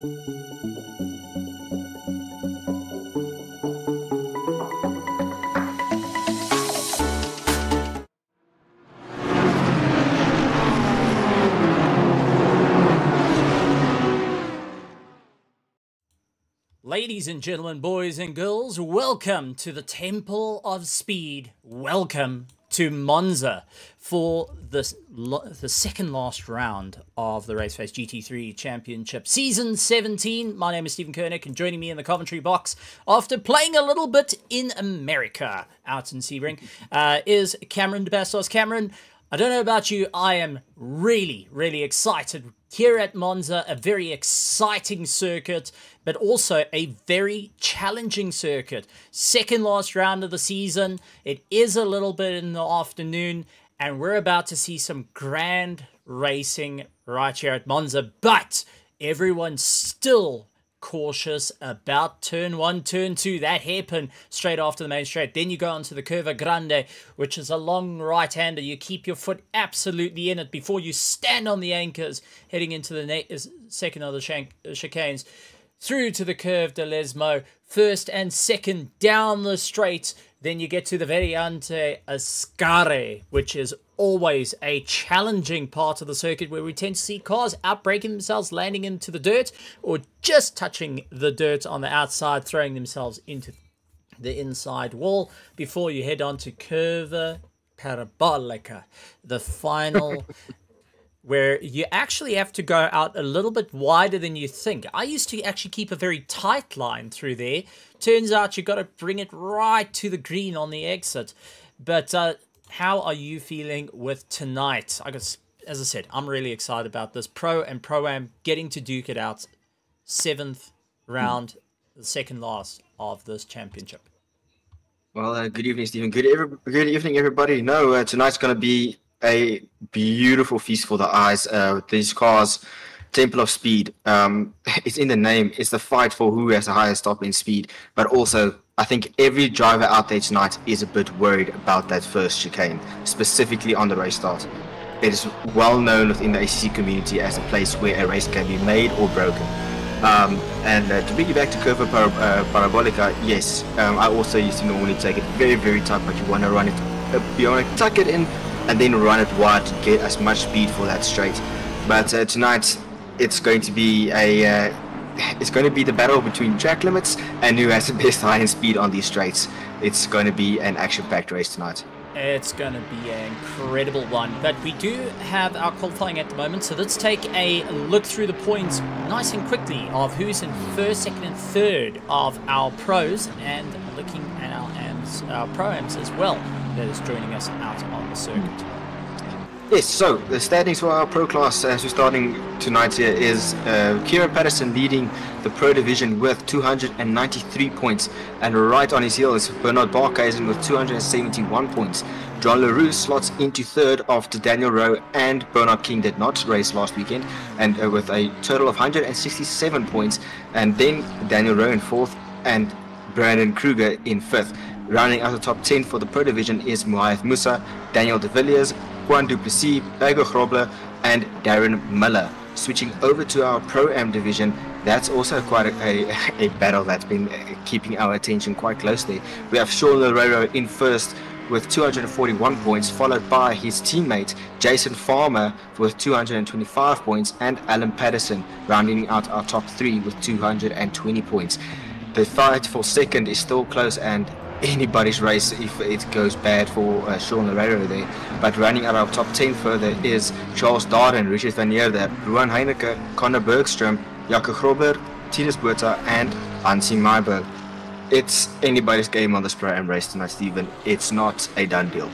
Ladies and gentlemen, boys and girls, welcome to the Temple of Speed. Welcome to Monza for the, the second last round of the Raceface GT3 Championship Season 17. My name is Stephen Kernick, and joining me in the Coventry box after playing a little bit in America out in Sebring uh, is Cameron DeBastos. Cameron, I don't know about you, I am really, really excited here at Monza, a very exciting circuit, but also a very challenging circuit. Second last round of the season. It is a little bit in the afternoon, and we're about to see some grand racing right here at Monza, but everyone still cautious about turn one, turn two, that hairpin straight after the main straight. Then you go onto the Curva Grande, which is a long right-hander. You keep your foot absolutely in it before you stand on the anchors heading into the second of the uh, chicanes. Through to the Curve de Lesmo, first and second down the straight. Then you get to the Variante Ascari, which is always a challenging part of the circuit where we tend to see cars outbraking themselves, landing into the dirt, or just touching the dirt on the outside, throwing themselves into the inside wall before you head on to Curva Parabolica, the final where you actually have to go out a little bit wider than you think. I used to actually keep a very tight line through there. Turns out you've got to bring it right to the green on the exit. But uh, how are you feeling with tonight? I guess, as I said, I'm really excited about this pro and pro am getting to duke it out. Seventh round, the second last of this championship. Well, uh, good evening, Stephen. Good, good evening, everybody. No, uh, tonight's going to be a beautiful feast for the eyes. Uh, these cars, Temple of Speed, um, it's in the name. It's the fight for who has the highest top in speed. But also, I think every driver out there tonight is a bit worried about that first chicane, specifically on the race start. It is well known within the ACC community as a place where a race can be made or broken. Um, and uh, to bring you back to Curva Par uh, Parabolica, yes, um, I also used to normally take it very, very tight, but you want to run it, uh, you want to tuck it in and then run it wide to get as much speed for that straight. But uh, tonight, it's going to be a uh, it's going to be the battle between track limits and who has the best high end speed on these straights. It's going to be an action-packed race tonight. It's going to be an incredible one. But we do have our qualifying at the moment, so let's take a look through the points nice and quickly of who's in first, second, and third of our pros, and looking at our, our pro-ams as well that is joining us out on the circuit. Yes, so the standings for our pro class as we're starting tonight here is uh, Kieran Patterson leading the pro division with 293 points, and right on his heels Bernard Barkhuizen with 271 points. John LaRue slots into third after Daniel Rowe and Bernard King did not race last weekend, and uh, with a total of 167 points, and then Daniel Rowe in fourth and Brandon Kruger in fifth. Rounding out the top 10 for the Pro Division is Muhaith Musa, Daniel De Villiers, Juan Duplessis, Bego Grobler, and Darren Miller. Switching over to our Pro-Am division, that's also quite a, a, a, battle that's been keeping our attention quite closely. We have Sean Lerero in first with 241 points, followed by his teammate Jason Farmer with 225 points, and Alan Patterson rounding out our top three with 220 points. The fight for second is still close and anybody's race if it goes bad for uh, Sean Herrera there. But running out of top 10 further is Charles Darden, Richard Van Heerden, Ruan Heineke, Connor Bergstrom, Jacke Grobler, Titus Buerta, and Hansi Mayberg. It's anybody's game on this pro-am race tonight, Stephen. It's not a done deal.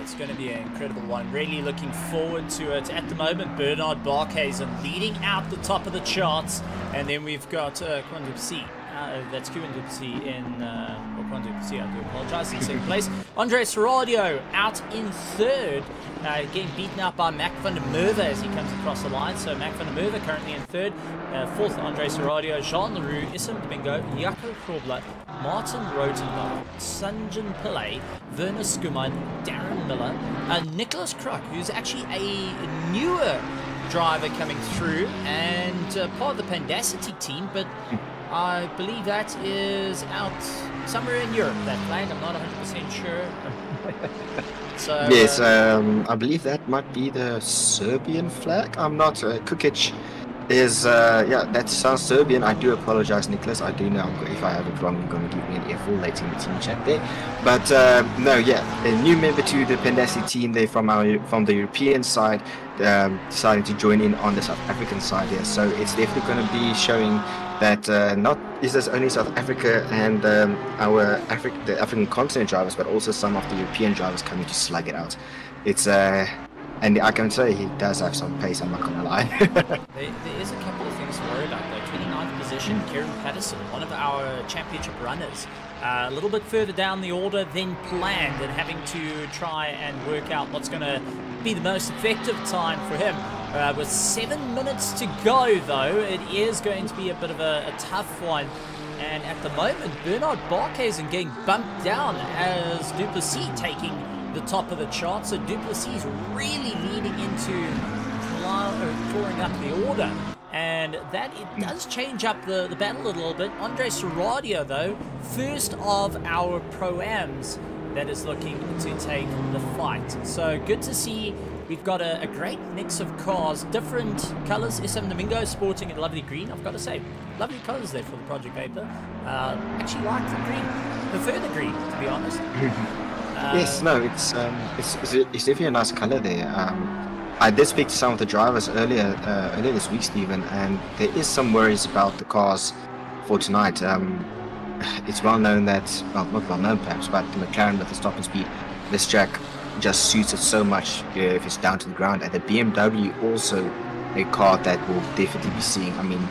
it's going to be an incredible one. Really looking forward to it. At the moment, Bernard Barkhuizen leading out the top of the charts. And then we've got uh, Quantum C uh, that's Cuban Dupsy in, uh, Quan Dupsy, I do apologize, in second place. Andres Serradio out in third, uh, getting beaten up by Mac van der Merwe as he comes across the line. So Mac van der Merwe currently in third, uh, fourth Andres Serradio, Jean Leroux, Issam Domingo, Jaco Grobler, Martin Rotenbach, Sanjan Pillay, Werner Skuman, Darren Miller, and Nicholas Kruk, who's actually a newer driver coming through and uh, part of the Pandacity team, but I believe that is out somewhere in Europe, that flag. I'm not 100% sure. so, yes, uh, um, I believe that might be the Serbian flag. I'm not. Uh, Kukic is, uh, yeah, that sounds Serbian. I do apologize, Nicholas. I do know if I have it wrong, you're going to give me an earful later in the team chat there. But uh, no, yeah, a new member to the Pendasi team there from our from the European side, um, deciding to join in on the South African side here. So it's definitely going to be showing that uh, not is this only South Africa and um, our Afri- the African continent drivers, but also some of the European drivers coming to slug it out. It's uh, and I can say he does have some pace, I'm not to lie. there, is a couple of things to worry about, though. 29th position, Kieran Patterson, one of our championship runners. Uh, a little bit further down the order than planned and having to try and work out what's going to be the most effective time for him. Uh, with seven minutes to go, though, it is going to be a bit of a, a tough one. And at the moment, Bernard Barkhuizen getting bumped down as Duplessis taking the top of the chart. So Duplessis really leading into clawing up the order. And that it does change up the, the battle a little bit. Andre Serradio, though, first of our pro-ams that is looking to take the fight. So good to see We've got a, a, great mix of cars, different colours. Issam Domingo sporting a lovely green, I've got to say. Lovely colours there for the Project Vapor. Uh, actually like the green. Prefer the green, to be honest. yes, no, it's, um, it's, it's, it's definitely a nice color there. Um, I did speak to some of the drivers earlier uh, earlier this week, Stephen, and there is some worries about the cars for tonight. Um, it's well known that, well, not well known perhaps, but the McLaren with the stop and speed, this track just suits it so much uh, if it's down to the ground. And the BMW also a car that will definitely be seeing. I mean,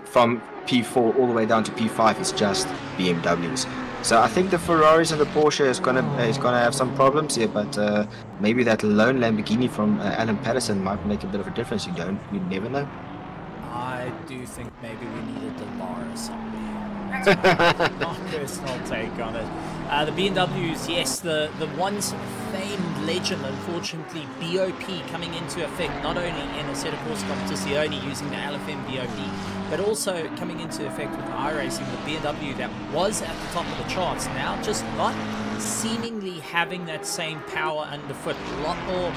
from P4 all the way down to P5 is just BMWs. So I think the Ferraris and the Porsche is gonna is gonna have some problems here, but uh, maybe that lone Lamborghini from uh, Alan Patterson might make a bit of a difference. You don't, you never know. I do think maybe we needed the something. That's my personal take on it. Uh, the BMWs, yes, the, the once famed legend, unfortunately, BOP coming into effect not only in Assetto Corsa Competizione using the LFM BOP, but also coming into effect with iRacing, the BMW that was at the top of the charts, now just not seemingly having that same power underfoot, a lot more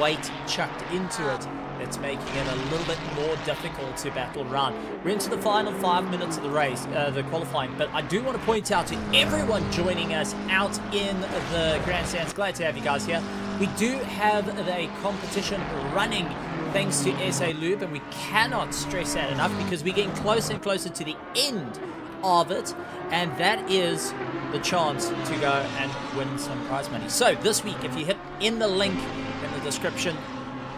weight chucked into it it's making it a little bit more difficult to battle around. We're into the final five minutes of the race, uh, the qualifying, but I do want to point out to everyone joining us out in the grandstands, glad to have you guys here. We do have a competition running thanks to SA Lube, and we cannot stress that enough because we're getting closer and closer to the end of it, and that is the chance to go and win some prize money. So this week, if you hit in the link in the description,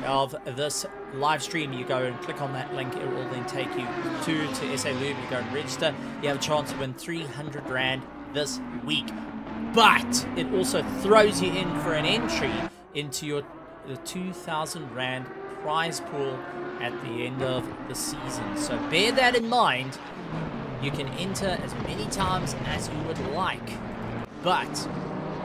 of this live stream, you go and click on that link. It will then take you to, to SA Lube. You go and register. You have a chance to win 300 Rand this week. But it also throws you in for an entry into your the 2,000 Rand prize pool at the end of the season. So bear that in mind. You can enter as many times as you would like. But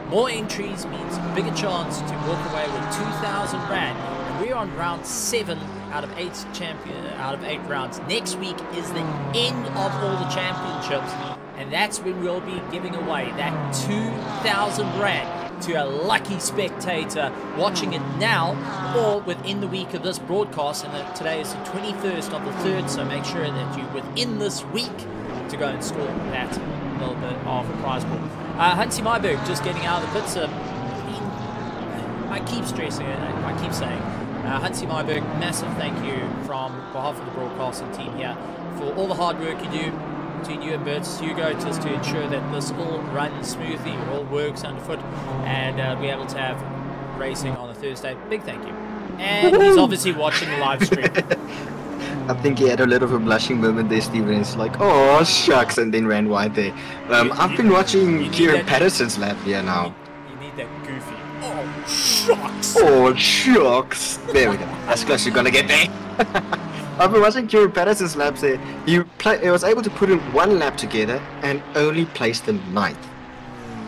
more entries means bigger chance to walk away with 2,000 Rand we're on round seven out of eight champion out of eight rounds. Next week is the end of all the championships, and that's when we'll be giving away that 2,000 rand to a lucky spectator watching it now or within the week of this broadcast. And today is the 21st of the third, so make sure that you within this week to go and score that little bit of a prize pool. Uh, Hansi Myberg just getting out of the pits. Uh, I keep stressing it. I keep saying uh, Hansi Myberg, massive thank you from behalf of the broadcasting team here for all the hard work you do between you and Bertus Hugo just to ensure that this all runs smoothly, it all works underfoot, and uh, be able to have racing on a Thursday. Big thank you. And he's obviously watching the live stream. I think he had a little of a blushing moment there, Steven. It's like, oh, shucks, and then ran wide there. Um, you, I've been watching Kieran Patterson's lap here now. You you need that goofy. Oh, shucks! Oh, shucks! There we go. That's close you're gonna get there. I've been watching Kieran Patterson's laps there. He, he was able to put in one lap together and only placed the ninth.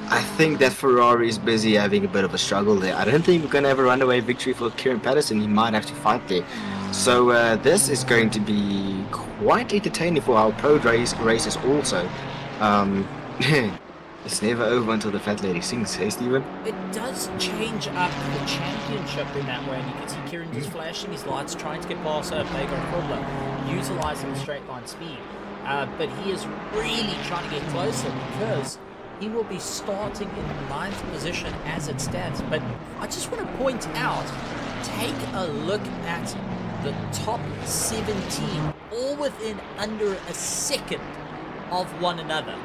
I think that Ferrari is busy having a bit of a struggle there. I don't think we're going to have a runaway victory for Kieran Patterson. He might have to fight there. So uh, this is going to be quite entertaining for our pro race races also. Um, it's never over until the fat lady sings, hey Stephen? It does change up the championship in that way, and you can see Kieran just flashing his lights, trying to get past uh, Bago Kobler, utilizing the straight line speed. Uh, but he is really trying to get closer because he will be starting in ninth position as it stands. But I just want to point out, take a look at the top 17, all within under a second of one another.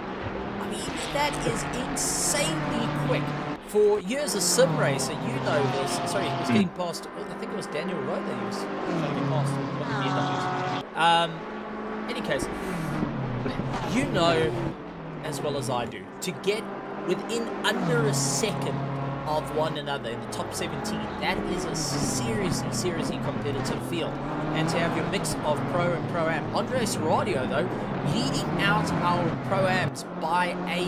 I mean, that is insanely quick. For years as sim racer, you know this. Sorry, he was getting past, I think it was Daniel Rowe that he was trying to get past. Um, any case, you know as well as I do, to get within under a second of one another in the top 17, that is a seriously, seriously competitive field. And to have your mix of pro and pro-am. Andre Serradio, though, leading out our pro-ams by a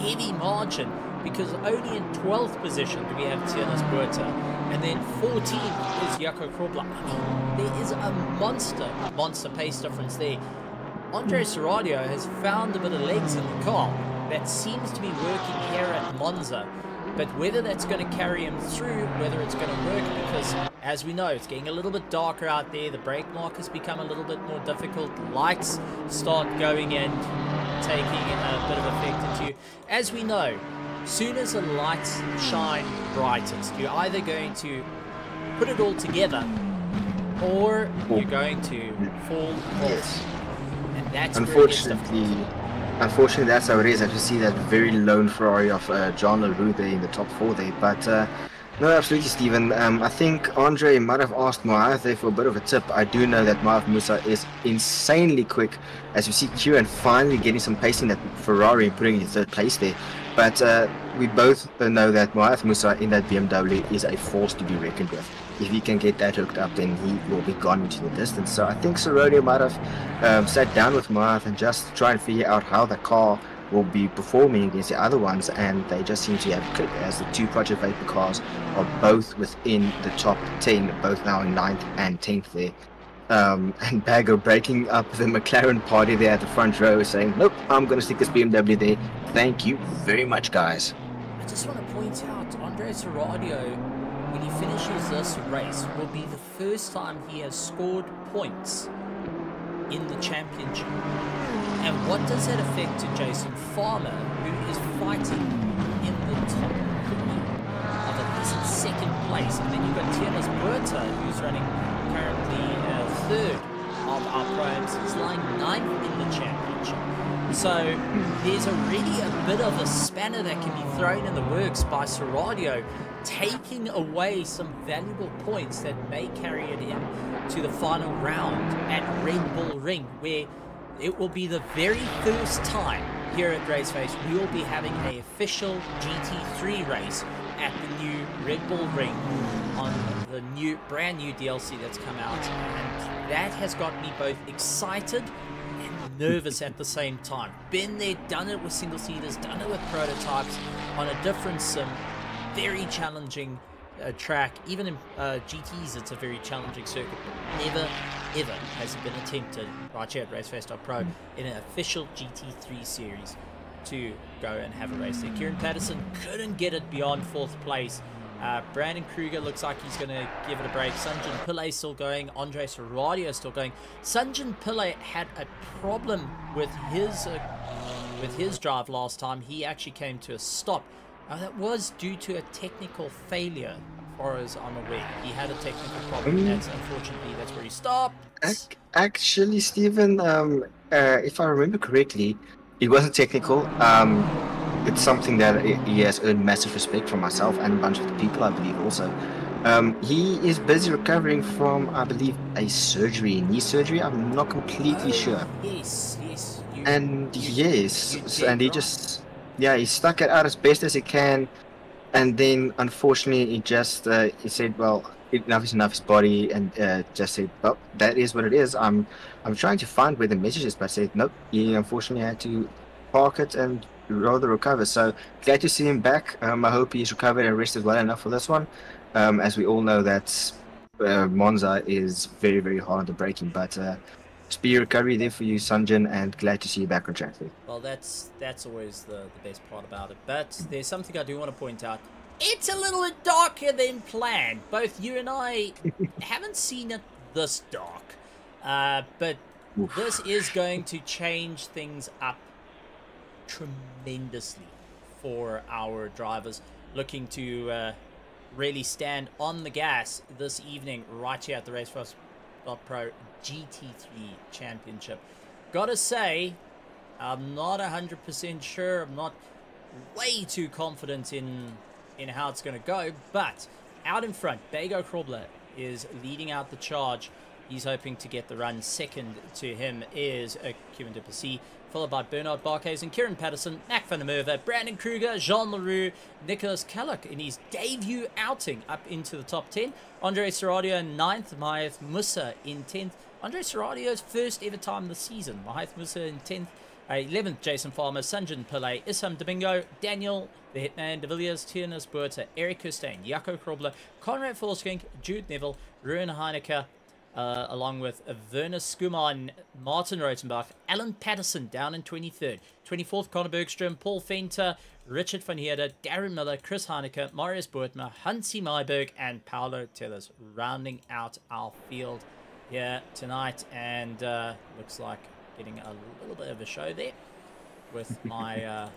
heavy margin because only in 12th position do we have Tiernas Buerta. And then 14 is Jaco Grobler. I mean, there is a monster, monster pace difference there. Andre Serradio has found a bit of legs in the car that seems to be working here at Monza. But whether that's going to carry him through, whether it's going to work, because as we know, it's getting a little bit darker out there. The brake markers become a little bit more difficult. Lights start going and taking uh, a bit of effect into you. As we know, soon as the lights shine brightest, you're either going to put it all together or you're going to fall off. And that's Unfortunately, unfortunately, that's how it is. I just see that very lone Ferrari of uh, John LaRue there in the top four there. But uh, no, absolutely, Stephen. Um, I think Andre might have asked Moav there for a bit of a tip. I do know that Moav Musa is insanely quick. As you see, Kieran finally getting some pace in that Ferrari and putting in third place there. But uh, we both know that Moav Musa in that BMW is a force to be reckoned with if he can get that hooked up, then he will be gone into the distance. So I think Serodio might have um, sat down with Moav and just try and figure out how the car will be performing against the other ones, and they just seem to have clicked as the two Project Vapor cars are both within the top 10, both now in 9th and 10th there. Um, and Bagger breaking up the McLaren party there at the front row, saying, Nope, I'm going to stick this BMW there. Thank you very much, guys. I just want to point out, Andre Serradio when he finishes this race will be the first time he has scored points in the championship. And what does that affect to Jason Farmer, who is fighting in the top three of at least second place? And then you've got Tiernas Buerta, who's running currently uh, third of our primes. He's lying ninth in the championship. So there's already a bit of a spanner that can be thrown in the works by Serradio taking away some valuable points that may carry it in to the final round at Red Bull Ring, where it will be the very first time here at Raceface we will be having a official GT3 race at the new Red Bull Ring on the new brand new DLC that's come out. And that has got me both excited nervous at the same time. Been there, done it with single seaters, done it with prototypes on a different sim very challenging uh, track. Even in uh, GTs, it's a very challenging circuit. Never, ever has it been attempted right here at Raceface.pro in an official GT3 series to go and have a race there. Kieran Patterson couldn't get it beyond fourth place. Uh, Brandon Kruger looks like he's going to give it a break. Sunjin Pillay still going. Andre Serradio still going. Sunjin Pillay had a problem with his uh, with his drive last time. He actually came to a stop uh, that was due to a technical failure, as far as I'm aware. He had a technical problem. Mm. That's unfortunately that's where he stopped. Actually, Stephen, um, uh, if I remember correctly, it wasn't technical. Um, it's something that he has earned massive respect from myself and a bunch of the people, I believe, also. Um, he is busy recovering from, I believe, a surgery, knee surgery. I'm not completely oh, sure. Yes, yes. You, and you, yes, you and he just yeah, he stuck it out as best as he can, and then unfortunately he just uh, he said, well, enough is enough. His body and uh, just said, well, that is what it is. I'm I'm trying to find where the message is, but I said nope. He unfortunately had to park it and rather recover. So glad to see him back. Um, I hope he's recovered and rested well enough for this one. Um, as we all know, that uh, Monza is very, very hard on the braking. But uh, speedy recovery there for you, Sunjin, and glad to see you back on track. There. Well, that's that's always the, the best part about it. But there's something I do want to point out. It's a little bit darker than planned. Both you and I haven't seen it this dark. Uh, but Oof. this is going to change things up tremendously for our drivers looking to uh, really stand on the gas this evening right here at the RaceFace Pro GT3 Championship. Gotta say, I'm not 100% sure. I'm not way too confident in in how it's going to go. But out in front, Bago Grobler is leading out the charge. He's hoping to get the run. Second to him is uh, Kevin Duplessis, followed by Bernard Barkhuizen and Kieran Patterson, Mac van der Merwe, Brandon Kruger, Jean Leroux, Nicholas Kalloch in his debut outing up into the top 10. Andre Seradio in 9th, Mahath Musa in 10th. Andre Seradio's first ever time this season. Mahath Musa in 10th. 11th, uh, Jason Farmer, Sanjin Pillay, Issam Domingo, Daniel, the Hitman, De Villiers, Tiernas Buerta, Eric Hustain, Jaco Grobler, Conrad Forskink, Jude Neville, Ruan Heineke, uh, along with Werner Skuman, Martin Rotenbach, Alan Patterson down in 23rd, 24th Conor Bergstrom, Paul Fenter, Richard van Heerden, Darren Miller, Chris Heineke, Marius Boertma, Hansi Myberg, and Paolo Tellers rounding out our field here tonight. And uh, looks like getting a little bit of a show there with my, uh,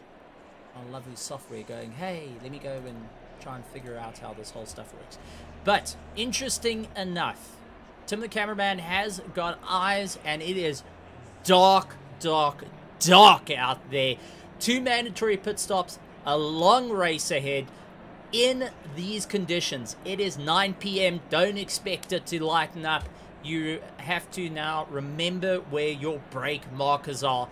my lovely software going, hey, let me go and try and figure out how this whole stuff works. But interesting enough, Tim the cameraman has got eyes and it is dark, dark, dark out there. Two mandatory pit stops, a long race ahead. In these conditions, it is 9 p.m. Don't expect it to lighten up you have to now remember where your brake markers are.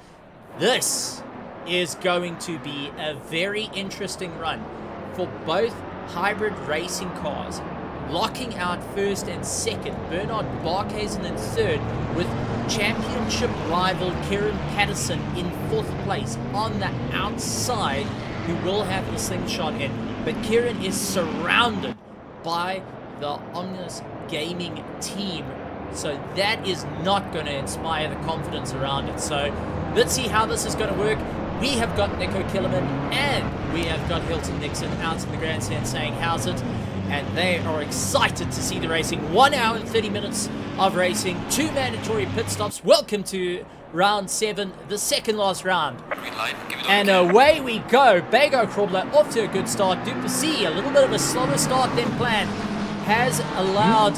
This is going to be a very interesting run for both hybrid racing cars. Locking out first and second, Bernard Barkhuizen in third, with championship rival Kieran Patterson in fourth place on the outside, who will have the slingshot in. But Kieran is surrounded by the Omnis Gaming team so that is not going to inspire the confidence around it. So let's see how this is going to work. We have got Nico Killerman and we have got Hilton Nixon out in the grandstand saying, how's it? And they are excited to see the racing. One hour and 30 minutes of racing, two mandatory pit stops. Welcome to round seven, the second last round. and away we go. Bego Grobler off to a good start. Duplessis, a little bit of a slower start than planned, has allowed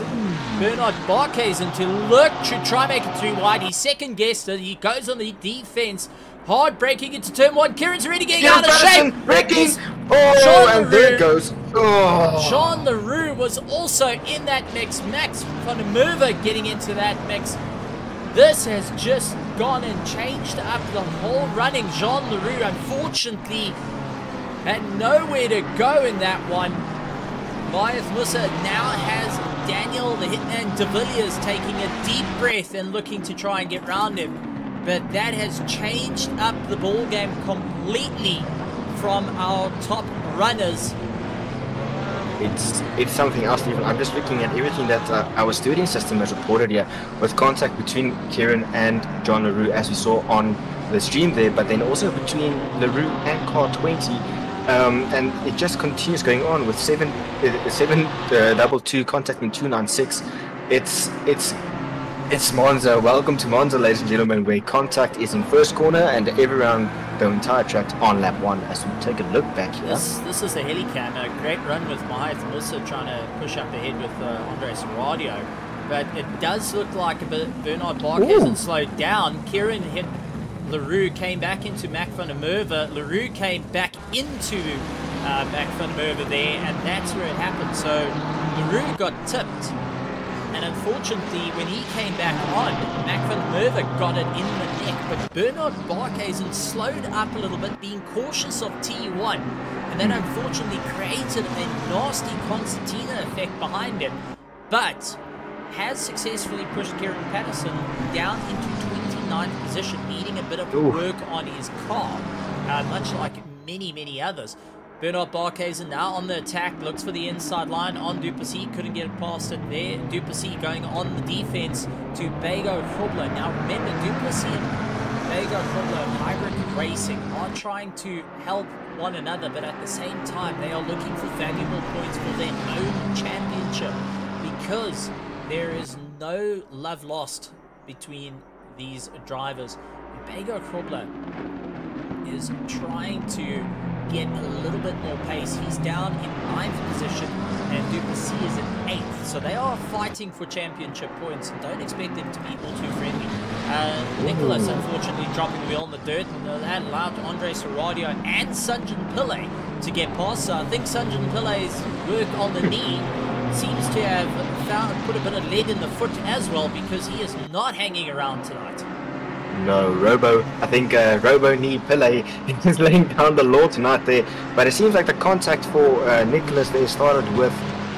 Bernard Barkhuizen to look to try make it through wide. He second guessed it. He goes on the defense. Hard braking into turn one. Kieran's already getting out of shape. Braking. Oh, Jean and there it goes. Oh. Jean Leroux was also in that mix. Max van der Merwe getting into that mix. This has just gone and changed up the whole running. Jean Leroux, unfortunately, had nowhere to go in that one. Mayath Musa now has Daniel, the hitman De Villiers, taking a deep breath and looking to try and get round him. But that has changed up the ball game completely from our top runners. It's it's something else, even. I'm just looking at everything that uh, our studio system has reported here, with contact between Kieran and John LaRue, as we saw on the stream there, but then also between LaRue and Car 20 um, and it just continues going on with seven, uh, seven uh, double two contacting two nine six. It's it's it's Monza. Welcome to Monza, ladies and gentlemen, where contact is in first corner and every round the entire track on lap one. As we take a look back here. This, this is the helicam. A great run with Mahath also trying to push up ahead with uh, Andre Serradio. But it does look like a bit Bernard Bark hasn't slowed down. Kieran hit LaRue came back into Mac van der Merwe. LaRue came back into uh, Mac van der Merwe there, and that's where it happened. So LaRue got tipped. And unfortunately, when he came back on, Mac van Merwe got it in the neck. But Bernard Barkhuizen slowed up a little bit, being cautious of T1. And that unfortunately created a nasty concertina effect behind him. But has successfully pushed Kieran Patterson down into ninth position, needing a bit of Ooh. work on his car. uh, much like many, many others. Bernard Barkhuizen now on the attack, looks for the inside line on Duplessis, couldn't get past it there. Duplessis going on the defense to Bago Grobler. Now remember, Duplessis and Bago Grobler Hybrid Racing are trying to help one another, but at the same time, they are looking for valuable points for their own championship because there is no love lost between these drivers. Bago Grobler is trying to get a little bit more pace. He's down in ninth position and Duplessis is in eighth. So they are fighting for championship points and don't expect them to be all too friendly. Uh, Nicholas unfortunately dropping the wheel in the dirt and that allowed Andre Seradio and Sunjan Pillay to get past. So I think Sunjan Pillay's work on the knee seems to have found, put a bit of lead in the foot as well because he is not hanging around tonight. No, Robo, I think uh, Robo Knee Pillay is laying down the law tonight there. But it seems like the contact for uh, Nicholas there started with,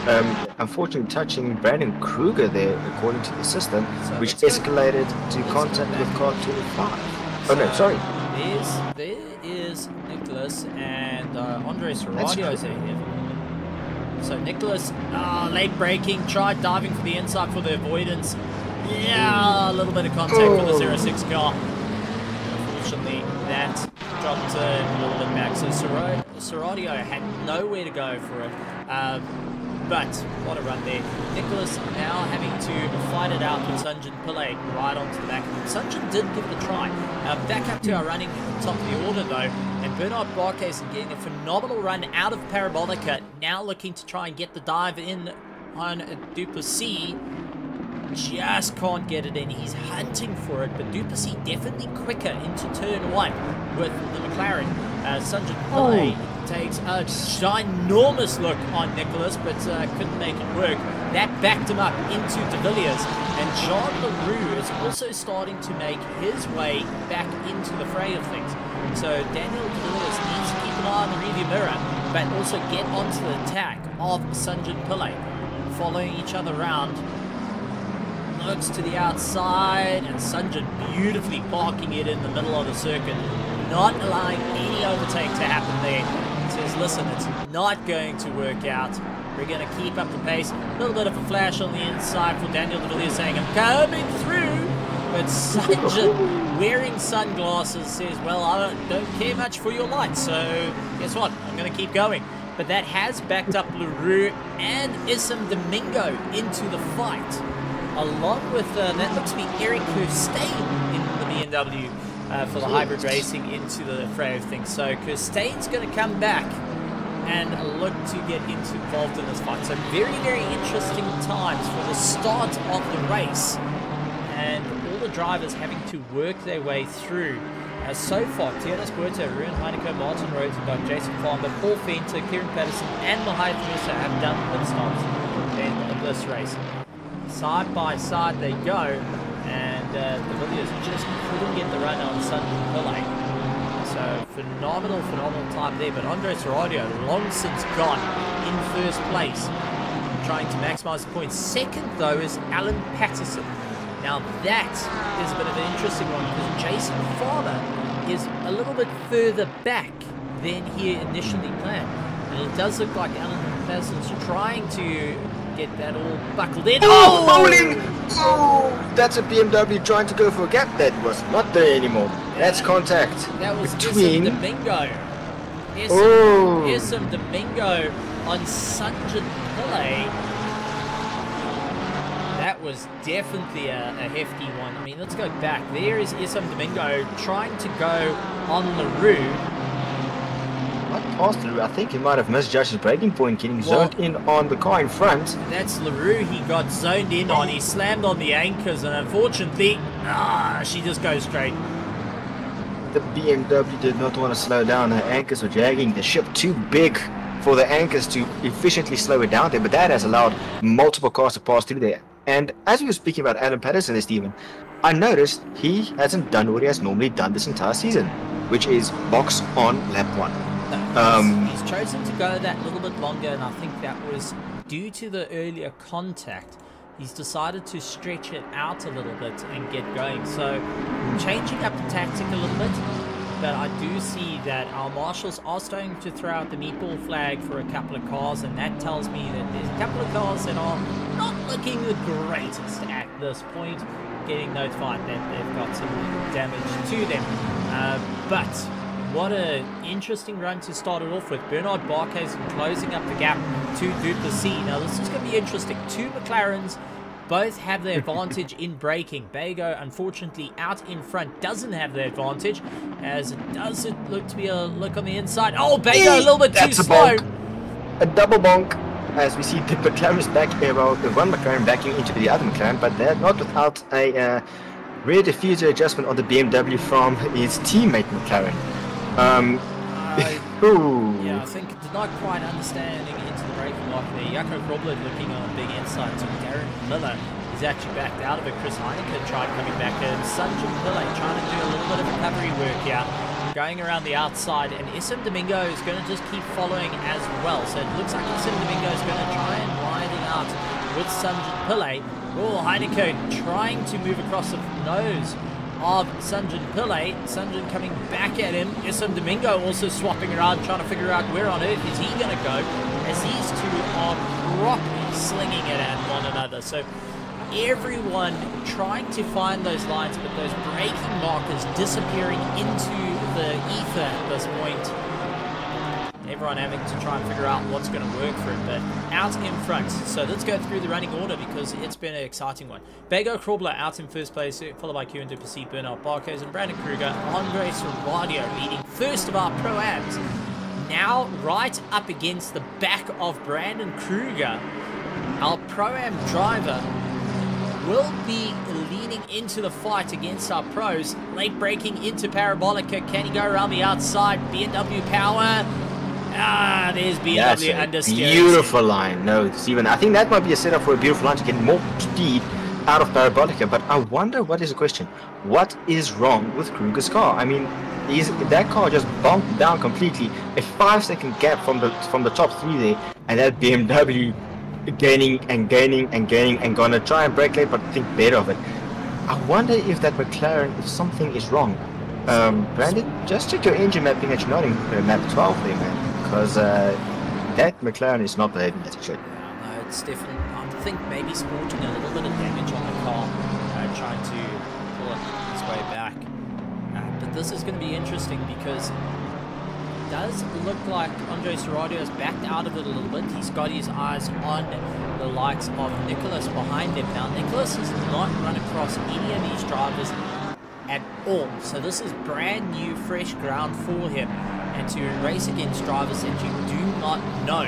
um, unfortunately, touching Brandon Kruger there, according to the system, so which escalated to let's contact with car 25. So, oh no, sorry. There's, there is Nicholas and uh, Andre Seradio is there. So Nicholas, uh, late braking, tried diving for the inside for the avoidance. Yeah, a little bit of contact oh. for the 06 car. Unfortunately, that dropped uh, a little bit back. So Seradio had nowhere to go for it. Um, but what a run there. Nicholas now having to fight it out with Sunjan Pillay right onto the back of him. Sunjan did give it a try. Uh, back up to our running top of the order though. And Bernard Barkhuizen getting a phenomenal run out of Parabolica. Now looking to try and get the dive in on Duplessis just can't get it in. He's hunting for it, but Duplessis definitely quicker into turn one with the McLaren. Uh, Sanjit Pillay oh. takes a ginormous look on Nicholas, but uh, couldn't make it work. That backed him up into De Villiers, and Jean LaRue is also starting to make his way back into the fray of things. So Daniel De Villiers needs to keep an eye on the rearview mirror, but also get onto the attack of Sanjit Pillay. Following each other around, looks to the outside, and Sunjan beautifully parking it in the middle of the circuit, not allowing any overtake to happen there. Says, listen, it's not going to work out. We're going to keep up the pace. A little bit of a flash on the inside for Daniel De Villiers saying, I'm coming through. But Sunjan, wearing sunglasses, says, well, I don't care much for your light, so guess what? I'm going to keep going. But that has backed up LaRue and Isam Domingo into the fight along with, uh, that looks to be Eric Kirstein in the BMW uh, for the hybrid racing into the fray of things. So Kirstein's going to come back and look to get involved in this fight. So very, very interesting times for the start of the race. And all the drivers having to work their way through. As so far, Tierras Puerto, Ruan Heineke, Martin Rosenberg, Jason Farmer, Paul Fenter, Kieran Patterson, and Mahai Musa have done pit stops in this race side by side they go, and uh, the Villiers just couldn't get the run on Sunday Pillay. So phenomenal, phenomenal time there. But Andre Seradio, long since gone in first place, trying to maximise the points. Second, though, is Alan Patterson. Now that is a bit of an interesting one because Jason Farmer is a little bit further back than he initially planned. And it does look like Alan Patterson's trying to get that all buckled in. Oh, bowling! Oh, that's a BMW trying to go for a gap that was not there anymore. That's contact that was between Domingo. Here's, oh. some, here's some Domingo on Sunjan Pillay. That was definitely a, a, hefty one. I mean, let's go back. There is Isam Domingo trying to go on the not passed through. I think he might have misjudged his braking point, getting well, zoned in on the car in front. That's LaRue he got zoned in on. He slammed on the anchors, and unfortunately, ah, she just goes straight. The BMW did not want to slow down. Her anchors were dragging the ship too big for the anchors to efficiently slow it down there, but that has allowed multiple cars to pass through there. And as we were speaking about Adam Patterson there, Stephen, I noticed he hasn't done what he has normally done this entire season, which is box on lap one. Um, he's, he's chosen to go that little bit longer, and I think that was due to the earlier contact. He's decided to stretch it out a little bit and get going. So, changing up the tactic a little bit. but I do see that our marshals are starting to throw out the meatball flag for a couple of cars, and that tells me that there's a couple of cars that are not looking the greatest at this point, getting notified that they've got some damage to them. Uh, but what an interesting run to start it off with. Bernard Barkhuizen closing up the gap to Duplessis. Now, this is going to be interesting. Two McLarens both have the advantage in braking. Bago, unfortunately, out in front doesn't have the advantage, as it does it look to be a look on the inside. Oh, Bago a little bit That's too a slow. bonk. A double bonk, as we see the McLaren's back, well, the one McLaren backing into the other McLaren, but they're not without a uh, rear diffuser adjustment on the BMW from his teammate McLaren. Um, Uh. Yeah, I think not quite understanding into the braking lock there. Jaco Grobler looking on a big inside to Darren Miller. He's actually backed out of it. Chris Heineke tried coming back in. Sanjin Pillay trying to do a little bit of recovery work here. Going around the outside, and Isam Domingo is going to just keep following as well. So it looks like Isam Domingo is going to try and ride it out with Sanjin Pillay. Oh, Heineke trying to move across the nose of Sanjin Pillay. Sanjin coming back at him. Isam Domingo also swapping around, trying to figure out where on earth is he going to go, as these two are properly slinging it at one another. So everyone trying to find those lines, but those braking markers disappearing into the ether at this point. Everyone having to try and figure out what's going to work for it, but out in front. So let's go through the running order because it's been an exciting one. Bego Grobler out in first place, followed by Kieran Duplessis, Bernard Barkos, and Brandon Kruger. Andre Serradio leading first of our pro-ams. Now right up against the back of Brandon Kruger, our pro-am driver will be leaning into the fight against our pros. Late braking into Parabolica. Can he go around the outside? BMW power. Ah, there's That's BMW a understeer. beautiful line. No, Steven, I think that might be a setup for a beautiful line to get more speed out of Parabolica. But I wonder what is the question? What is wrong with Kruger's car? I mean, is that car just bumped down completely? A five-second gap from the from the top three there, and that BMW gaining and gaining and gaining and gonna try and brake late, but think better of it. I wonder if that McLaren, if something is wrong. Um, Brandon, just check your engine mapping that you're not in uh, map 12 there, man. Because uh, that McLaren is not behaving as it should. No, it's definitely. I think maybe sporting a little bit of damage on the car, uh, trying to pull it its way back. Uh, but this is going to be interesting because it does look like Andre Serradio has backed out of it a little bit. He's got his eyes on the likes of Nicholas behind him. Now, Nicholas has not run across any of these drivers at all. So this is brand new, fresh ground for him. And to race against drivers that you do not know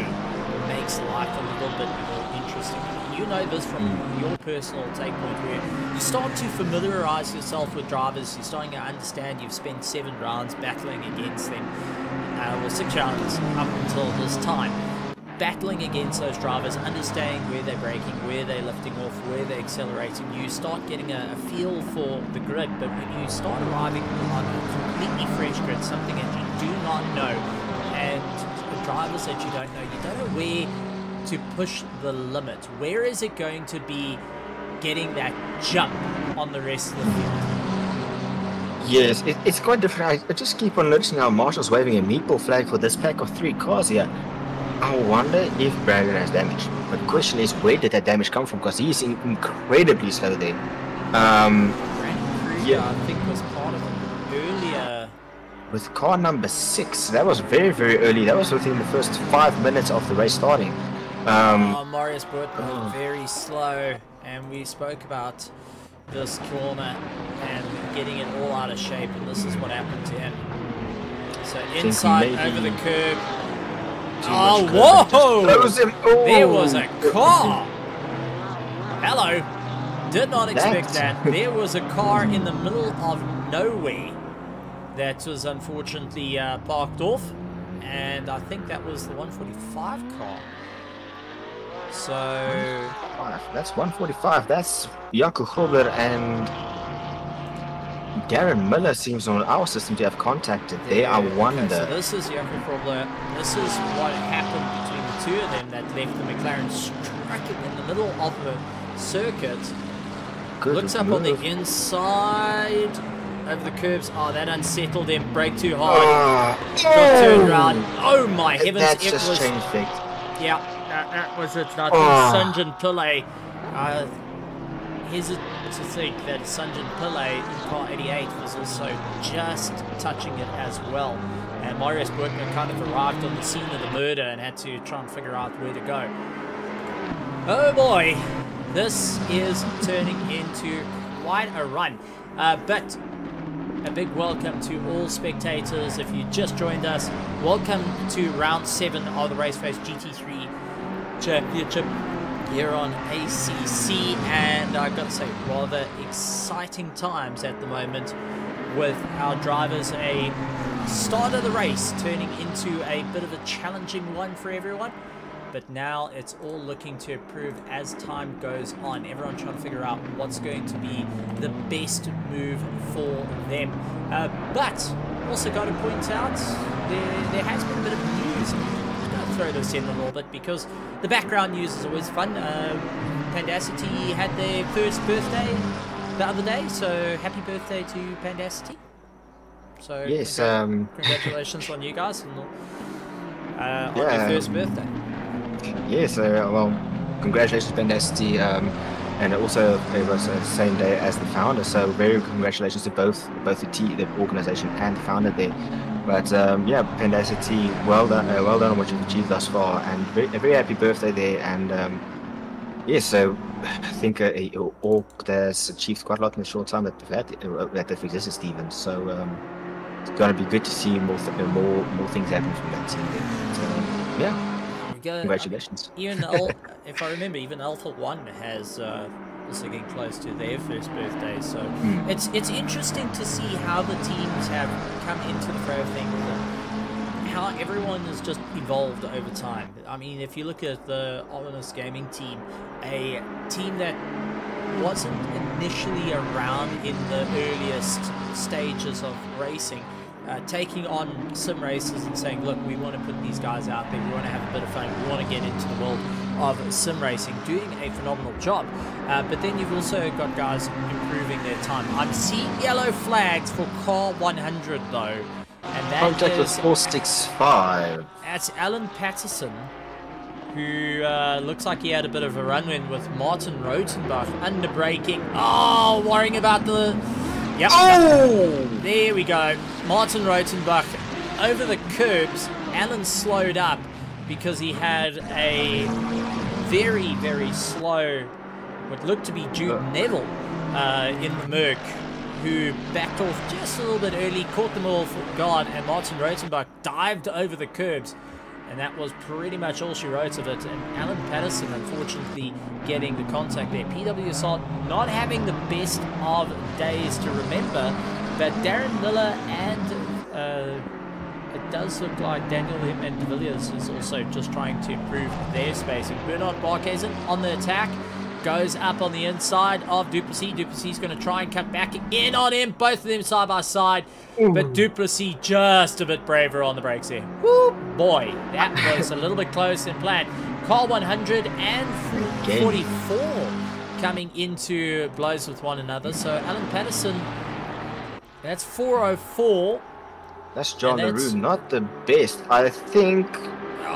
makes life a little bit more interesting. You know this from your personal take point where you start to familiarize yourself with drivers, you're starting to understand you've spent seven rounds battling against them, uh, well, six rounds up until this time battling against those drivers, understanding where they're braking, where they're lifting off, where they're accelerating, you start getting a, a feel for the grid. But when you start arriving on a completely fresh grid, something that you do not know, and the drivers that you don't know, you don't know where to push the limit. Where is it going to be getting that jump on the rest of the field? Yes, it, it's quite different. I, I just keep on noticing how Marshall's waving a meatball flag for this pack of three cars here. I wonder if Brandon has damage. But the question is, where did that damage come from? Because he's in incredibly slow there. Um, Kruger, Yeah. I think, was part of earlier with car number six, that was very, very early. That was within the first five minutes of the race starting. Um, Oh, Marius Burton Oh. very slow, and we spoke about this corner and getting it all out of shape, and this is what happened to him. So inside over the curb. Too Oh, much curve just whoa! throws him- oh. There was a car. Hello. Did not expect That- that. There was a car in the middle of nowhere that was unfortunately uh, parked off, and I think that was the 145 car. So Five. That's 145. That's Jaco Grobler and Darren Miller seems on our system to have contacted there. I Okay, so wonder. this is Jakob problem. This is what happened between the two of them that left the McLaren striking in the middle of the circuit. Good Looks up on the inside. over the curbs. Oh, that unsettled him. Brake too hard. Oh, Got turned around. Oh my heavens! That's it just was change fate. yeah, that, that was it. I think Oh. Sanjan Pillay. Uh, hesitant to think that Sanjan Pillay in car 88 was also just touching it as well. And Marius Bergman kind of arrived on the scene of the murder and had to try and figure out where to go. Oh boy, this is turning into quite a run. Uh, but a big welcome to all spectators. If you just joined us, welcome to round seven of the Raceface GT3 Championship here on ACC. And I've got to say, rather exciting times at the moment with our drivers. A start of the race turning into a bit of a challenging one for everyone but now it's all looking to improve as time goes on. Everyone trying to figure out what's going to be the best move for them. Uh, but also got to point out there, there has been a bit of news. I'm going to throw this in a little bit because the background news is always fun. Uh, Pandacity had their first birthday the other day, so happy birthday to Pandacity. So Yes, congra- um, congratulations on you guys and, uh, on Yeah, your first um, birthday. yes. Uh, well, congratulations, Pandacity. um, and also it was the same day as the founder. So very congratulations to both both the team, the organization, and the founder there. But um, yeah, Pandacity, well done, uh, well done on what you've achieved thus far, and very, a very happy birthday there. And um, yes, so I think uh, uh, Orc has achieved quite a lot in a short time that they've had uh, that they've existed, Stephen. So um, it's gonna be good to see more th- uh, more more things happen from that team there. But, um, yeah, We go- congratulations. Even Al- if I remember, even Alpha One has uh, also getting close to their first birthday. So Mm. it's it's interesting to see how the teams have come into the fray of things and how everyone has just evolved over time. I mean, if you look at the Ominous Gaming team, a team that wasn't initially around in the earliest stages of racing, uh, taking on some races and saying, look, we want to put these guys out there, we want to have a bit of fun, we want to get into the world of sim racing, doing a phenomenal job. Uh, but then you've also got guys improving their time. I'm seeing yellow flags for Car 100 though, and that Contact is 465. that's Alan Patterson, who uh, looks like he had a bit of a run-in with Martin Rotenbach under braking. Oh, worrying about the. Yep. Oh! There we go. Martin Rotenbach over the curbs. Alan slowed up because he had a very, very slow, what looked to be Jude Uh. Neville uh, in the Merc, who backed off just a little bit early, caught them all off guard, and Martin Rotenbach dived over the curbs. And that was pretty much all she wrote of it. And Alan Patterson, unfortunately, getting the contact there. PWSR not having the best of days to remember, but Darren Miller and uh, does look like Daniel Lim and De Villiers is also just trying to improve their spacing. Bernard Barkhuizen on the attack. Goes up on the inside of Duplessis. Duplessis is going to try and cut back in on him. Both of them side by side. But Duplessis just a bit braver on the brakes here. Woo, boy, that was a little bit close in plan. Car 100 and 44 coming into blows with one another. So Alan Patterson, that's 404. That's John And that's- LaRue, not the best. I think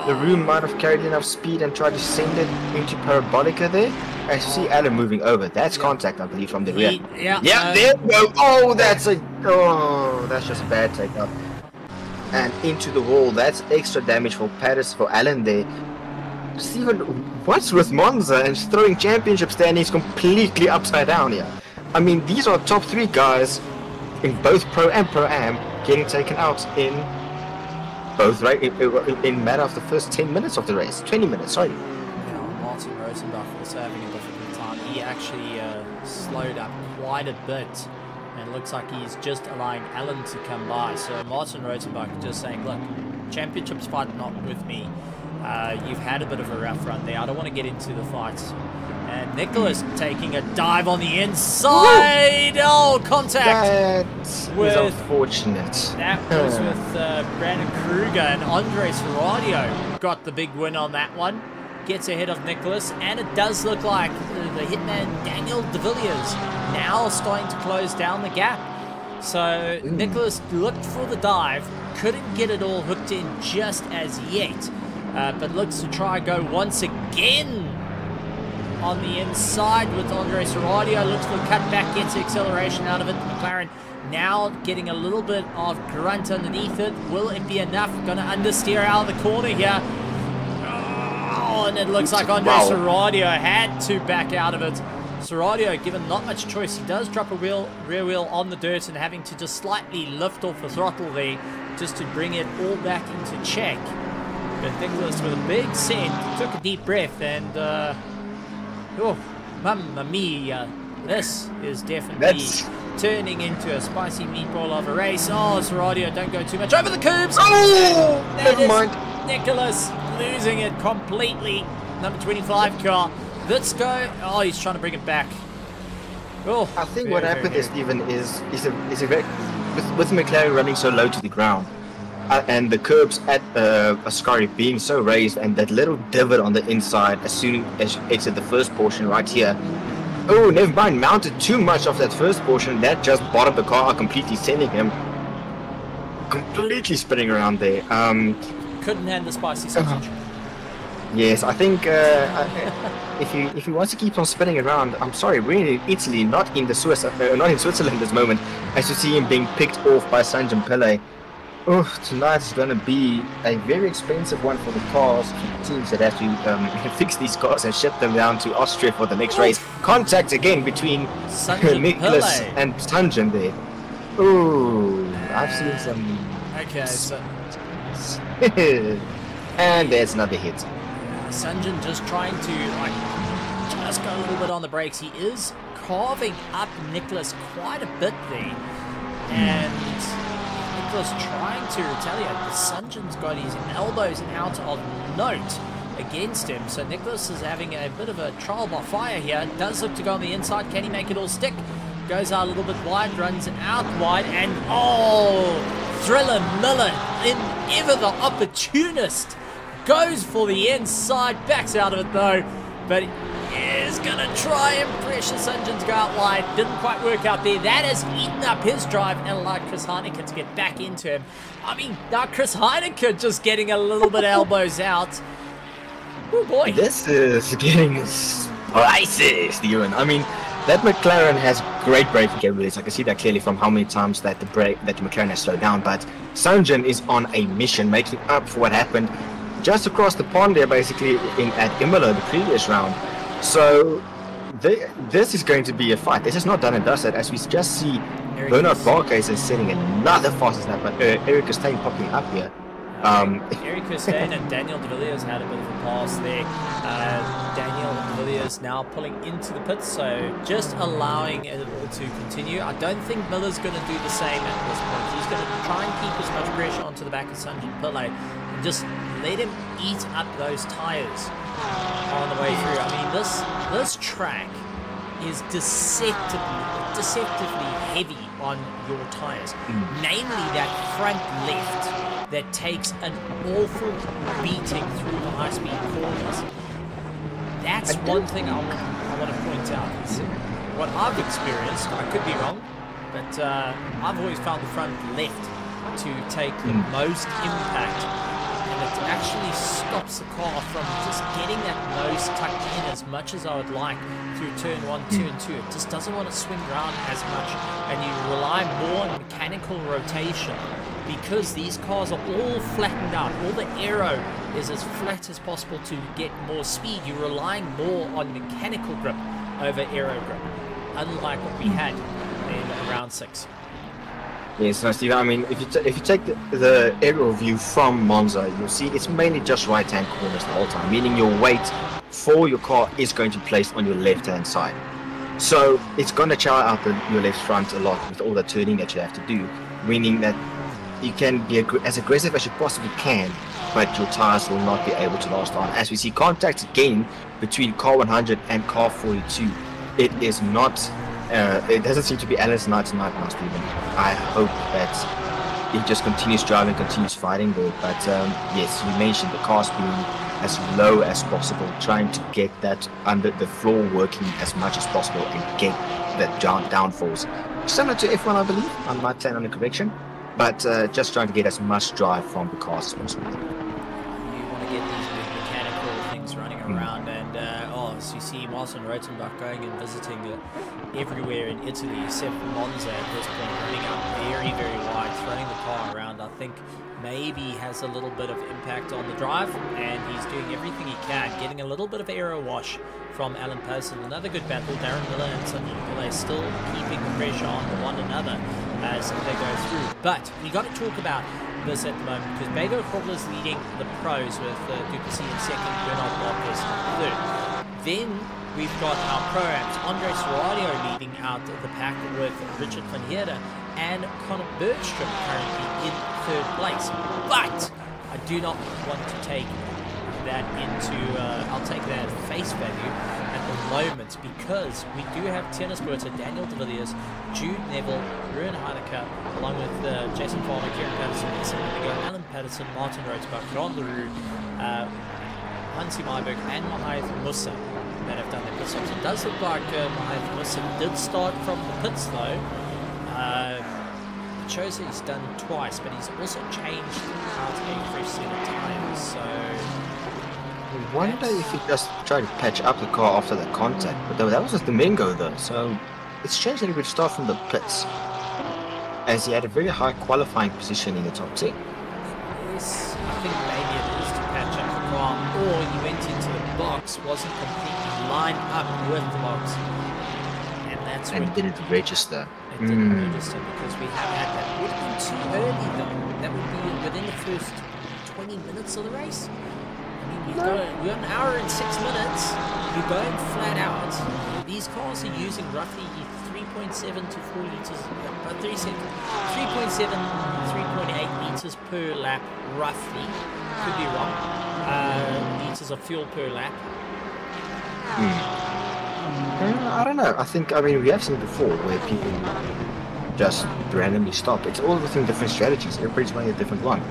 LaRue might have carried enough speed and tried to send it into Parabolica there. I see Alan moving over. That's Yeah. contact, I believe, from the rear. He- yeah, Yeah, uh, there we go. Oh, that's a. Oh, that's just a bad takeout. And into the wall. That's extra damage for Paris, for Alan there. Stephen, what's with Monza and throwing championship standings completely upside down here? I mean, these are top three guys in both pro and pro am getting taken out in both right in, in, matter of the first 10 minutes of the race 20 minutes sorry Yeah, Martin Rosenbach also having a difficult time. He actually uh, slowed up quite a bit. And it looks like he's just allowing Alan to come by. So Martin Rosenbach just saying, look, championships fight not with me. Uh, you've had a bit of a rough run there. I don't want to get into the fights. And Nicholas taking a dive on the inside. Oh, contact. that With- is unfortunate That was with uh, Brandon Kruger and Andre Serradio got the big win on that one. Gets ahead of Nicholas, and it does look like the, the hitman Daniel De Villiers now starting to close down the gap. So Nicholas looked for the dive, couldn't get it all hooked in just as yet, uh, but looks to try go once again on the inside with Andre Serradio. Looks for a cutback, gets acceleration out of it. McLaren now getting a little bit of grunt underneath it. Will it be enough? Going to understeer out of the corner here. Oh, and it looks like Andre Wow. Serradio had to back out of it. Serradio, given not much choice, he does drop a wheel, rear wheel on the dirt and having to just slightly lift off the throttle there just to bring it all back into check. But Nicholas with a big send, took a deep breath and, uh, oh, mamma mia, this is definitely That's- turning into a spicy meatball of a race. Oh, Serradio, don't go too much over the curbs. Oh, never mind. Nicholas losing it completely. Number 25 car. Let's go. Oh, he's trying to bring it back. Oh, I think very, what happened there, Stephen, is is a is a very with, with McLaren running so low to the ground, and the curbs at uh, Ascari being so raised, and that little divot on the inside as soon as you exit the first portion right here. Oh, never mind. Mounted too much of that first portion. That just bottomed the car completely, sending him completely spinning around there. Um, couldn't handle the spicy sausage. Yes, I think uh, I- if he if he wants to keep on spinning around, I'm sorry, we're in Italy, not in the Swiss, uh, not in Switzerland at this moment. As you see him being picked off by Sanjin Pillay. Oh, tonight is going to be a very expensive one for the cars, for teams that have to um, fix these cars and ship them down to Austria for the next race. Contact again between Nicholas and Sanjin there. Oh, I've seen some. Okay, so and there's another hit. Sanjin just trying to like just go a little bit on the brakes. He is carving up Nicholas quite a bit there. And Nicholas trying to retaliate, but Sanjin's got his elbows out of note against him. So Nicholas is having a bit of a trial by fire here. Does look to go on the inside. Can he make it all stick? Goes out a little bit wide, runs out wide, and oh, Thriller Miller, in ever the opportunist, goes for the inside, backs out of it though, but is gonna try and pressure Sanjin's go out wide. Didn't quite work out there. That has eaten up his drive and allowed Chris Heineke to get back into him. I mean, now Chris Heineke just getting a little bit elbows out. Oh boy. This is getting spicy, Steven. I mean, that McLaren has great braking capabilities. I can see that clearly from how many times that the brake that the McLaren has slowed down. But Sanjin is on a mission, making up for what happened just across the pond there, basically in at Imola the previous round. So. They, this is going to be a fight. This is not done and dusted, as we just see he Bernard is. Is setting another fast snap, but uh, Eric Kirstein popping up here. Um, Eric Kirstein and Daniel De Villiers had a bit of a pass there. Uh, Daniel De Villiers now pulling into the pits, so just allowing it to continue. I don't think Miller's going to do the same at this point. He's going to try and keep as much pressure onto the back of Sanjin Pillay and just let him eat up those tyres on the way through. I mean, this this track is deceptively deceptively heavy on your tires. Namely that front left that takes an awful beating through the high speed corners. That's one thing I want, I want to point out. Is what I've experienced, I could be wrong, but uh, I've always found the front left to take the Mm. most impact it actually stops the car from just getting that nose tucked in as much as I would like through turn one, two, and two. It just doesn't want to swing around as much, and you rely more on mechanical rotation because these cars are all flattened out. All the aero is as flat as possible to get more speed. You're relying more on mechanical grip over aero grip, unlike what we had in round six. Yes, no, Steve. I mean, if you if you take the, the aerial view from Monza, you'll see it's mainly just right-hand corners the whole time, meaning your weight for your car is going to be placed on your left-hand side. So it's going to chow out the, your left front a lot with all the turning that you have to do, meaning that you can be aggr- as aggressive as you possibly can, but your tires will not be able to last on. As we see contact again between car 100 and car 42, it is not. Uh, it doesn't seem to be Alice Knight tonight now, Stephen. I hope that he just continues driving, continues fighting there. But um, yes, you mentioned the cars being as low as possible, trying to get that under the floor working as much as possible and get that down downforce similar to F1, I believe. I might stand on the correction, but uh, just trying to get as much drive from the cars as possible. You see Martin Rotenbach going and visiting uh, everywhere in Italy, except Monza at this point, running out very, very wide, throwing the car around. I think maybe has a little bit of impact on the drive, and he's doing everything he can, getting a little bit of aero wash from Alan Patterson. Another good battle. Darren Miller and Sonny Pillay still keeping the pressure on one another as they go through. But we got to talk about this at the moment because Beto is leading the pros with uh, Duplessis in second, Bernard Marquez third. Then we've got our pro-ams, Andre Serradio leading out the pack with Richard Van Heerden and Connor Bergstrom currently in third place. But I do not want to take that into, uh, I'll take that face value at the moment because we do have tennis Berta, Daniel De Jude Neville, Ruan Heineke, along with uh, Jason Farmer, Kieran Patterson, Essen Alan Patterson, Martin Rotebach, Jean Leroux, uh, Hansi Myberg, and Mahath Musa that have done their pit stops. It does look like uh, Mahath Musa did start from the pits though. Uh, it shows that he's done twice, but he's also changed out a fresh set of tyres, so I wonder if he just tried to patch up the car after the contact, but that was with Domingo though, so it's strange that he would start from the pits, as he had a very high qualifying position in the top 10. Yes, I think maybe it is to patch up the car, or he went into the box, wasn't completely lined up with the box, and that's And when didn't register. it didn't Mm. register because we have had that. Would have been too early though. That would be within the first 20 minutes of the race. I mean, we've got a, we're an hour and six minutes. You're going flat out. These cars are using roughly 3.7 to 4 liters, uh, 3.7, 3.7, 3.8 liters per lap, roughly. Could be wrong. Uh, liters of fuel per lap. Uh, I don't know. I think, I mean, we have seen before where people just randomly stop. It's all within different strategies. Everybody's running a different one.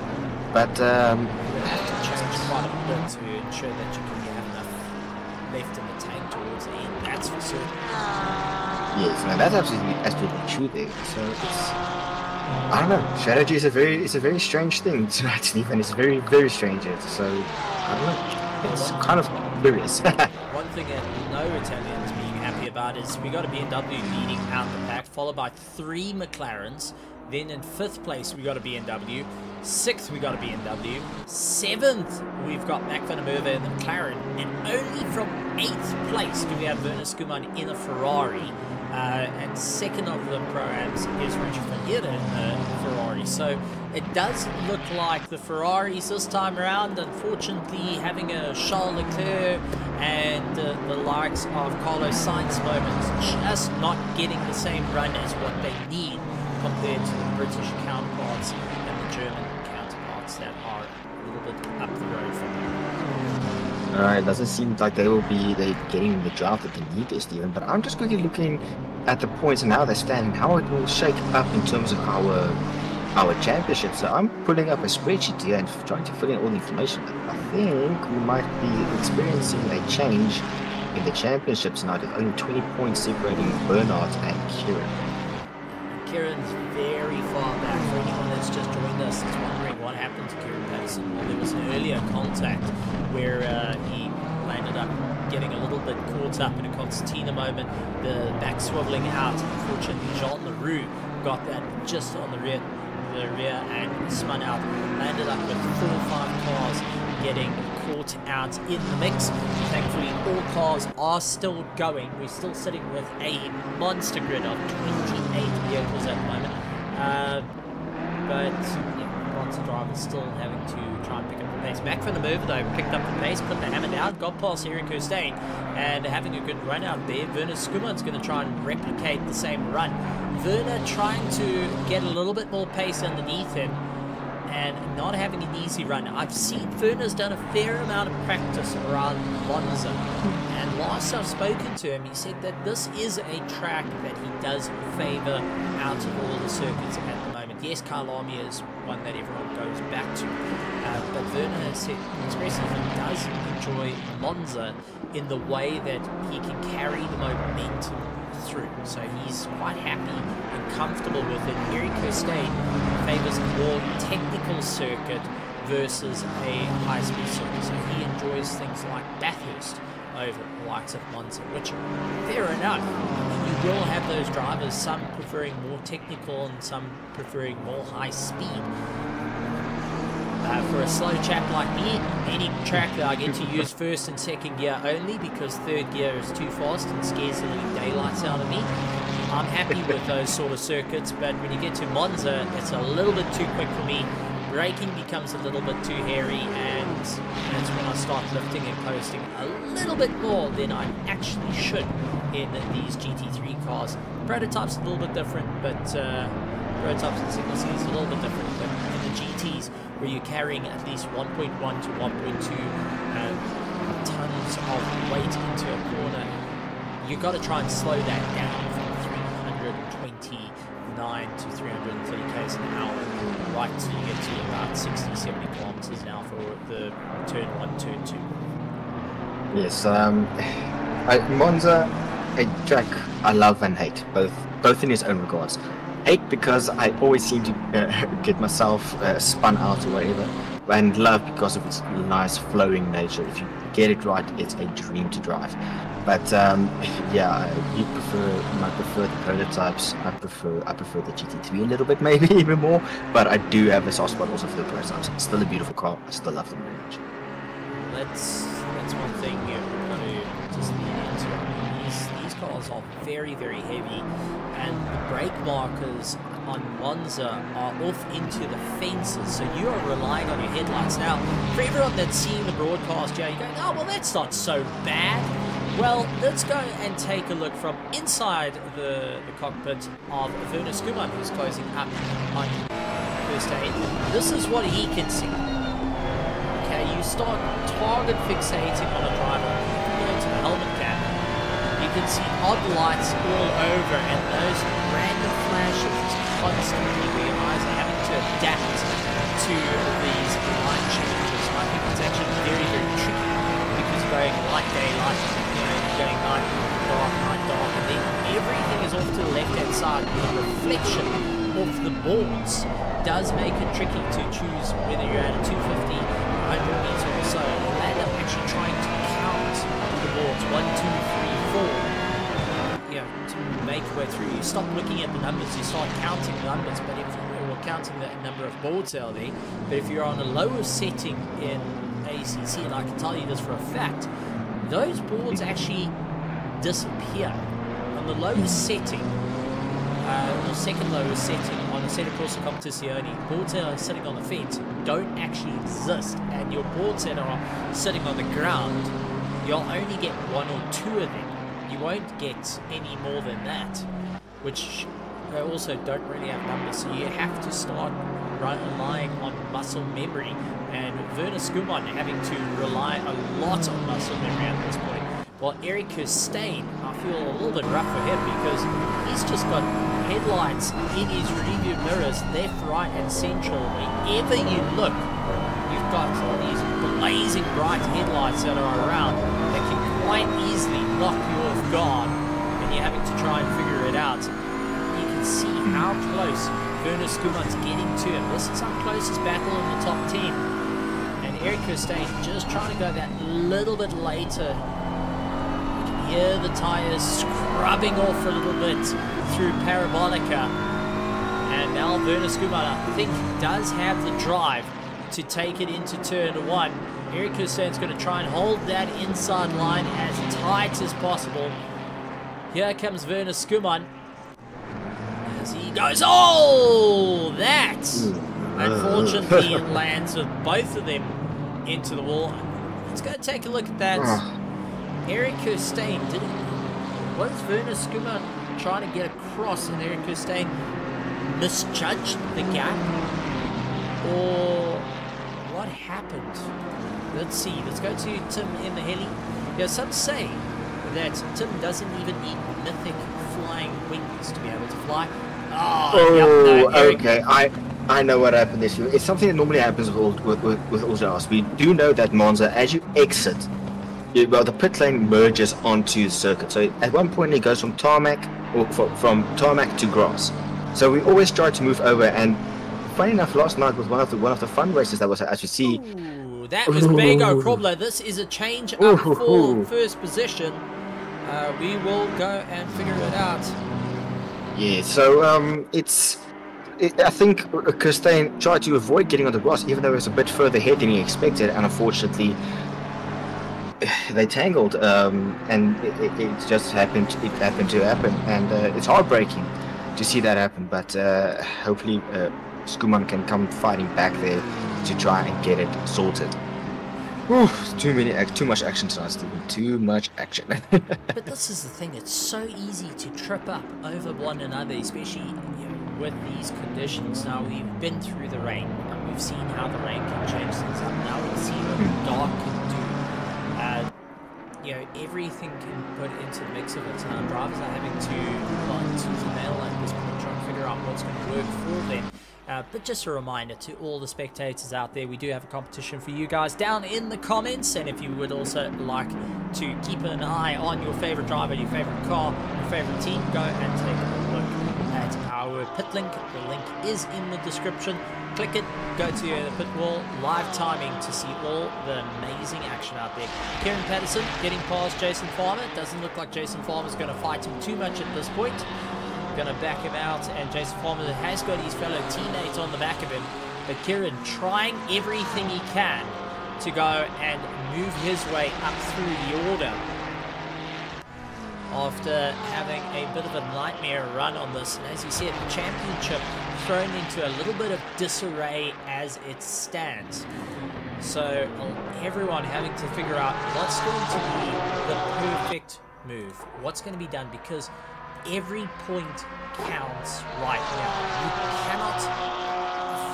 But, um, change quite a bit to ensure that you can have enough left in the tank towards the end. That's for certain. yes, no, that's absolutely, absolutely true there. So it's, I don't know. Strategy is a very, it's a very strange thing to actually, and it's very, very strange. So, I don't know. It's kind of curious. about is we got a BMW leading out the pack, followed by three McLarens. Then in fifth place we got a BMW. Sixth we got a BMW. Seventh we've got Mac van in the McLaren. And only from eighth place do we have Werner Schumann in a Ferrari. Uh, and second of the pro-ams is Richard van in the Ferrari. So it does look like the Ferraris this time around, unfortunately, having a Charles Leclerc and uh, the likes of Carlos Sainz moments, just not getting the same run as what they need compared to the British counterparts and the German counterparts that are a little bit up the road from them. Alright, doesn't seem like they will be they getting the draft that they need Stephen. But I'm just quickly looking at the points and how they stand and how it will shake up in terms of our our championship. So I'm pulling up a spreadsheet here and trying to fill in all the information. I think we might be experiencing a change in the championships now. There's only 20 points separating Bernard and Kieran. Kieran's very far back. For anyone that's just joined us that's wondering what happened to Kieran Patterson, well, there was an earlier contact where uh, he landed up getting a little bit caught up in a concertina moment, the back swiveling out. Unfortunately, Jean Leroux got that just on the rear, the rear and spun out. Landed up with four or five cars getting caught out in the mix. Thankfully, all cars are still going. We're still sitting with a monster grid of 28 vehicles at the moment. Uh, but of drivers still having to try and pick up the pace. Mac van der Merwe though picked up the pace, put the hammer down, got past Eric Kirstein, and having a good run out there. Werner Schumann's going to try and replicate the same run. Werner trying to get a little bit more pace underneath him and not having an easy run. I've seen Werner's done a fair amount of practice around Monza, and last I've spoken to him, he said that this is a track that he does favour out of all the circuits at the moment. Yes, Kyalami is one that everyone goes back to, uh, but Werner has he does enjoy Monza in the way that he can carry the momentum through. So he's quite happy and comfortable with it. Eric Kirstein favors a more technical circuit versus a high-speed circuit. So he enjoys things like Bathurst over the likes of Monza, which, fair enough. You will have those drivers, some preferring more technical and some preferring more high speed. Uh, for a slow chap like me, any track that I get to use first and second gear only because third gear is too fast and scares the living daylights out of me. I'm happy with those sort of circuits, but when you get to Monza, it's a little bit too quick for me. Braking becomes a little bit too hairy, and that's when I start lifting and coasting a little bit more than I actually should in these GT3 cars. Prototype's a little bit different, but uh, prototypes and single seats a little bit different. But in the GTs, where you're carrying at least 1.1 to 1.2 uh, tons of weight into a corner, you've got to try and slow that down 329 to 330 k's an hour, right till you get to about 60, 70 kilometers an hour for the turn one, turn two. Yes, um, I, Monza, a track I love and hate, both both in his own regards. Hate because I always seem to uh, get myself uh, spun out or whatever, and love because of its nice flowing nature. If you get it right, it's a dream to drive. But um, yeah, you prefer, I prefer the prototypes. I prefer, I prefer the GT3 a little bit, maybe even more. But I do have a soft spot also for the prototypes. It's still a beautiful car. I still love them very much. That's that's one thing you just. These these cars are very very heavy, and the brake markers on Monza are off into the fences, so you are relying on your headlights. Now, for everyone that's seeing the broadcast, yeah, you're going, oh well, that's not so bad. Well, let's go and take a look from inside the, the cockpit of Werner Skuman, who's closing up on first aid. This is what he can see. Okay, you start target fixating on a driver. You go to the helmet. You can see odd lights all over, and those random flashes constantly are having to adapt to these light changes. I think it's actually very, very tricky because going light day, light, you know, going night, dark, night, dark, and then everything is off to the left-hand side. The reflection of the boards does make it tricky to choose whether you're at a 250, 100 meter or so. End up actually trying to count the boards, one, two, three, four, make way through. You stop looking at the numbers, you start counting the numbers, but if you're counting the number of boards out there, but if you're on a lower setting in ACC, and I can tell you this for a fact, those boards actually disappear. On the lowest setting, uh, or second lowest setting on Assetto Corsa Competizione, boards that are sitting on the fence don't actually exist, and your boards that are sitting on the ground, you'll only get one or two of them. You won't get any more than that, which they also don't really have numbers, so you have to start relying on muscle memory, and Werner Skuman having to rely a lot on muscle memory at this point. While Eric Kirstein, I feel a little bit rough for him because he's just got headlights in his rearview mirrors, left, right, and central. Wherever you look, you've got these blazing bright headlights that are around that can quite easily knock you guard when you're having to try and figure it out. You can see how close Werner Skuman's getting to him. This is our closest battle in the top 10. And Eric Kirstein just trying to go that little bit later You can hear the tyres scrubbing off a little bit through Parabolica. And now Werner Skuman, I think, does have the drive to take it into turn one. Eric Kirstein's going to try and hold that inside line as tight as possible. Here comes Werner Skuman. As he goes, oh, that! Hmm. Unfortunately, uh. lands with both of them into the wall. Let's go take a look at that. Ah. Eric Kirstein, did it, was Werner Skuman trying to get across and Eric Kirstein misjudged the gap? Or what happened? Let's see, let's go to Tim in the heli. Yeah, some say that Tim doesn't even need mythic flying wings to be able to fly. Oh, Oh, yep, no, oh, okay. I I know what happened this year. It's something that normally happens with all with, with, with. We do know that Monza, as you exit yeah, well, the pit lane merges onto the circuit. So at one point it goes from tarmac or fro- from tarmac to grass. So we always try to move over. And funny enough, last night was one of the one of the fun races that was as you see. That was Bago Grobler. This is a change up for ooh, ooh. first position. Uh, we will go and figure it out. Yeah. So um, it's. It, I think Kirstein tried to avoid getting on the grass, even though it was a bit further ahead than he expected, and unfortunately, they tangled. Um, and it, it, it just happened. It happened to happen, and uh, it's heartbreaking to see that happen. But uh, hopefully, uh, Skuman can come fighting back there to try and get it sorted. Whew, too many, too much action tonight, Stephen. Too much action. But this is the thing, it's so easy to trip up over one another, especially you know, with these conditions. Now, we've been through the rain, and we've seen how the rain can change things up. Now we see what the dark can do. Uh, you know, everything can put into the mix of it, and our drivers are having to, well, tooth and nail at this point, try and figure out what's going to work for them. Uh, but just a reminder to all the spectators out there, we do have a competition for you guys down in the comments. And if you would also like to keep an eye on your favorite driver, your favorite car, your favorite team, go and take a look at our pit link. The link is in the description. Click it, go to the pit wall, live timing to see all the amazing action out there. Kieran Patterson getting past Jason Farmer. Doesn't look like Jason Farmer's going to fight him too much at this point going to back him out, and Jason Farmer has got his fellow teammates on the back of him. But Kieran trying everything he can to go and move his way up through the order after having a bit of a nightmare run on this. And as you said, the championship thrown into a little bit of disarray as it stands. So everyone having to figure out what's going to be the perfect move, what's going to be done, because every point counts right now. You cannot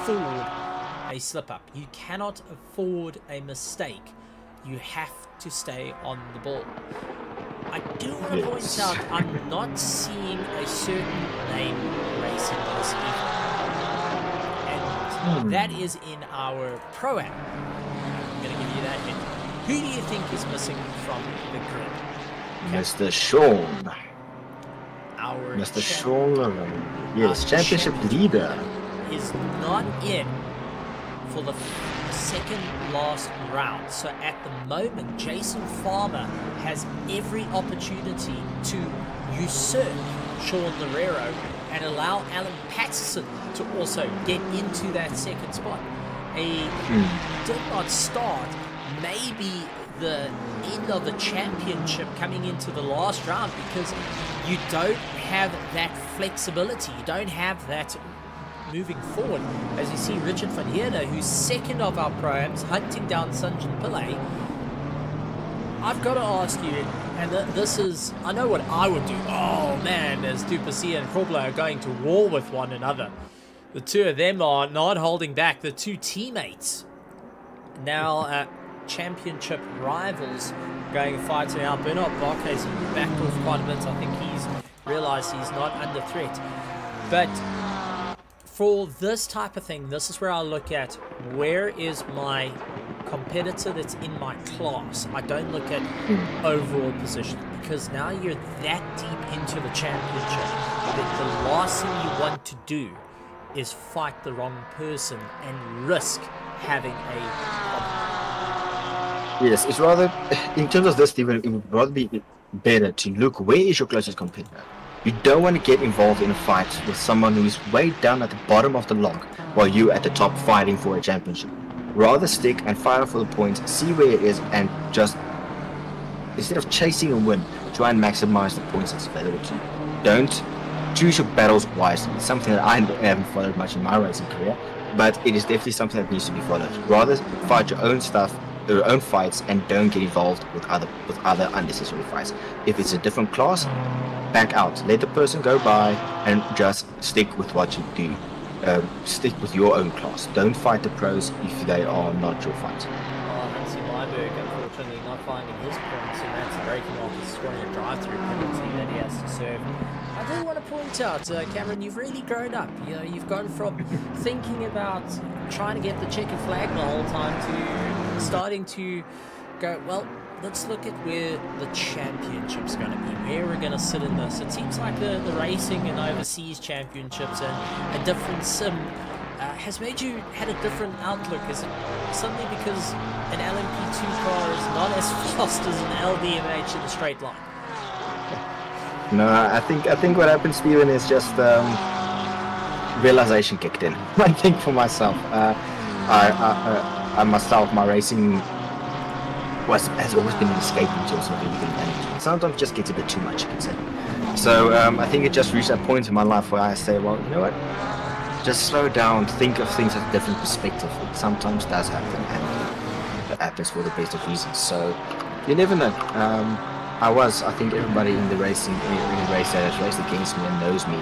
afford a slip up. You cannot afford a mistake. You have to stay on the ball. I do want to Yes. point out I'm not seeing a certain name racing this evening. And hmm. that is in our pro am. I'm going to give you that hint. Who do you think is missing from the grid? Mr. Sean. Our Mr. Lauren. Yes, championship champion. leader. is not in for the second last round. So at the moment, Jason Farmer has every opportunity to usurp Sean Lorero and allow Alan Patterson to also get into that second spot. A hmm. did not start, maybe the end of the championship coming into the last round because you don't have that flexibility. You don't have that moving forward. As you see, Richard van Heerden, who's second of our proams, hunting down Sanjin Pillay. I've got to ask you, and th- this is, I know what I would do. Oh man, as Duplessis and Grobler are going to war with one another. The two of them are not holding back. The two teammates, now uh, championship rivals, going fighting out. Bernard Barkhuizen backed off quite a bit. I think he's realised he's not under threat. But for this type of thing, this is where I look at where is my competitor that's in my class. I don't look at overall position because now you're that deep into the championship that the last thing you want to do is fight the wrong person and risk having a Yes, it's rather, in terms of this, Stephen, it would rather be better to look where is your closest competitor. You don't want to get involved in a fight with someone who is way down at the bottom of the log while you at the top fighting for a championship. Rather stick and fire for the points, see where it is, and just instead of chasing a win, try and maximize the points that's available to you. Don't choose your battles wisely. It's something that I haven't followed much in my racing career, but it is definitely something that needs to be followed. Rather fight your own stuff, your own fights, and don't get involved with other with other unnecessary fights. If it's a different class, back out. Let the person go by and just stick with what you do. Um, stick with your own class. Don't fight the pros if they are not your fight. Oh, Hansi unfortunately, not finding his points, and that's breaking off the scoring drive-through out, uh, Cameron, you've really grown up. You know, you've gone from thinking about trying to get the checkered flag the whole time to starting to go, well, let's look at where the championship's going to be, where we're going to sit in this. It seems like the, the racing and overseas championships and a different sim uh, has made you had a different outlook. Is it suddenly because an LMP2 car is not as fast as an LMDh in a straight line? No, I think I think what happened, Stephen, is just um, realization kicked in. I think for myself, uh, I, I, uh, I myself, my racing was has always been an escape into also really good management. Sometimes just gets a bit too much, you can say. So um, I think it just reached that point in my life where I say, well, you know what? Just slow down, think of things at a different perspective. It sometimes does happen, and it happens for the best of reasons. So you never know. Um, I was, I think everybody in the racing, in the race that has raced against me and knows me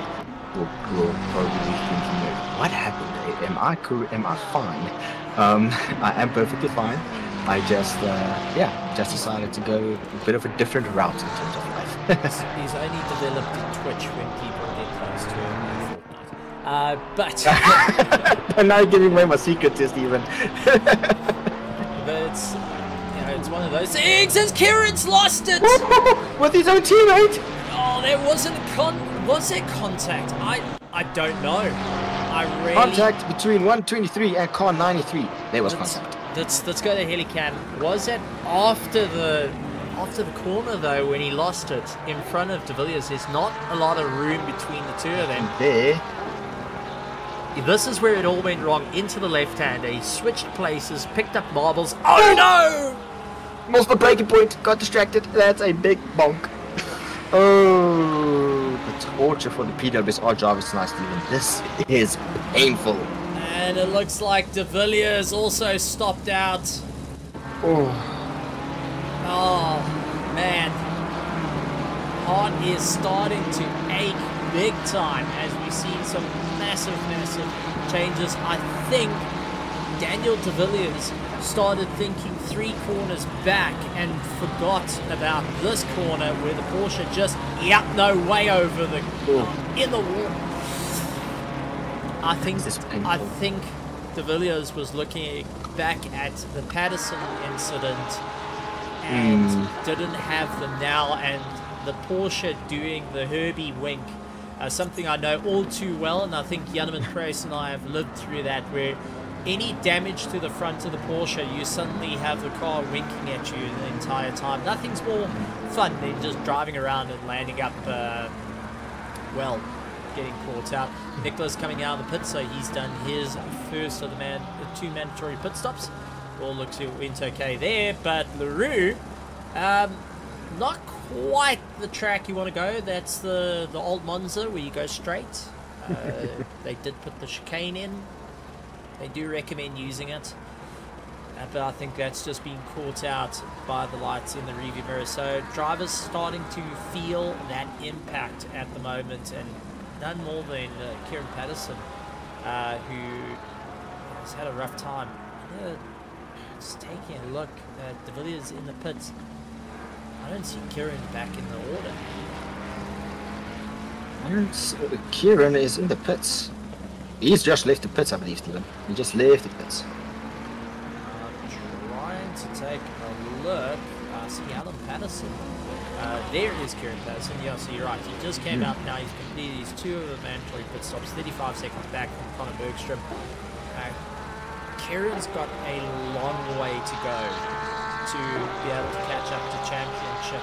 will, will probably be thinking, what happened? Am I, am I fine? Um, I am perfectly fine. I just, uh, yeah, just decided to go a bit of a different route in terms of life. He's only developed Twitch when people get close to him. Uh, but... I'm not giving away my secret to Steven. but it's, you know, it's one of those things as Kieran's lost it! With his own teammate! Oh, there wasn't con... Was there contact? I I don't know. I really... Contact between 123 and car 93. There was contact. Let's let's go to Helicam. Was it after the after the corner though when he lost it in front of De Villiers? There's not a lot of room between the two of them. There. This is where it all went wrong. Into the left-hander. He switched places, picked up marbles. Oh, oh! no! Lost the braking point. Got distracted. That's a big bonk. oh, the torture for the PWSR drivers tonight, Steven. This is painful. And it looks like De Villiers also stopped out. Oh. Oh, man. Heart is starting to ache big time as we've seen some massive, massive changes. I think Daniel De Villiers started thinking three corners back and forgot about this corner where the Porsche just, yep, no, way over the, oh. in the wall. I think I think De Villiers was looking back at the Patterson incident and mm. didn't have the now and the Porsche doing the Herbie wink. Uh, something I know all too well, and I think Janneman Price and I have lived through that, where any damage to the front of the Porsche, you suddenly have the car winking at you the entire time. Nothing's more fun than just driving around and landing up, uh, well, getting caught out. Nicholas coming out of the pit, so he's done his first of the man, the two mandatory pit stops. All looks it went okay there, but LaRue, um, not quite the track you want to go. That's the the old Monza where you go straight. Uh, they did put the chicane in. They do recommend using it. Uh, but I think that's just being caught out by the lights in the rearview mirror. So drivers starting to feel that impact at the moment and none more than uh, Kieran Patterson, uh, who has had a rough time. Just taking a look at De Villiers in the pits. I don't see Kieran back in the order. Uh, Kieran is in the pits. He's just left the pits, I believe, Stephen. He just left the pits. I'm trying to take a look. I see Alan Patterson uh, there is Kieran Patterson. Yeah, so you're right. He just came mm. out now. He's completed his two of the mandatory pit stops, 35 seconds back from Conor Bergstrom. Uh, Kieran's got a long way to go to be able to catch up to championship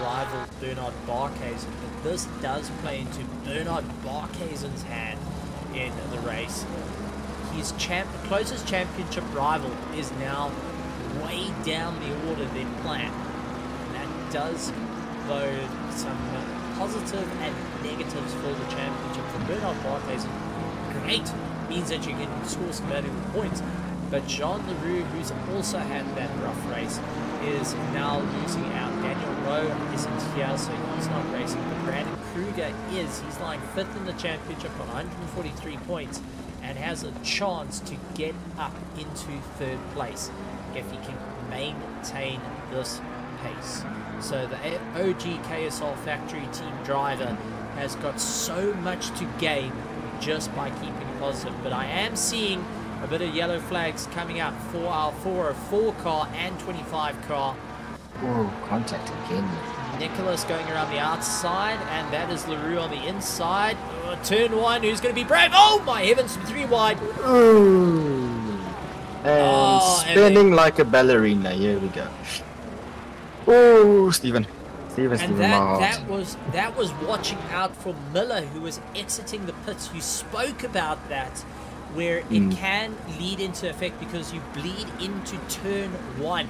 rival Bernard Barkhuizen. But this does play into Bernard Barkhuizen's hand in the race. His champ closest championship rival is now way down the order than planned. That does though some positive and negatives for the championship. For Bernard Barthez, great means that you can score some valuable points. But Jean Leroux, who's also had that rough race, is now losing out. Daniel Rowe isn't here, so he's not racing. But Brandon Kruger is. He's lying fifth in the championship on 143 points and has a chance to get up into third place if he can maintain this pace. So the OG KSR factory team driver has got so much to gain just by keeping positive. But I am seeing a bit of yellow flags coming up for our 404 car and 25 car. Oh, contact again. Nicholas going around the outside, and that is LaRue on the inside. Uh, turn one, who's going to be brave? Oh my heavens, three wide. Ooh. And Oh, and spinning like a ballerina. Here we go. Oh, Stephen. Stephen, And Stephen, that, that was that was watching out for Miller, who was exiting the pits. You spoke about that, where it Mm. can lead into effect because you bleed into turn one.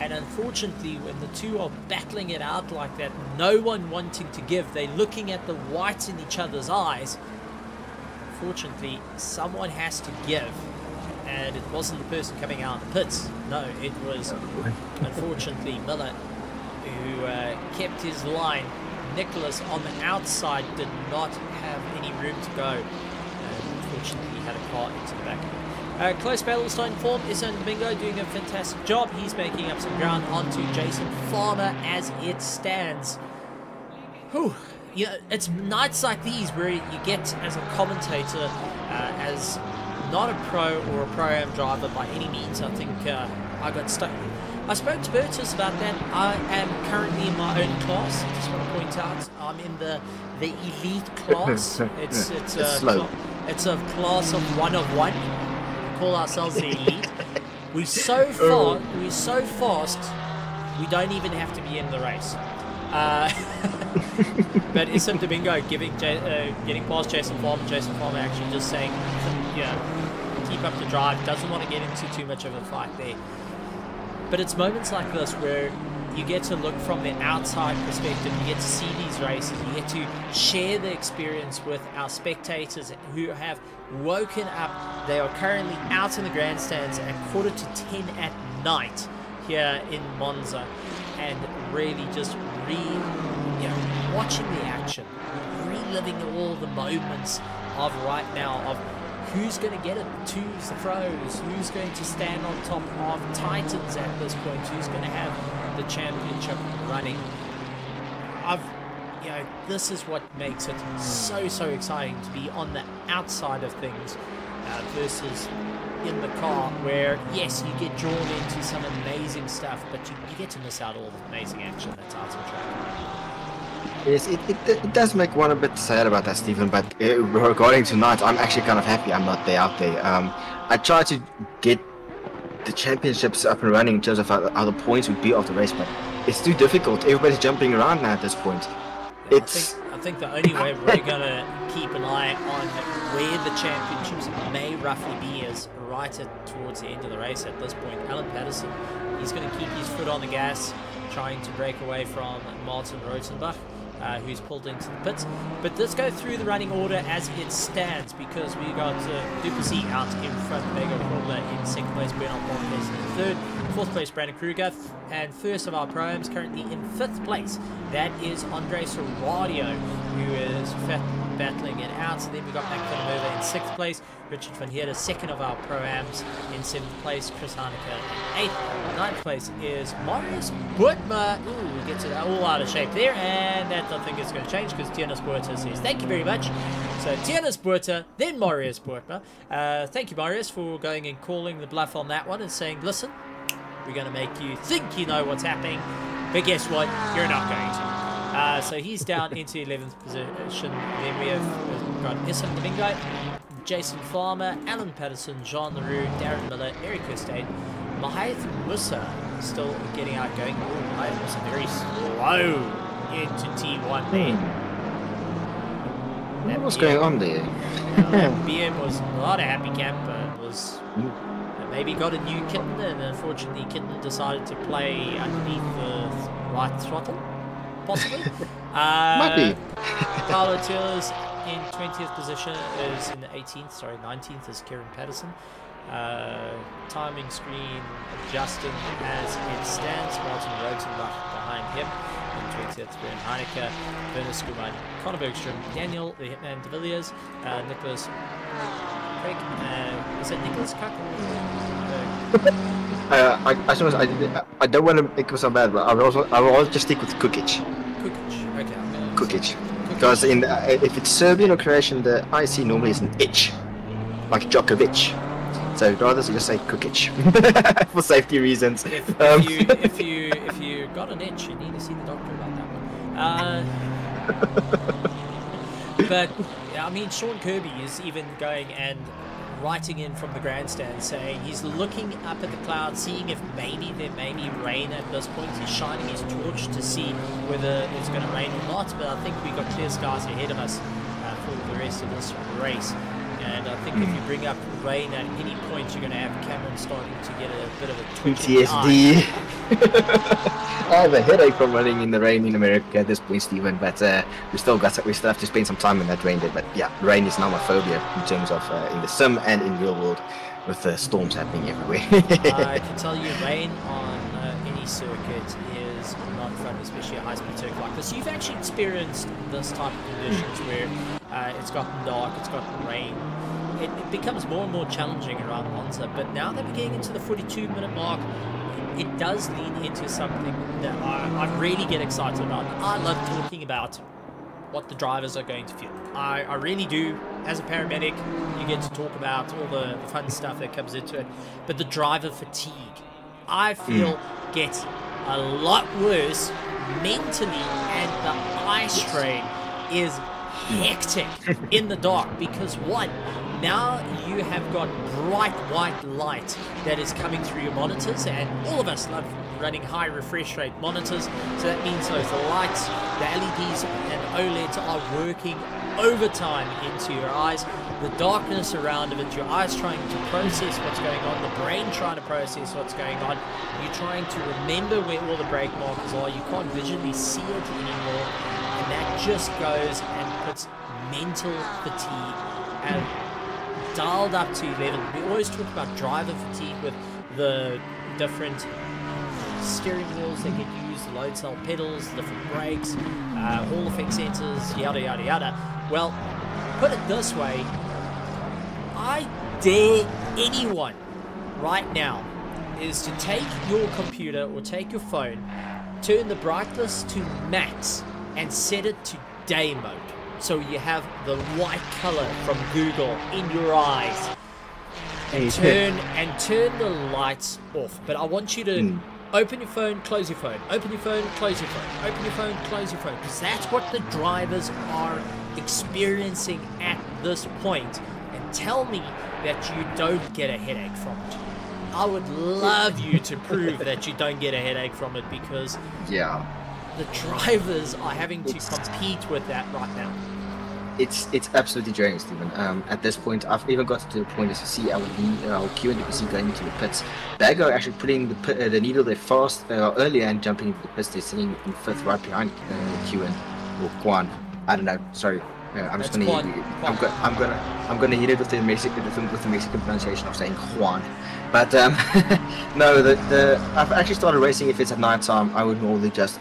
And unfortunately, when the two are battling it out like that, no one wanting to give, they're looking at the whites in each other's eyes. Fortunately, someone has to give. And it wasn't the person coming out of the pits. No, it was unfortunately Miller who uh, kept his line. Nicholas on the outside did not have any room to go. And unfortunately, he had a car into the back. Uh, close battle starting form. Issam Domingo doing a fantastic job. He's making up some ground onto Jason Farmer as it stands. Whew. Yeah, it's nights like these where you get as a commentator, uh, as not a pro or a pro am driver by any means. I think uh, I got stuck. I spoke to Bertus about that. I am currently in my own class. I just want to point out I'm in the the elite class. It's it's a It's slow. It's a class of one of one. We call ourselves the elite. We're so far. We're so fast. We don't even have to be in the race. Uh, but Issam Domingo giving J- uh, getting past Jason Farmer, Jason Farmer actually just saying, you know, keep up the drive, doesn't want to get into too much of a fight there. But it's moments like this where you get to look from the outside perspective, you get to see these races, you get to share the experience with our spectators who have woken up. They are currently out in the grandstands at quarter to 10 at night here in Monza and really just re, you know, watching the action, reliving all the moments of right now of who's going to get it, twos, the pros, who's going to stand on top of Titans at this point, who's going to have the championship running. I've, you know, this is what makes it so, so exciting to be on the outside of things uh, versus in the car where, yes, you get drawn into some amazing stuff, but you, you get to miss out all the amazing action that's out on track. Yes, it, it, it does make one a bit sad about that, Stephen. But uh, regarding tonight, I'm actually kind of happy I'm not there out there. Um, I try to get the championships up and running in terms of how, how the points would be off the race, but it's too difficult. Everybody's jumping around now at this point. Yeah, It's I think, I think the only way we're going to keep an eye on where the championships may roughly be is right at, towards the end of the race at this point. Alan Patterson, he's going to keep his foot on the gas, trying to break away from Martin Rosenbach. Uh, who's pulled into the pits. But let's go through the running order as it stands because we got uh, Duplessis out in front, Vega Crawler in second place, Bernard Montes in third, fourth place, Brandon Kruger, and first of our proams currently in fifth place. That is Andre Serradio, who is fat, battling it out. So then we've got Mac Villanova in sixth place, Richard Van Heerden, second of our proams in seventh place, Chris Heineke in eighth. Ninth place is Marius Bootma. Ooh, gets it all out of shape there, and that I think is going to change because Tiernas Buerta says thank you very much. So Tiernas Buerta, then Marius Bootma. Uh, thank you, Marius, for going and calling the bluff on that one and saying, listen, we're going to make you think you know what's happening, but guess what? You're not going to. Uh, so he's down into 11th position. Then we have got Issam Domingo, Jason Farmer, Alan Patterson, John LaRue, Darren Miller, Eric Kirstein, Mahath Musa still getting out going. Mahath Musa very slow into T1 there. That what's BM going on there? uh, that BM was not a happy camper. Was maybe got a new kitten, and unfortunately, kitten decided to play underneath the right throttle, possibly. uh, Might be. Paolo Taylor's in 20th position is in the 18th, sorry, 19th is Kieran Patterson. Uh, timing screen adjusting as it stands. Martin Rosenbach behind him. In 20th, Björn Heineke, Werner Schoeman, Conor Bergstrom, Daniel, the Hitman de Villiers, uh, Nicholas Craig, uh, is it Nicholas Cuck? Uh, Uh, I, I, suppose I, I don't want to make so bad, but I will also I will also just stick with Kukic. Kukic. Okay, Kukic. Because in the, if it's Serbian or Croatian, the IC normally is an itch, like Djokovic. So I'd rather just say Kukic for safety reasons. If, if um, you if you if you got an itch, you need to see the doctor about that one. Uh, but I mean, Sean Kirby is even going and writing in from the grandstand saying he's looking up at the clouds, seeing if maybe there may be rain at this point. He's shining his torch to see whether it's going to rain or not. But I think we've got clear skies ahead of us uh, for the rest of this race. And I think if you bring up rain at any point, you're going to have Cameron starting to get a bit of a PTSD. I have a headache from running in the rain in America at this point, Stephen. But uh, we still got we still have to spend some time in that rain. There. But yeah, rain is now my phobia in terms of uh, in the sim and in real world with the storms happening everywhere. I can tell you, rain on uh, any circuit is not fun, especially a high-speed circuit like this. You've actually experienced this type of conditions where uh, it's gotten dark, it's gotten rain. It, it, becomes more and more challenging around Monza, but now that we're getting into the 42 minute mark, it does lean into something that I, I really get excited about. I love talking about what the drivers are going to feel. I, I really do. As a paramedic, you get to talk about all the fun stuff that comes into it. But the driver fatigue, I feel, mm. gets a lot worse mentally, and the eye strain is hectic in the dark because one, now you have got bright white light that is coming through your monitors and all of us love running high refresh rate monitors. So that means those lights the LEDs and OLEDs are working overtime into your eyes. The darkness around of it your eyes trying to process what's going on the brain trying to process what's going on. You're trying to remember where all the brake markers are. You can't visually see it anymore. And that just goes and puts mental fatigue and dialed up to 11. We always talk about driver fatigue with the different steering wheels that get used, the load cell pedals, different brakes, uh, Hall effect sensors, yada yada yada. Well, put it this way, I dare anyone right now is to take your computer or take your phone, turn the brightness to max, and set it to day mode so you have the white color from Google in your eyes. And turn and turn the lights off. But I want you to mm. open your phone, close your phone, open your phone, close your phone, open your phone, close your phone, because that's what the drivers are experiencing at this point. And tell me that you don't get a headache from it. I would love you to prove that you don't get a headache from it because yeah the drivers are having to it's, compete with that right now. It's it's absolutely draining, Stephen. Um, at this point, I've even got to the point as you see our, our Q and PC going into the pits. Bago actually putting the uh, the needle there fast uh, earlier and jumping into the pits. They're sitting in fifth, right behind uh, Q and or Quan. I don't know. Sorry, uh, I'm just gonna I'm, go, I'm gonna I'm gonna hit it with the Mexican with the, with the Mexican pronunciation of saying Juan. But um, no, the, the I've actually started racing. If it's at night time, I would normally just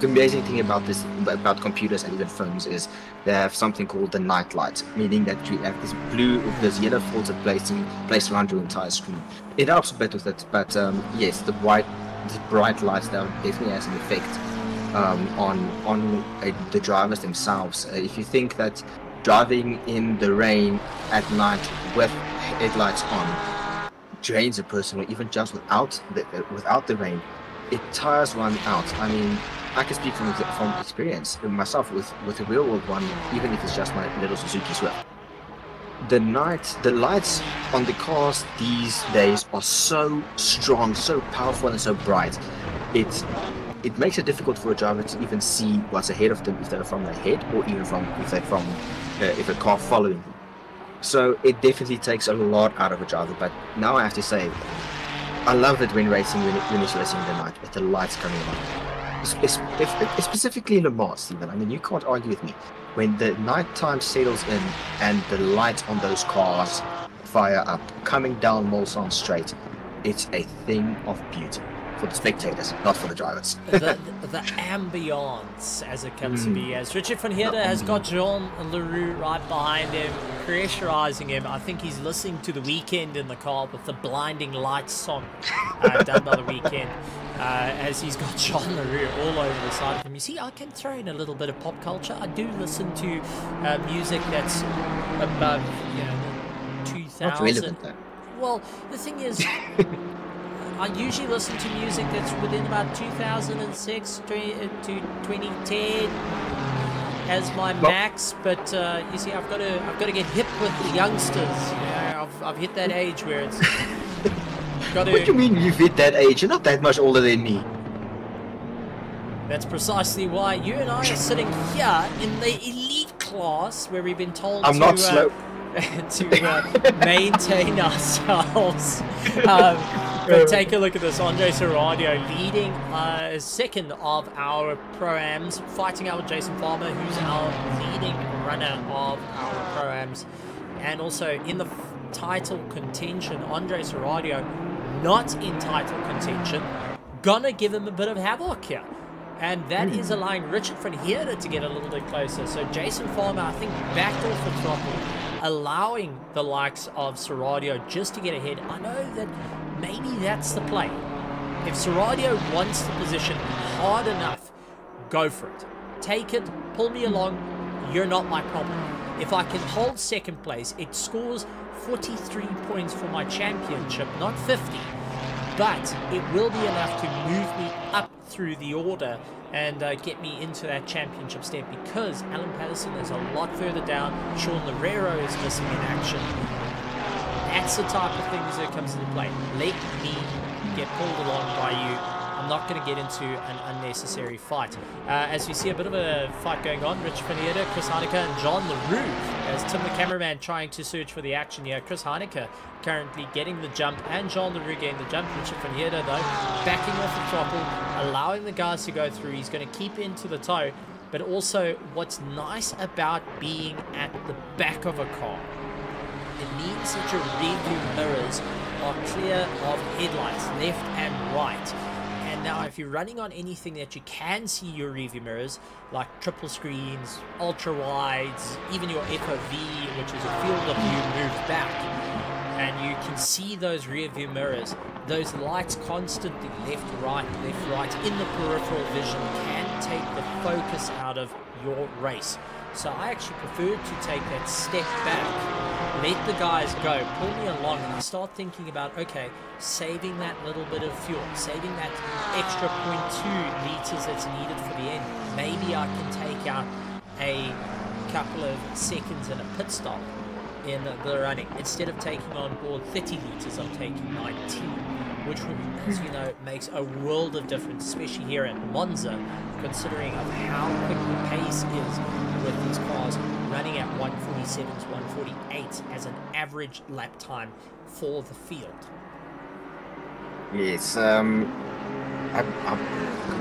the amazing thing about this about computers and even phones is they have something called the night light meaning that you have this blue or this yellow filter placing placed around your entire screen. It helps a bit with it but um, yes the white the bright lights that definitely has an effect um, on on uh, the drivers themselves. Uh, if you think that driving in the rain at night with headlights on drains a person or even just without the, without the rain it tires one out. I mean I can speak from from experience myself with with a real world one, even if it's just my little Suzuki Swift. The night, the lights on the cars these days are so strong, so powerful, and so bright. It it makes it difficult for a driver to even see what's ahead of them if they're from ahead or even from if they're from uh, if a car following them. So it definitely takes a lot out of a driver. But now I have to say, I love it when racing when, when it's racing in the night with the lights coming on specifically Mans, Stephen. I mean, you can't argue with me. When the nighttime settles in and the lights on those cars fire up, coming down Mulsanne Straight, it's a thing of beauty for the spectators, not for the drivers. the, the, the, ambiance, as it comes mm. to be, as Richard van Heerden has got Jean Leroux right behind him, pressurizing him. I think he's listening to the Weeknd in the car with the blinding lights song uh, done by the Weeknd. Uh, as he's got Jean Leroux all over the side of him. You see, I can throw in a little bit of pop culture. I do listen to uh, music that's above, you know, 2000. Not relevant, though well, the thing is, I usually listen to music that's within about 2006 20, uh, to 2010 as my max. But uh, you see, I've got to I've got to get hip with the youngsters. You know, I've I've hit that age where it's got to. What do you mean you've hit that age? You're not that much older than me. That's precisely why you and I are sitting here in the elite class where we've been told I'm to, not uh, slow. to uh, maintain ourselves. Um, but take a look at this. Andre Serradio leading uh, second of our pro-ams, fighting out with Jason Farmer, who's our leading runner of our pro-ams. And also in the title contention, Andre Serradio not in title contention. Gonna give him a bit of havoc here. And that is allowing Richard van Heerden to get a little bit closer. So Jason Farmer, I think, backed off the throttle, allowing the likes of Serradio just to get ahead. I know that maybe that's the play. If Serradio wants the position hard enough, go for it. Take it, pull me along, you're not my problem. If I can hold second place, it scores 43 points for my championship, not 50 but it will be enough to move me up through the order and uh, get me into that championship step because Alan Patterson is a lot further down. Sean Lerero is missing in action. That's the type of things that comes into play. Let me get pulled along by you. I'm not going to get into an unnecessary fight. Uh, as we see a bit of a fight going on, Rich Pineda, Chris Heineke, and John LaRue, as Tim the cameraman trying to search for the action here. Chris Heineke currently getting the jump, and John LaRue getting the jump. Richard Pineda, though, backing off the throttle, allowing the guys to go through. He's going to keep into the toe, but also what's nice about being at the back of a car it means that your rear view mirrors are clear of headlights, left and right. And now if you're running on anything that you can see your rear view mirrors, like triple screens, ultra wides, even your FOV, which is a field of view moved back, and you can see those rear view mirrors, those lights constantly left, right, left, right in the peripheral vision can take the focus out of your race. So I actually prefer to take that step back, let the guys go, pull me along, and start thinking about, okay, saving that little bit of fuel, saving that extra 0.2 liters that's needed for the end. Maybe I can take out a couple of seconds in a pit stop in the running. Instead of taking on board 30 liters, I'm taking 19, which, as you know, makes a world of difference, especially here at Monza, considering of how quick the pace is with these cars running at 147 148 as an average lap time for the field. Yes, um, I, I'm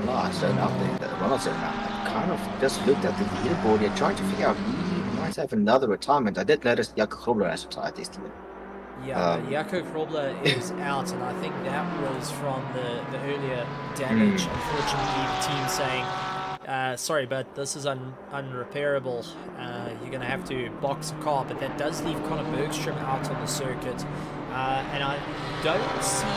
I don't update that. Well, so. I kind of just looked at the leaderboard and tried to figure out he might have another retirement. I did notice Jakob Grobler has retired this year. Yeah, Um, Jaco Grobler is out, and I think that was from the, the earlier damage. Hmm. Unfortunately, the team saying, uh, sorry, but this is un- unrepairable. Uh, you're going to have to box a car, but that does leave Conor Bergstrom out on the circuit. Uh, and I don't see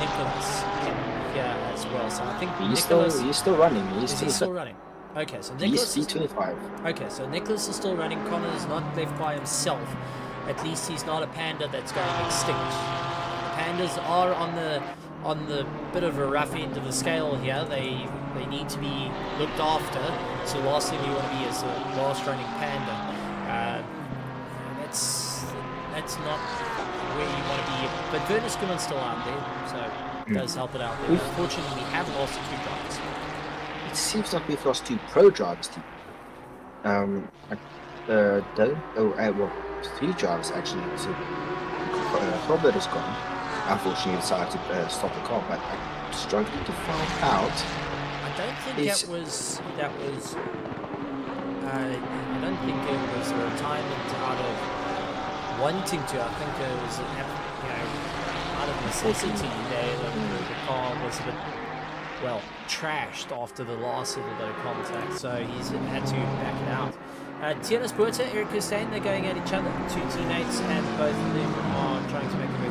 Nicholas in here as well, so I think He's still Nicholas he's still running. He's is still, he still running. Okay, so Nicholas is C25. Okay, so Nicholas is still running. Connor is not left by himself. At least he's not a panda that's going extinct. Pandas are on the on the bit of a rough end of the scale here. They they need to be looked after. So last thing you want to be is a last running panda. Uh, that's that's not where you want to be. But Vernus Gilman's still out there, so it does help it out there. We've- Unfortunately, we have lost two drivers. It seems like we've lost two pro drivers. Team. Um, uh, though, oh, uh, well, three drivers actually. So, uh, Robert is gone. Unfortunately, decided to uh, stop the car, but I'm struggling to find out. I don't think Is- that was that was. Uh, I don't think it was a retirement out of wanting to. I think it was, an you know, out of necessity. There, the, the car was a bit well trashed after the last little bit of contact, so he's had to back it out. Uh, Tiernas Puerta, Eric Hussein, they're going at each other, two teammates, and both of them are trying to make their way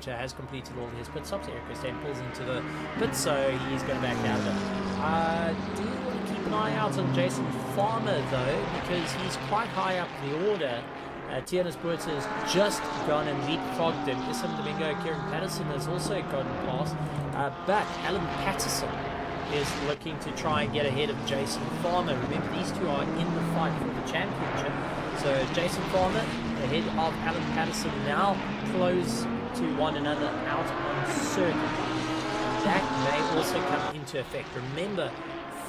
through. Has completed all his pit stops. Eric Hussein pulls into the pit, so he's going back of it. Uh, do want to keep an eye out on Jason Farmer, though, because he's quite high up the order, Uh, Buerta has just gone and leapfrogged him. Issam Domingo, Kieran Patterson has also gotten past. Uh, but Alan Patterson is looking to try and get ahead of Jason Farmer. Remember, these two are in the fight for the championship. So Jason Farmer ahead of Alan Patterson now close to one another out on circuit. That may also come into effect. Remember,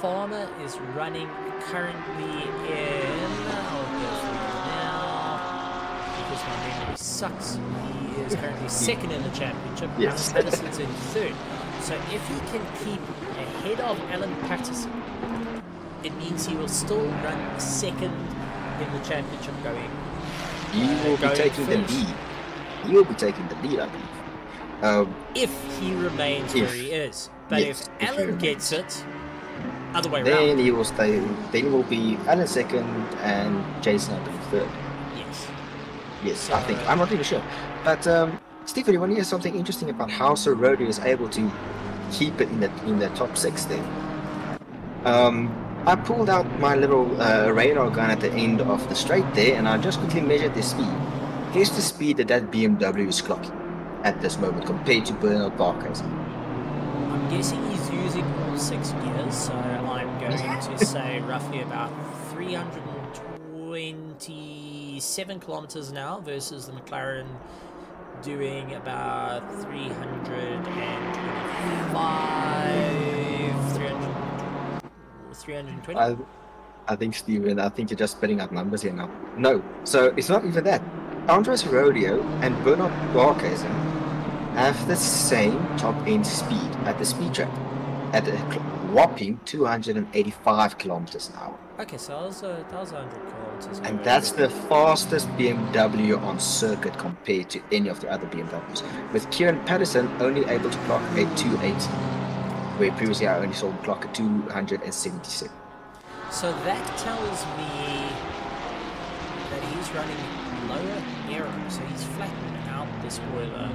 Farmer is running currently in. I'll go through it now because my memory sucks. He is currently second in the championship. Yes. Patterson's in third. So if he can keep ahead of Alan Patterson, it means he will still run second in the championship going. He uh, will be taking the lead. He will be taking the lead, I believe. Um, If he remains If. where he is. But Yes, if if Alan gets it, other way then around. he will stay. Then will be Alan second and Jason third. Yes. Yes, I think I'm not really sure. But um, Stephen, you want to hear something interesting about how Serradio is able to keep it in the in the top six there? Um, I pulled out my little uh, radar gun at the end of the straight there, and I just quickly measured the speed. Guess the speed that that BMW is clocking at this moment compared to Bernard Barker's. I'm guessing he's using all six gears, so I'm going to say roughly about 327 kilometers an hour versus the McLaren doing about 325, 300, 320. I, I think Steven, I think you're just spitting out numbers here now. No, so it's not even that. Andre Serradio and Bernard Barkhuizen have the same top end speed at the speed trap at a whopping 285 kilometers an hour. Okay, so that was, uh, that was 100 kilometers. And that's the fastest BMW on circuit compared to any of the other BMWs. With Kieran Patterson only able to clock a 280, where previously I only saw him clock a 277. So that tells me that he's running lower so he's flattened out the spoiler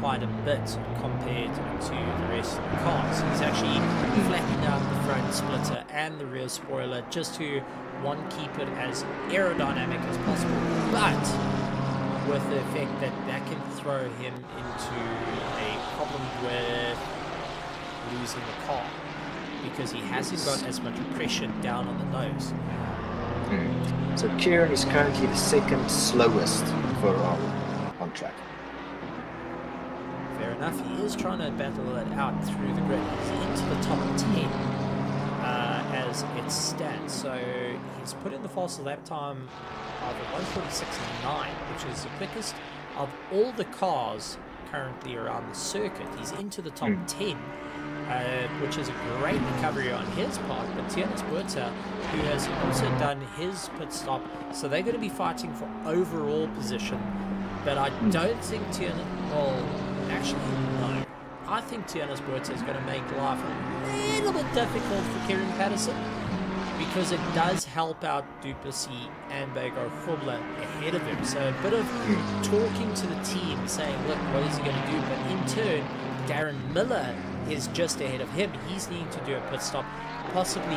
quite a bit compared to the rest of the cars. He's actually flattened out the front splitter and the rear spoiler just to one keep it as aerodynamic as possible, but with the effect that that can throw him into a problem with losing the car because he hasn't got as much pressure down on the nose. Hmm. So Kieran is currently the second slowest for on, on track. Fair enough, he is trying to battle it out through the grid. He's into the top 10 uh, as its stands. So he's put in the fastest lap time of a 146.9, which is the quickest of all the cars currently around the circuit. He's into the top Hmm. 10. Uh, which is a great recovery on his part, but Tianus Buerta, who has also done his pit stop, so they're going to be fighting for overall position. But I don't think Tianus, well, actually, no. I think Tianus Buerta is going to make life a little bit difficult for Kieran Patterson because it does help out Duplessis and Bego Fubler ahead of him. So a bit of talking to the team, saying, look, what is he going to do? But in turn, Darren Miller is just ahead of him. He's needing to do a pit stop, possibly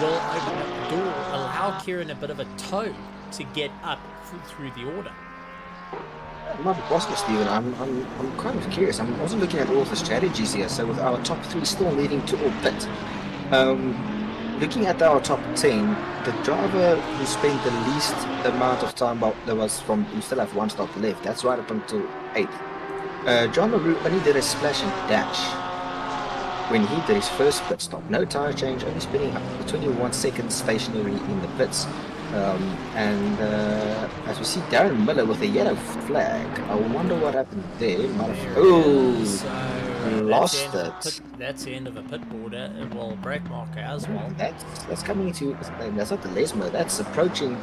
will open up the door, allow Kieran a bit of a toe to get up through the order. I'm not possible, Stephen. I'm, I'm, I'm kind of curious. I'm also looking at all the strategies here. So with our top three still needing to all pit, um, looking at our top ten, the driver who spent the least amount of time, there was from we still have one stop left. That's right up until eighth. Uh, John LaRue only did a splash and dash when he did his first pit stop. No tire change, only spinning up 21 seconds stationary in the pits. Um, and uh, as we see Darren Miller with a yellow flag, I wonder what happened there. Might have, oh, So that's lost the end of a it. pit- that's the end of a pit border. It will break marker as well. That's that's coming into that's not the Lesmo. That's approaching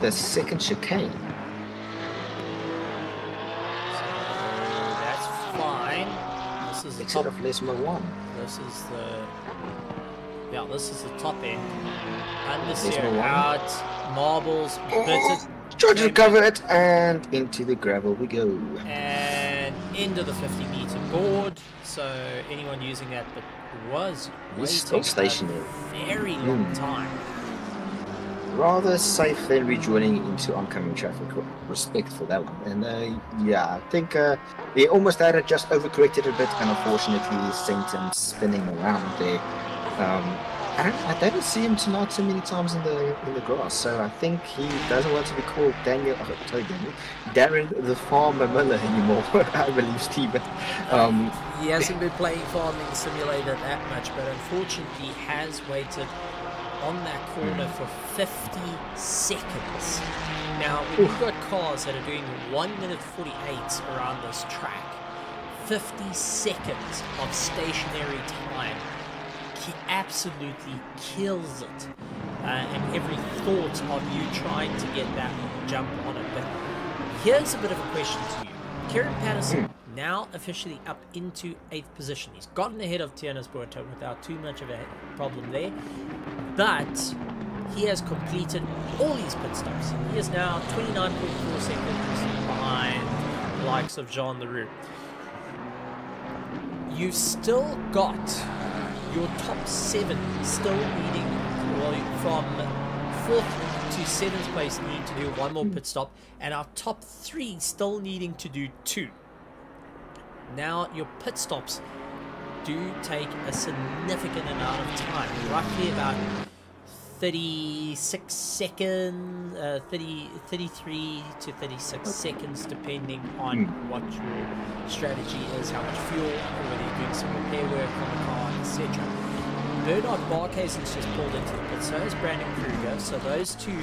the second chicane. So that's fine. This is the Except top of Lesmo one. This is the yeah, this is the top end. There's Understeer no one. out, marbles, Oh, trying to recover it, and into the gravel we go. and into the 50 meter board. So anyone using that but was waiting stationary. a very long Hmm. time. Rather safe than rejoining into oncoming traffic. Respect for that one. And uh, yeah, I think uh, they almost had it just overcorrected a bit, and unfortunately sent him spinning around there. Um, I don't, I don't see him tonight too many times in the in the grass, so I think he doesn't want to be called Daniel. Oh, sorry, Daniel, Darren the Farmer Miller anymore. I believe Stephen. Um, he hasn't been playing Farming Simulator that much, but unfortunately has waited on that corner for 50 seconds. Now, when you've got cars that are doing 1 minute 48 around this track, 50 seconds of stationary time he absolutely kills it. Uh, and every thought of you trying to get that jump on it. But here's a bit of a question to you. Kieran Patterson hmm. Now officially up into 8th position. He's gotten ahead of Tianas Boerto without too much of a problem there. But he has completed all his pit stops. He is now 29.4 seconds behind the likes of Jean Leroux. You've still got your top seven still needing, from fourth to seventh place need to do one more hmm. pit stop, and our top three still needing to do two. Now, your pit stops do take a significant amount of time, roughly about 36 seconds, uh, 30, 33 to 36 seconds, depending on hmm. what your strategy is, how much fuel, or whether you're doing some repair work on the car, etc. Bernard Barkhuizen's just pulled into the pit, so is Brandon Kruger, so those two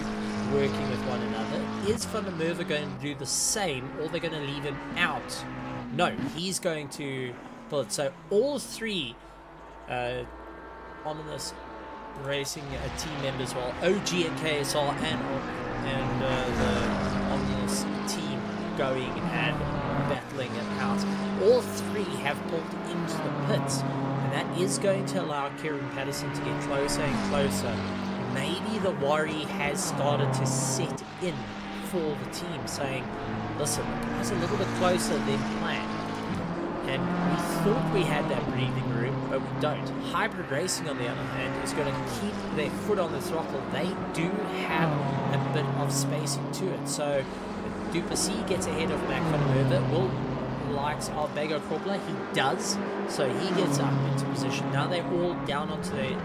working with one another. Is Van der Merwe going to do the same, or they're going to leave him out? No, he's going to pull it. So all three uh, ominous racing uh, team members, well, OG and KSR and and uh, the Omnibus team going and battling it out. All three have pulled into the pits, and that is going to allow Kieran Patterson to get closer and closer. Maybe the worry has started to set in for the team, saying, listen, it's a little bit closer than planned. And we thought we had that breathing room, but we don't. Hybrid Racing, on the other hand, is going to keep their foot on the throttle. They do have a bit of spacing to it. So Du Plessis gets ahead of Mac van Merwe. Will likes of Bego Korbler. He does. So he gets up into position. Now they're all down onto their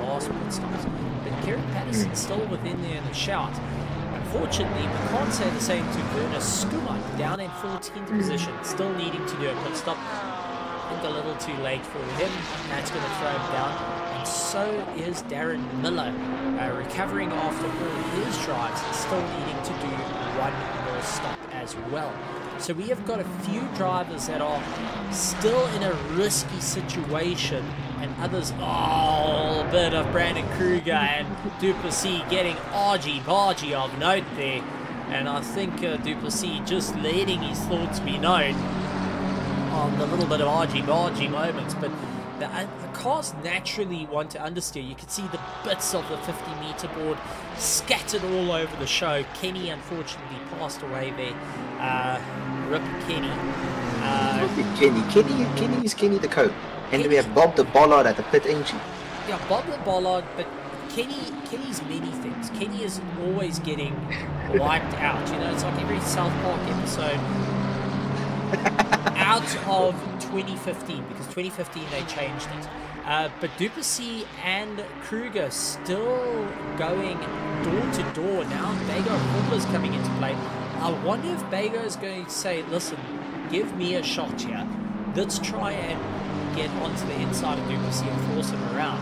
last pit stops. But Kieran Patterson's still within there in the shout. Unfortunately, we can't say the same to Werner Schoeman, down in 14th position, still needing to do a pit stop. I think a little too late for him. That's going to throw him down. And so is Darren Miller, uh, recovering after all his drives, still needing to do one more stop as well. So we have got a few drivers that are still in a risky situation and others, oh, a bit of Brandon Kruger and Duplessis getting argy-bargy of note there. And I think uh, Du Plessis just letting his thoughts be known on the little bit of argy-bargy moments. But the, uh, the, cars naturally want to understeer. You can see the bits of the 50 meter board scattered all over the show. Kenny unfortunately passed away there. Uh, Rip Kenny. Uh, Kenny. Kenny. Kenny is Kenny the coat. And we have Bob the Bollard at the pit entry. Yeah, Bob the Bollard, but Kenny Kenny's many things. Kenny is always getting wiped out. You know, it's like every South Park episode out of 2015 because 2015 they changed it. Uh, but Du and Kruger still going door to door now. Bego Korbler's coming into play. I wonder if Bago is going to say, listen, give me a shot here. Let's try and get onto the inside of Du Plessis and force him around?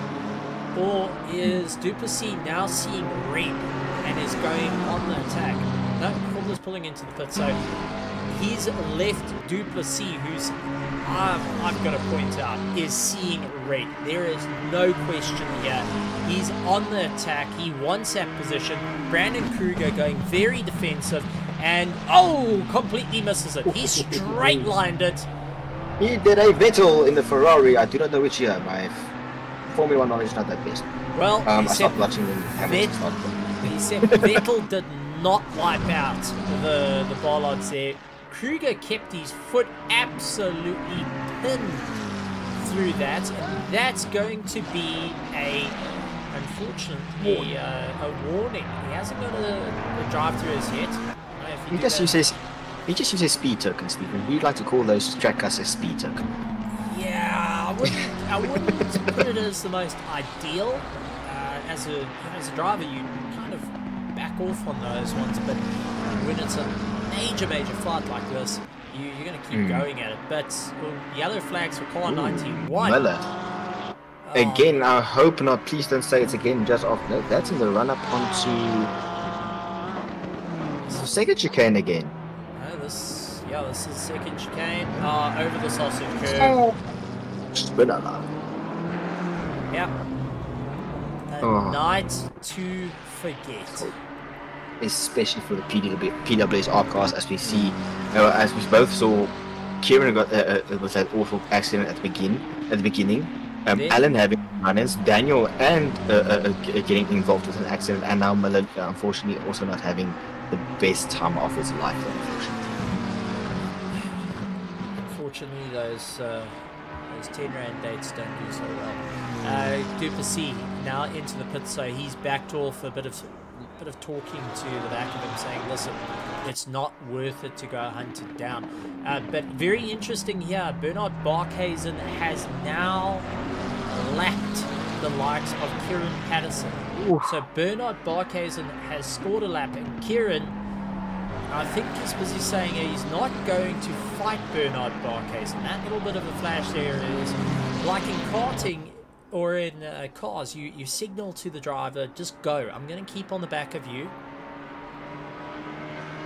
Or is Du Plessis now seeing red and is going on the attack? No, Korbler's pulling into the pit, so he's left Du Plessis, who's, um, I've, I've got to point out, is seeing red. There is no question here. He's on the attack. He wants that position. Brandon Kruger going very defensive and, oh, completely misses it. He straight lined it he did a Vettel in the Ferrari. I do not know which year. My Formula One knowledge is not that best. Well, um, I stopped watching the Except Vettel did not wipe out the the bollards there. Kruger kept his foot absolutely pinned through that, and that's going to be a unfortunately, uh, a warning. He hasn't got a, a drive-through as yet. He just uses he just uses speed tokens, Stephen. We'd like to call those track us a speed token. Yeah, I wouldn't, I wouldn't put it as the most ideal. Uh, as a as a driver, you kind of back off on those ones, but when it's a major, major fight like this, you, are going to keep mm. going at it. But well, yellow flags for car 91. Miller. Oh. Again, I hope not. Please don't say it's again just off. No, that's in the run up onto. second chicane again. Yeah, this is second chicane. Uh, over the sausage curve. Oh. Spinner. Yep. A oh. night to forget especially for the PW, PWS cars, as we see, uh, as we both saw, Kieran got uh, uh, was that awful accident at the begin at the beginning. Um, Alan having runners, Daniel and uh, uh, uh, getting involved with an accident, and now Miller, unfortunately, also not having the best time of his life. Unfortunately, unfortunately those those 10 rand dates don't do so well. Uh, Du Plessis now into the pit, so he's backed off a bit of bit of talking to the back of him saying, listen, it's not worth it to go hunt it down. Uh, but very interesting here, Bernard Barkhuizen has now lapped the likes of Kieran Patterson. Oof. So Bernard Barkhuizen has scored a lap, and Kieran, I think he's busy saying he's not going to fight Bernard Barkhuizen. That little bit of a flash there is like in karting, or in uh, cars, you, you signal to the driver, just go. I'm going to keep on the back of you.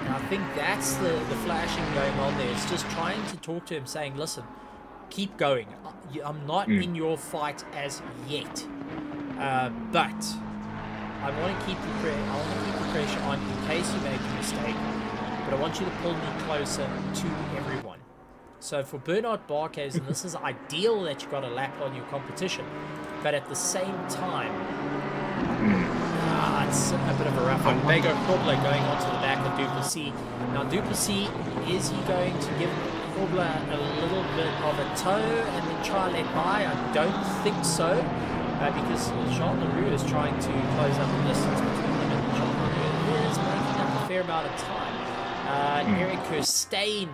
And I think that's the, the flashing going on there. It's just trying to talk to him, saying, listen, keep going. I'm not mm. in your fight as yet. Uh, but I want to keep the I want to keep the pressure on in case you make a mistake. But I want you to pull me closer to everyone. So for Bernard Barkhuizen, this is ideal that you got a lap on your competition. But at the same time, uh, it's a bit of a rough one. Bego Kobler going onto the back of Du Plessis. Now Du Plessis, is he going to give Kobler a little bit of a toe and then try and let by? I don't think so. Uh, because Jean Leroux is trying to close up the distance between him and Jean Leroux is making up a fair amount of time. Uh, hmm. Eric Kirstein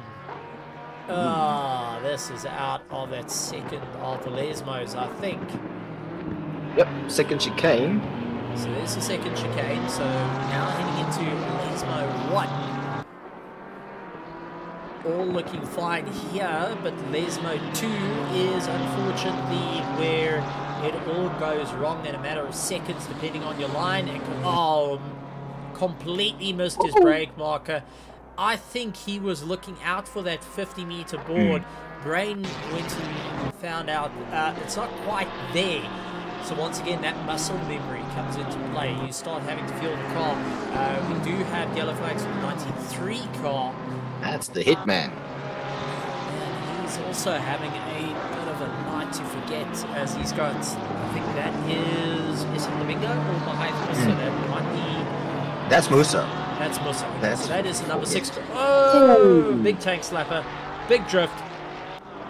Ah, oh, this is out of that second of the Lesmos, I think. Yep, second chicane. So there's the second chicane. So now heading into Lesmo 1. All looking fine here, but Lesmo 2 is unfortunately where it all goes wrong in a matter of seconds, depending on your line. And, oh, completely missed his brake marker. I think he was looking out for that 50 meter board. Mm. Brain went and found out uh, it's not quite there. So once again, that muscle memory comes into play. You start having to feel the car. Uh, we do have yellow flags for the 93 car. That's the hitman. And he's also having a bit of a night to forget as he's got, I think that is, is it Domingo or Mahai? Mm. So that might be... That's Musa. That's Musa. That's so that is number six. Oh, big tank slapper, big drift,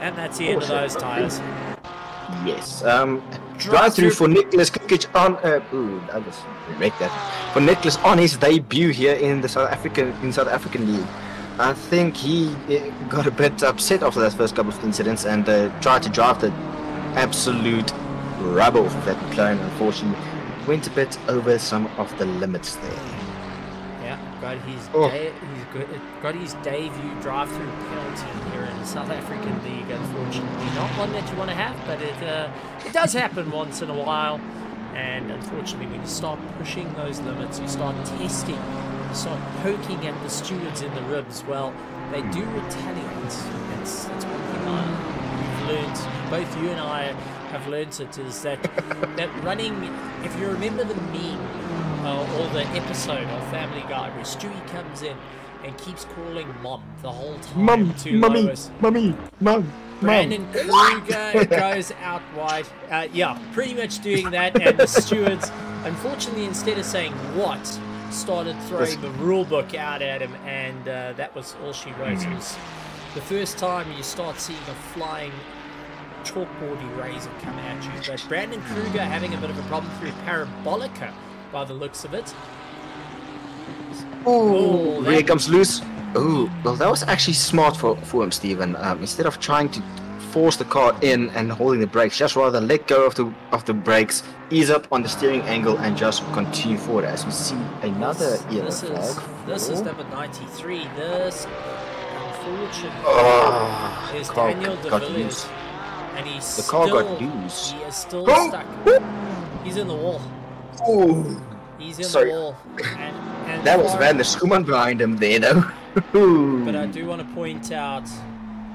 and that's the end of those tires. Yes. Um, drive through for Nicholas Kukic on. Uh, ooh, I just make that for Nicholas on his debut here in the South African in South African League. I think he eh, got a bit upset after that first couple of incidents and uh, tried to drive the absolute rubble of that McLaren. Unfortunately, went a bit over some of the limits there got his oh. de- he's got his debut drive-through penalty here in the South African League. Unfortunately, not one that you want to have, but it uh, it does happen once in a while. And unfortunately, when you start pushing those limits, you start testing, you start poking at the stewards in the ribs. Well, they do retaliate. That's that's one thing I've learned. Both you and I have learned it is that that running. If you remember the meme uh, or the episode of Family Guy where Stewie comes in and keeps calling mom the whole time mum, to mummy, Lois. Mummy, mum. Brandon Kruger goes out wide. Uh, yeah, pretty much doing that. And the stewards, unfortunately, instead of saying what, started throwing the rule book out at him, and uh, that was all she wrote. It was the first time you start seeing a flying chalkboardy rays are coming at you. But Brandon Kruger having a bit of a problem through Parabolica by the looks of it. Oh, that- here comes loose. Oh, well, that was actually smart for, for him, Stephen. Um, instead of trying to force the car in and holding the brakes, just rather let go of the of the brakes, ease up on the steering angle, and just continue forward. As we see another this, yellow this flag. is this is number 93. This, unfortunately, Oh, is car Daniel De got Villiers. loose. And he's The car still, got loose. He is still Oh! stuck. He's in the wall. Oh, He's in Sorry. the wall. And, and that was Van der Schoeman behind him there, though. But I do want to point out,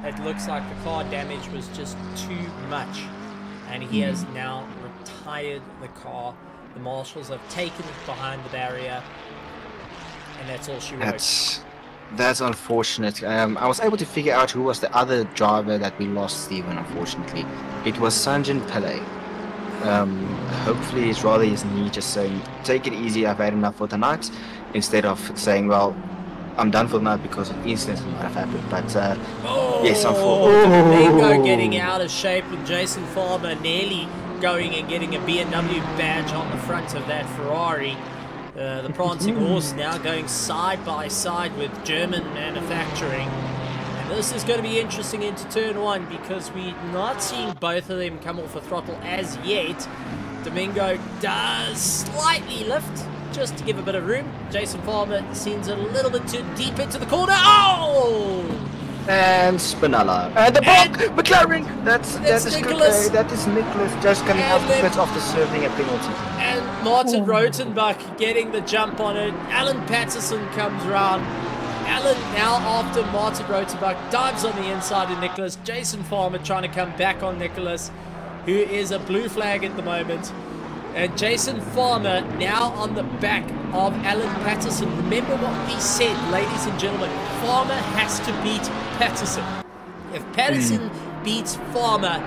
it looks like the car damage was just too much, and he has Hmm. now retired the car. The marshals have taken it behind the barrier, and that's all she wrote. That's that's unfortunate. Um, I was able to figure out who was the other driver that we lost, Stephen. Unfortunately, it was Sanjin Pillay. Um, hopefully, it's rather his knee just saying, "Take it easy. I've had enough for tonight," instead of saying, "Well, I'm done for night because of incidents that might have happened." But uh, Oh, Yes, I'm for- Domingo Oh. getting out of shape with Jason Farmer nearly going and getting a BMW badge on the front of that Ferrari. Uh, the Prancing Horse now going side by side with German manufacturing. And this is going to be interesting into turn one because we're not seeing both of them come off the throttle as yet. Domingo does slightly lift just to give a bit of room. Jason Farmer sends it a little bit too deep into the corner. Oh! and Spinella and uh, the And- block McLaren. That's That's that is Nicholas. Nicholas. That is Nicholas just coming And out the then- pits after serving a penalty. And Martin Rotenbach getting the jump on it. Alan Patterson comes round. Alan now after Martin Rotenbach dives on the inside of Nicholas. Jason Farmer trying to come back on Nicholas, who is a blue flag at the moment. And Jason Farmer now on the back of Alan Patterson. Remember what we said, ladies and gentlemen. Farmer has to beat Patterson. If Patterson hmm. beats Farmer,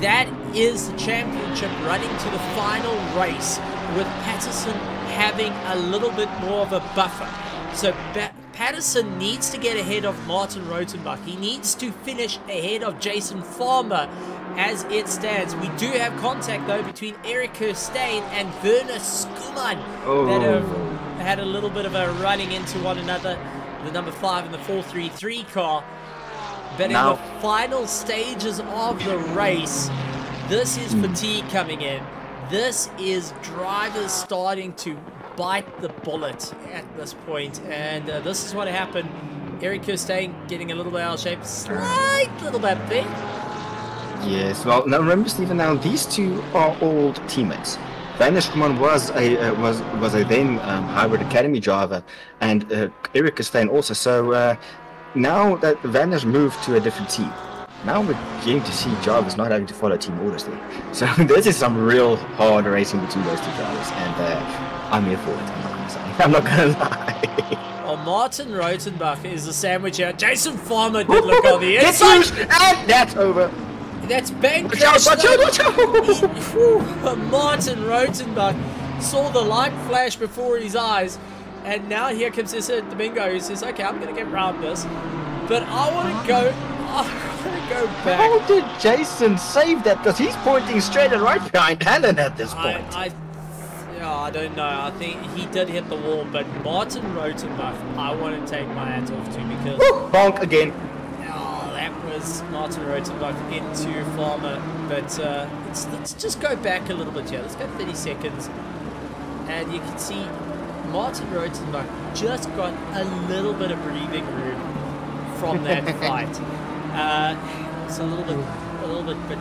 that is the championship running to the final race with Patterson having a little bit more of a buffer. So ba- Patterson needs to get ahead of Martin Rotenbach. He needs to finish ahead of Jason Farmer as it stands. We do have contact though between Eric Kirstein and Werner Schoeman that oh. have had a little bit of a running into one another. The number five and the 433 car. But Now- in the final stages of the race, this is hmm. fatigue coming in. This is drivers starting to bite the bullet at this point, and uh, this is what happened. Eric Kirstein getting a little bit out of shape, slight little bit there. Yes, well, now remember, Stephen. Now these two are old teammates. Der Schoeman was a uh, was was a then um, hybrid academy driver, and uh, Eric Stein also. So uh, now that Van der's moved to a different team, now we're getting to see drivers not having to follow team orders there. So this is some real hard racing between those two drivers, and uh, I'm here for it. I'm not gonna say. I'm not gonna lie. Oh, Martin Rotenbach is a sandwich out. Jason Farmer did look on the inside. loose, and that's over. That's bank Watch out! Watch out! Watch out! Martin Rotenbach saw the light flash before his eyes, and now here comes this uh, Domingo who says, "Okay, I'm going to get round this, but I want to go. I want to go back." How did Jason save that? Because he's pointing straight and right behind Helen at this I, point. I, yeah, I don't know. I think he did hit the wall, but Martin Rotenbach, I want to take my hat off to because Woo! Bonk again. Oh, that was Martin Rotenbach into Farmer. But uh, let's, let's just go back a little bit here. Let's go 30 seconds. And you can see Martin Rotenbach just got a little bit of breathing room from that fight. Uh, it's a little bit, a little bit, but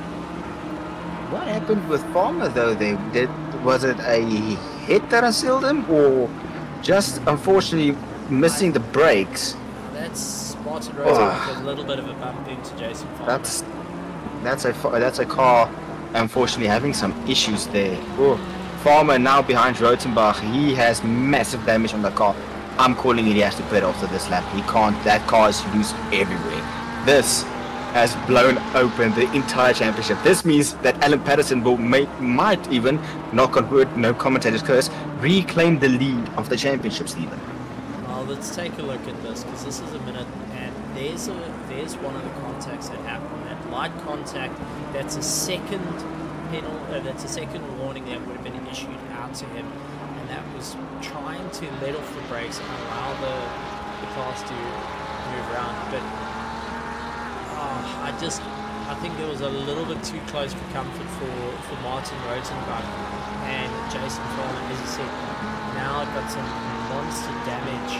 What happened with Farmer though? They did was it a hit that unsealed him, or just unfortunately missing the brakes? that's spotted Martin Rotenbach a little bit of a bump into Jason Farmer. That's that's a that's a car. Unfortunately, having some issues there. Oh, Farmer now behind Rotenbach. He has massive damage on the car. I'm calling it. He has to pit after this lap. He can't. That car is loose everywhere. This has blown open the entire championship. This means that Alan Patterson will make, might even, knock on wood, no commentator's curse, reclaim the lead of the championship, Stephen. Well, let's take a look at this because this is a minute, and there's a there's one of the contacts that happened that light contact. That's a second penal. Uh, that's a second warning that would have been issued out to him, and that was trying to let off the brakes and allow the the cars to move around. But oh, I just I think it was a little bit too close for comfort for for Martin Rotenbach and Jason Farmer. As you said, now got some monster damage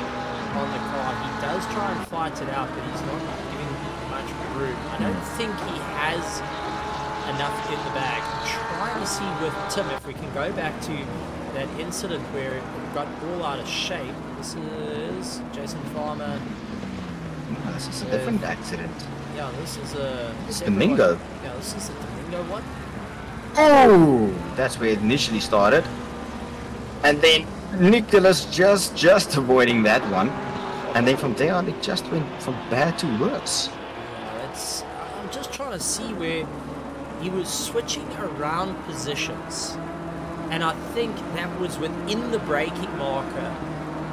on the car. He does try and fight it out, but he's not giving much room. I don't hmm. think he has enough in the bag. I'm trying to see with Tim if we can go back to that incident where it got all out of shape. This is Jason Farmer. No, this is a different accident. Yeah, this is a separate Domingo. one. Yeah, this is the Domingo one. Oh, that's where it initially started. And then Nicholas just just avoiding that one. And then from there on, it just went from bad to worse. Yeah, it's. I'm just trying to see where he was switching around positions, and I think that was within the braking marker,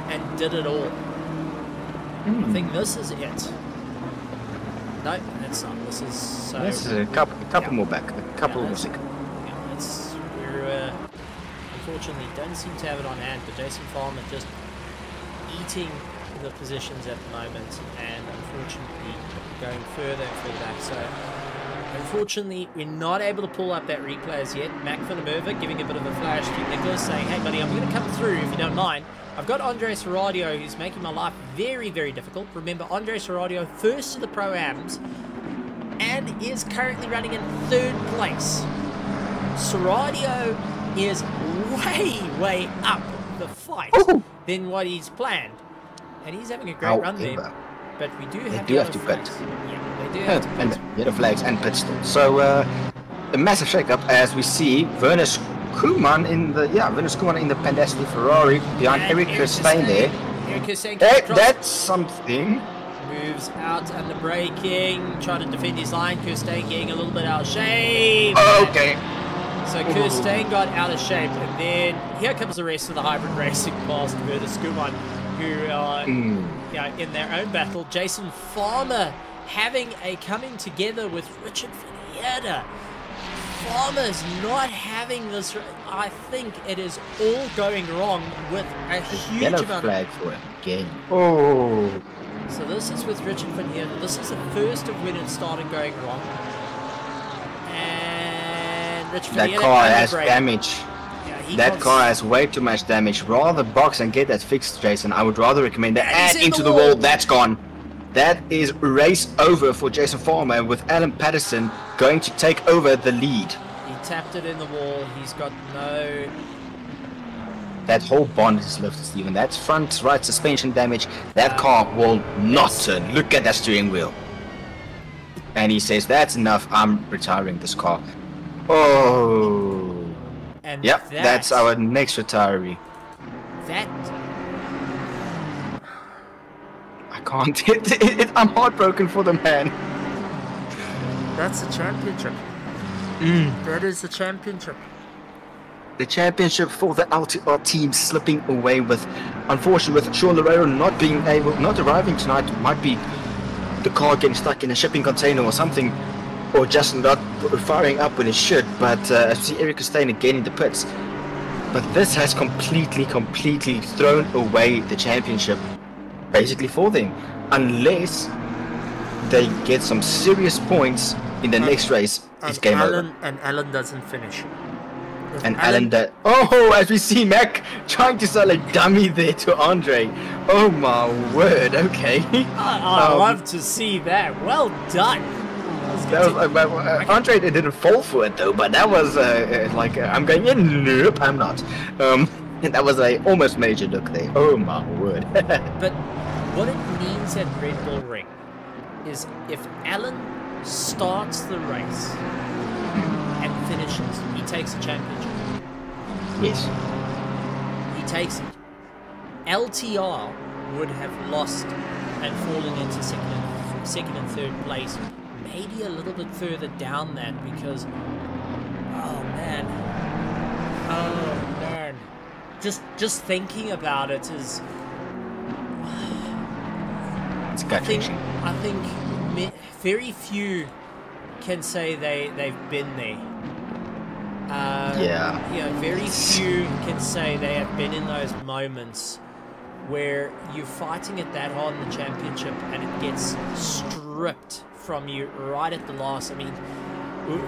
and did it all. I hmm. think this is it. No, that's not. This is so. This is a couple, couple Yeah. more back, a couple Yeah, more seconds. Yeah, it's we're uh, unfortunately don't seem to have it on hand, but Jason Farmer just eating the positions at the moment, and unfortunately going further and further back. So unfortunately, we're not able to pull up that replay as yet. Mac Merwe giving a bit of a flash to Nicholas, saying, "Hey, buddy, I'm going to come through if you don't mind." I've got Andres Serradio, who's making my life very, very difficult. Remember, Andres Serradio, first to the Pro-Ams, and is currently running in third place. Serradio is way, way up the fight Ooh. than what he's planned. And he's having a great run there. But we do They have do have to flags. pit. Yeah, they do have to and pit. yellow flags and pit stop. So uh, a massive shake-up as we see Vernus Kuhlmann in the yeah Vernus Kuhlmann in the Pandesli Ferrari behind And Eric Kirstein there. Eric Hey, that's something. moves out and the braking, trying to defend his line. Kirstein getting a little bit out of shape. Okay. So Kirstein got out of shape, and then here comes the rest of the hybrid racing past Vertus Kuhlmann, who are Mm. yeah, in their own battle. Jason Farmer having a coming together with Richard Vinieta. Farmer's not having this. I think it is all going wrong with a huge Yellow amount. flag for him again. Oh. So this is with Richard Vinieta. This is the first of when it started going wrong. And Richard That Vinieta car has brake. damage. Yeah, he That car has way too much damage. Rather box and get that fixed, Jason. I would rather recommend that. Yeah, he's into the the wall. wall. That's gone. That is race over for Jason Farmer with Alan Patterson going to take over the lead. He tapped it in the wall. He's got no. That whole bond is lifted, Steven. That's front right suspension damage. That car will not turn. Look at that steering wheel. And he says, That's enough. I'm retiring this car. Oh. And Yep, that, that's our next retiree. That I can't. It, it, it, I'm heartbroken for the man. that's the championship. That is the championship. The championship for the LTR team slipping away with, unfortunately, with Sean Lorero not being able, not arriving tonight. Might be the car getting stuck in a shipping container or something, or just not firing up when it should. But uh, I see Eric Stein again in the pits. But this has completely, completely thrown away the championship, basically for them, unless they get some serious points in the next race. It's And game over. Alan and Alan doesn't finish. If And Alan, that oh, as we see Mac trying to sell a dummy there to Andre. Oh my word. Okay. I, I Um, love to see that. Well done. That was, uh, uh, Andre didn't fall for it though, but that was uh, uh, like uh, I'm going in. Nope, I'm not. Um, and that was a almost major look there. Oh my word. But what it means at Red Bull Ring is if Alan starts the race and finishes, he takes the championship. yes. He takes it. LTR would have lost and fallen into second and, second and third place, maybe a little bit further down that because, oh man, oh man, just just thinking about it is It's I gut think wrenching. I think very few can say they they've been there. Uh, Yeah. Know, very few can say they have been in those moments where you're fighting it that hard in the championship and it gets stripped from you right at the last. I mean,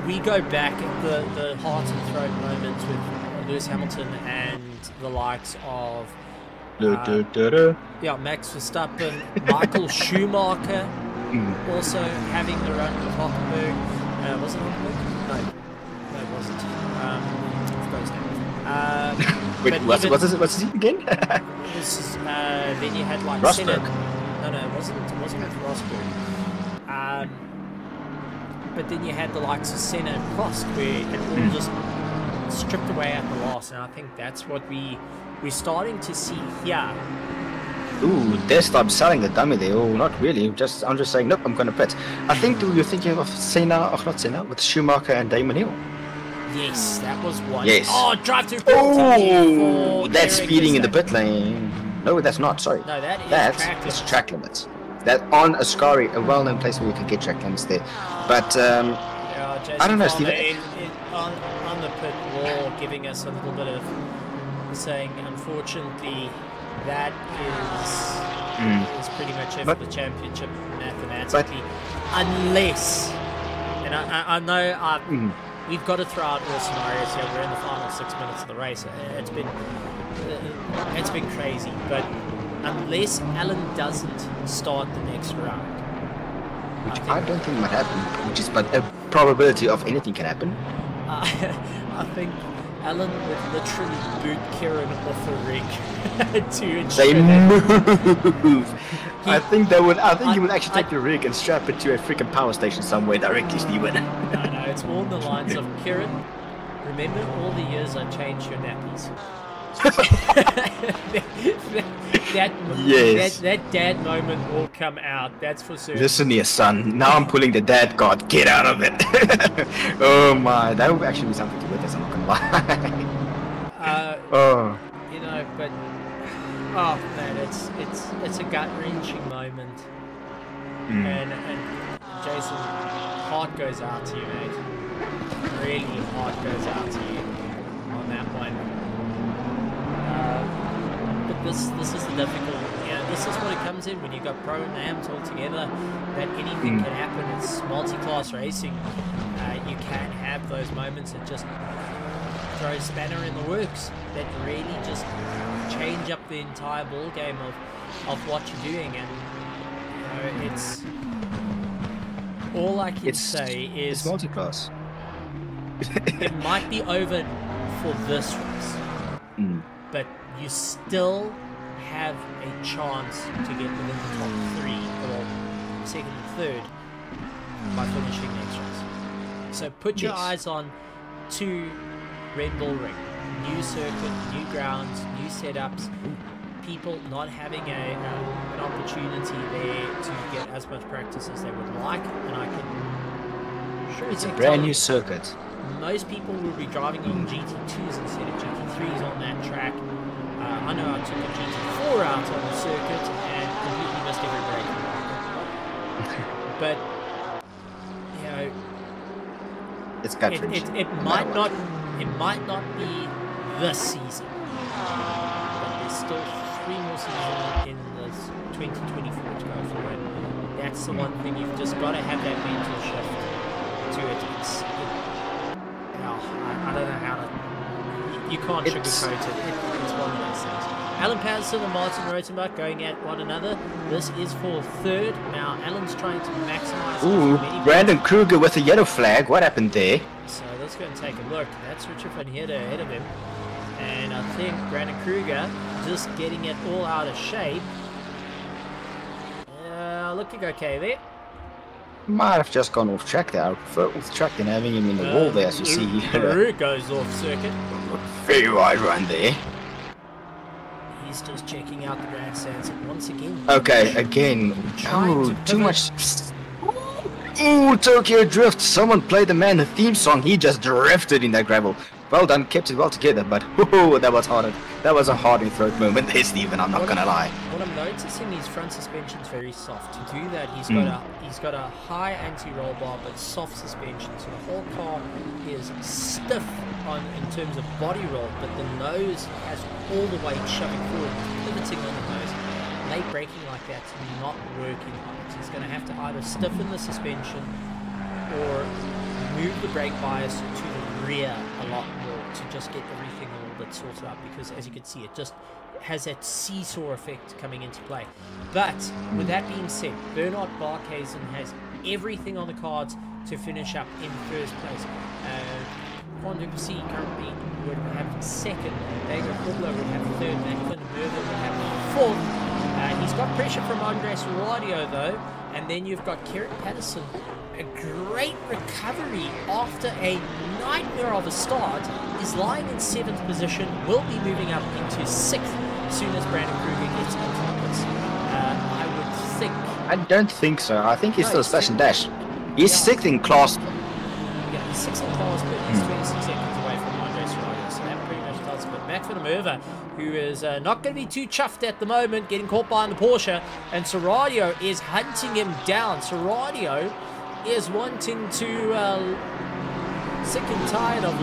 we go back at the, the heart and throat moments with Lewis Hamilton and the likes of Uh, yeah, Max Verstappen, Michael Schumacher, Mm. also having the run with Hockenberg. Uh, was it Hockenberg? No, no, it wasn't. Um, I forgot his name. Uh, Wait, what's, even- what's, his, what's his again? this is, uh, then you had like Rosberg. Senna. No, no, it wasn't. It wasn't with Rosberg. Um, but then you had the likes of Senna and Prost, where it all just stripped away at the last, and I think that's what we we're starting to see here. Ooh, they stop selling the dummy there. Oh, not really. Just I'm just saying, nope, I'm going to pit. I think you're thinking of Cena, oh, not Senna, with Schumacher and Damon Hill. Yes, that was one. Yes. Oh, drive through Oh, that's speeding in the pit lane. No, that's not. Sorry. No, that is That's track that's limits. track limits. That on Ascari, a well-known place where you can get track limits there. But um, Yeah, I don't know, Farmer Steve. In, in, on, on the pit wall, giving us a little bit of saying, unfortunately, that is Mm. is pretty much it But- for the championship mathematically, unless, and I, I, know I, Mm. we've got to throw out all scenarios here. We're in the final six minutes of the race. It's been uh, it's been crazy, but unless Alan doesn't start the next round, which I I don't think might happen. Which is but a probability of anything can happen. I, I think Alan would literally boot Kieran off the rig to ensure They that move. I think they would. I think I- he would actually I- take the rig and strap it to a freaking power station somewhere directly, Steven. no, no, it's more in the lines of Kieran. Remember all the years I changed your nappies. that, Yes. that that dad moment will come out. That's for certain. Listen here, son. Now I'm pulling the dad card. Get out of it. oh my, that would actually be something to witness. I'm not gonna lie. Uh, oh, you know, but oh man, it's it's it's a gut wrenching moment. Mm. And, and Jason, heart goes out to you, mate. Really, heart goes out to you on that one. Uh, but this this is the difficult. You know, this is what it comes in when you've got pro and all together. That anything Mm. can happen. It's multi-class racing. Uh, you can have those moments that just throw a spanner in the works. That really just change up the entire ball game of of what you're doing and you know, it's all I can it's say it's is multi-class. it might be over for this race, Mm. but you still have a chance to get within the top three or second and third by finishing next race. So put your Yes. eyes on to Red Bull Ring, new circuit, new grounds, new setups. People not having a uh, an opportunity there to get as much practice as they would like, and I can sure It's a brand new circuit. most people will be driving on GT2s instead of GT3s on that track. Uh, I know I took a GT4 out on the circuit and completely missed every break. but you know, It's gut it, it, it might not it might not be the season, but there's still three more seasons in this 2024 to go for it. That's the one thing you've just got to have that mental shift to it. It's, it oh, I, I don't know how to. You, you can't It's- sugarcoat it. it. It's one of those things. Alan Patterson and Martin Rotenbach going at one another. This is for third. Now, Alan's trying to maximize. Ooh, Brandon Kruger with a yellow flag. What happened there? Let's go and take a look. That's Richard Van Heerden ahead of him. And I think Brandon Kruger just getting it all out of shape. Uh, looking okay there. Might have just gone off track there. I prefer off track than having him in the wall there, as you see here. Peru goes off circuit. Very wide run there. He's just checking out the grandstands once again. Okay, again. Oh, too much. Ooh, Tokyo Drift. Someone played the man the theme song. He just drifted in that gravel. well done, kept it well together, but whoo, that was hard. That was a hard in throat moment there, Stephen. I'm not What gonna I'm- lie. What I'm noticing, his front suspension's very soft. To do that, he's Mm. got a he's got a high anti-roll bar but soft suspension, so the whole car is stiff on in terms of body roll, but the nose has all the weight shoving forward, pivoting on the nose. Late braking like that's not working He's going to have to either stiffen the suspension or move the brake bias to the rear a lot more to just get everything a little bit sorted out because as you can see it just has that seesaw effect coming into play. But with that being said, Bernard Barkhuizen has everything on the cards to finish up in first place. Uh, Juan Duplessis currently would have second, Vega Kubler would have third, Macklin Merva would have fourth. Uh, he's got pressure from Andres Radio though, and then you've got Kieran Patterson. A great recovery after a nightmare of a start is lying in seventh position, will be moving up into sixth as soon as Brandon Kruger gets into the pits. Uh, I would think, I don't think so. I think he's No, still a he's splash and dash. He's Yeah. sixth in class. yeah, he's sixth in class, but he's 26 seconds away from Andres Soraya, so that pretty much does it. But der Merwe, who is uh, not going to be too chuffed at the moment, getting caught behind the Porsche, and Serradio is hunting him down. Serradio is wanting to uh, sick and tired of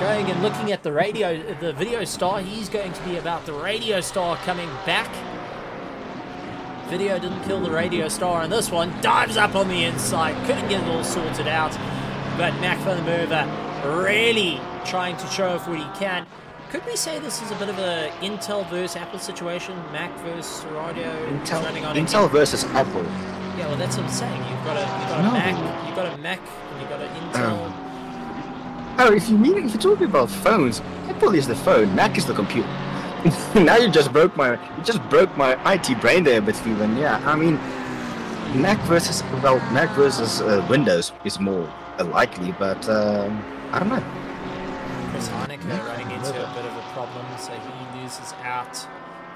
going and looking at the radio, the video star. He's going to be about the radio star coming back. Video didn't kill the radio star on this one. Dives up on the inside. Couldn't get it all sorted out. But Mac van der Merwe really trying to show off what he can. Could we say this is a bit of a Intel versus Apple situation? Mac versus radio Intel, running on Intel versus Apple. Yeah, well that's what I'm saying. You've got a you've got a No. Mac, you've got a Mac, and you've got an Intel. Oh, if you mean if you're talking about phones, Apple is the phone, Mac is the computer. now you just broke my you just broke my IT brain there, but Steven. Yeah, I mean, Mac versus well, Mac versus uh, Windows is more likely, but um, I don't know. Chris running into a bit of a problem, so he loses out.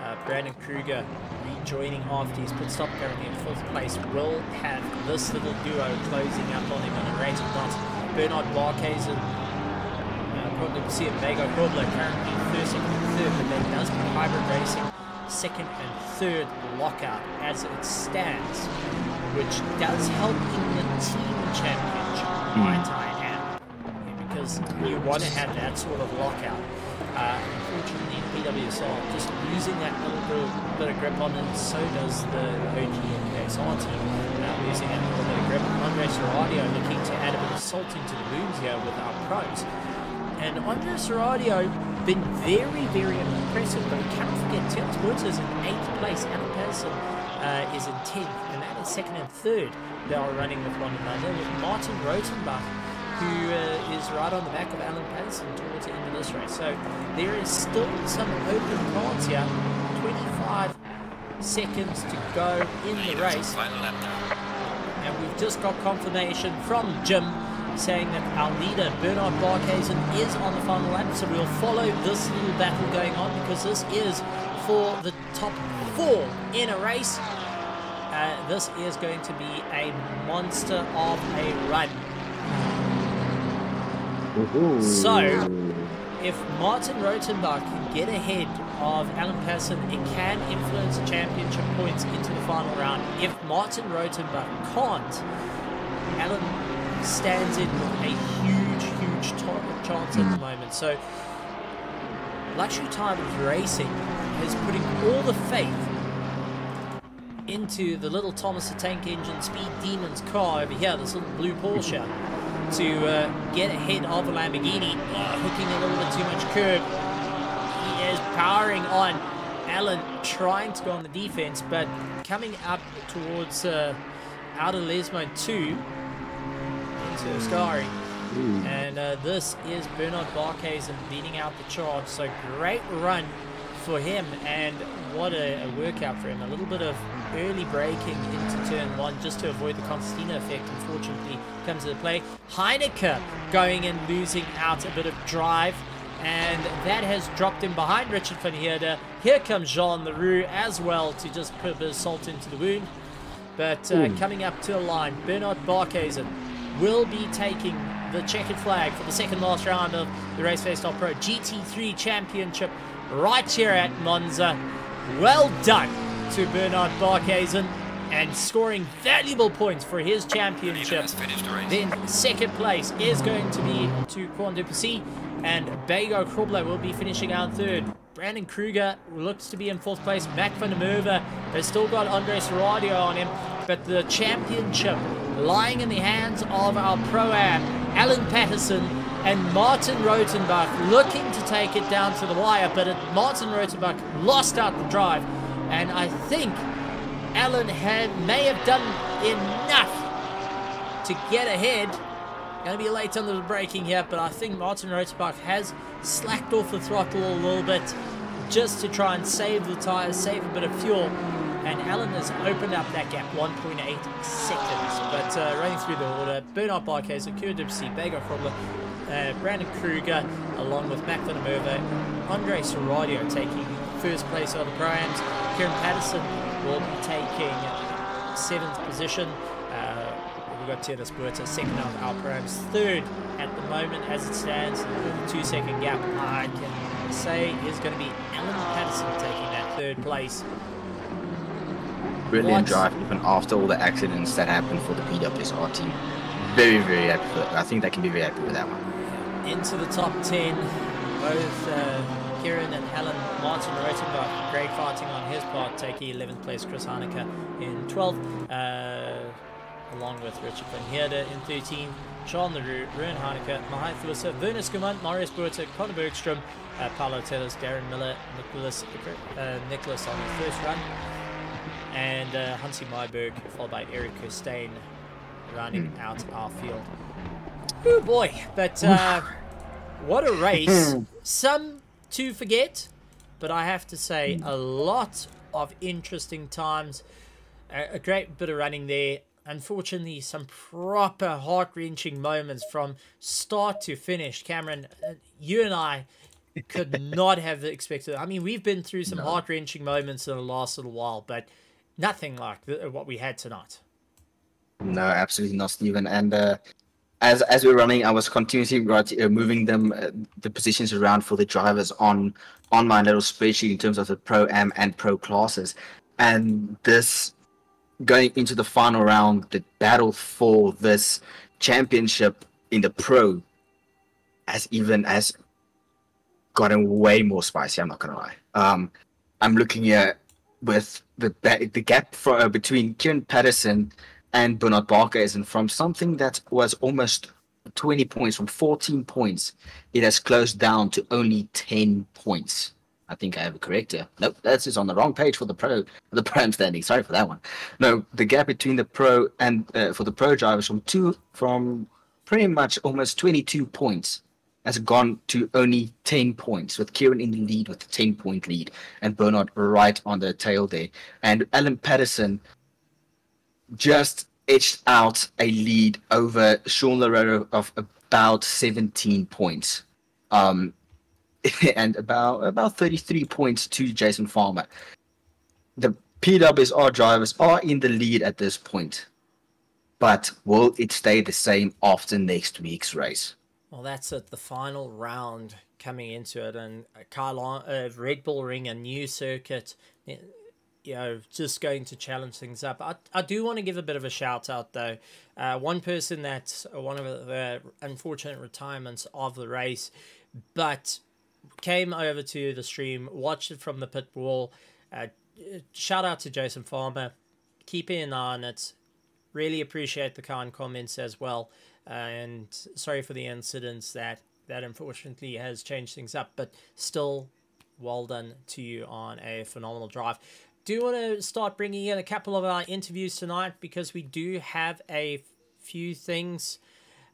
Uh, Brandon Kruger rejoining after his pit stop, currently in fourth place, will have this little duo closing up on him on a rating not. Bernard Barkhuizen, uh, probably see it, Vego Kobler currently first, second, and third, but that does put hybrid racing second and third lockout as it stands, which does help in the team championship, I add because you want to have that sort of lockout. Uh, PWSR just losing that little bit of, bit of grip on it, so does the OG and KSR team uh, losing that little bit of grip. Andres Serradio looking to add a bit of salt into the wounds here with our pros. And Andres Serradio been very, very impressive, but we can't forget Tails Woods is in 8th place, Alan Patterson uh, is in 10th, and that is second and third. They are running with one another, with Martin Rotenbach who uh, is right on the back of Alan Patterson towards the end of this race. So there is still some open cards here. 25 seconds to go in the race. And we've just got confirmation from Jim saying that our leader, Bernard Barkhuizen, is on the final lap. So we'll follow this little battle going on because this is for the top four in a race. Uh, this is going to be a monster of a run. So, if Martin Rotenbach can get ahead of Alan Passon, it can influence the championship points into the final round. If Martin Rotenbach can't, Alan stands in with a huge, huge chance at the hmm. moment. So, Luxury Times Racing is putting all the faith into the little Thomas the Tank Engine Speed Demons car over here, this little blue Porsche, hmm. To uh, get ahead of a Lamborghini, uh, hooking a little bit too much curb. He is powering on. Allen trying to go on the defense, but coming up towards uh, outer Lesmo 2 into Ascari. And uh, this is Bernard Barkhuizen beating out the charge. So great run for him, and what a, a workout for him. A little bit of early braking into turn one just to avoid the Constantina effect, unfortunately, comes into play. Heineke going and losing out a bit of drive, and that has dropped him behind Richard van Heerden. Here comes Jean Leroux as well to just put a bit of salt into the wound. But uh, coming up to a line, Bernard Barkhuizen will be taking the checkered flag for the second last round of the RaceFace Pro GT3 Championship right here at Monza. Well done to Bernard Barkhuizen and scoring valuable points for his championship. Then second place is going to be to Juan Duplessis and Bago Krobler will be finishing out third. Brandon Kruger looks to be in fourth place. Mac van der Merwe has still got Andres Radio on him, but the championship lying in the hands of our pro-am, Alan Patterson and Martin Rotenbach looking to take it down to the wire, but Martin Rotenbach lost out the drive, and I think Alan had, may have done enough to get ahead. Going to be late on the braking here, but I think Martin Rotenbach has slacked off the throttle a little bit just to try and save the tyres, save a bit of fuel. And Alan has opened up that gap 1.8 seconds. But uh, running through the order, Bernard Barkhuizen, Kurt Dipsy, Bego Krobler, uh, Brandon Kruger, along with Mac van Andre Serradio taking first place of the Pro-Ams, Kieran Patterson will be taking seventh position. Uh, we've got Tiernas Buerta second out of our Pro-Ams, third at the moment as it stands, with a two second gap. I can say is going to be Alan Patterson taking that third place. Brilliant what? drive, even after all the accidents that happened for the PWSR team. Very, very happy for that. I think they can be very happy with that one. Into the top 10, both uh, Kieran and Helen Martin Rotenbach, great fighting on his part, taking 11th place, Chris Heineke in 12th, uh, along with Richard van Heerden in 13th, Sean LaRue, Ruan Heineke, Mahai Thusa, Werner Schoeman, Marius Buerta, Conor Bergstrom, uh, Paulo Tellers, Darren Miller, Nicholas, uh, Nicholas on the first run, and uh, Hansi Myberg, followed by Eric Kirstein, running hmm. out our field. Oh boy, but uh, what a race. Some to forget, but I have to say hmm. a lot of interesting times. A, a great bit of running there. Unfortunately, some proper heart-wrenching moments from start to finish. Cameron, uh, you and I could not have expected. I mean, we've been through some no. heart-wrenching moments in the last little while, but nothing like the, what we had tonight. No, absolutely not, Stephen. And uh, as as we are running, I was continuously uh, moving them uh, the positions around for the drivers on on my little spreadsheet in terms of the pro am and pro classes, and this going into the final round, the battle for this championship in the pro, has even as gotten way more spicy. I'm not gonna lie. Um, I'm looking at with the the gap for, uh, between Kieran Patterson and Bernard Barkhuizen from something that was almost 20 points from 14 points, it has closed down to only 10 points. I think I have a correct here. Nope, that's just on the wrong page for the pro, the prime standing. Sorry for that one. No, the gap between the pro and uh, for the pro drivers from two from pretty much almost 22 points has gone to only 10 points, with Kieran in the lead with a 10 point lead and Bernard right on the tail there. And Alan Patterson just edged out a lead over Sean Lorero of about 17 points. Um, and about about 33 points to Jason Farmer. The PWSR drivers are in the lead at this point, but will it stay the same after next week's race? Well, that's it. The final round coming into it, and Carl, uh, Red Bull Ring, a new circuit, you know, just going to challenge things up. I, I do want to give a bit of a shout out though. Uh, one person that's one of the unfortunate retirements of the race, but came over to the stream, watched it from the pit wall. Uh, shout out to Jason Farmer. Keep an eye on it. Really appreciate the kind comments as well. Uh, and sorry for the incidents that that unfortunately has changed things up, but still well done to you on a phenomenal drive. Do want to start bringing in a couple of our interviews tonight because we do have a few things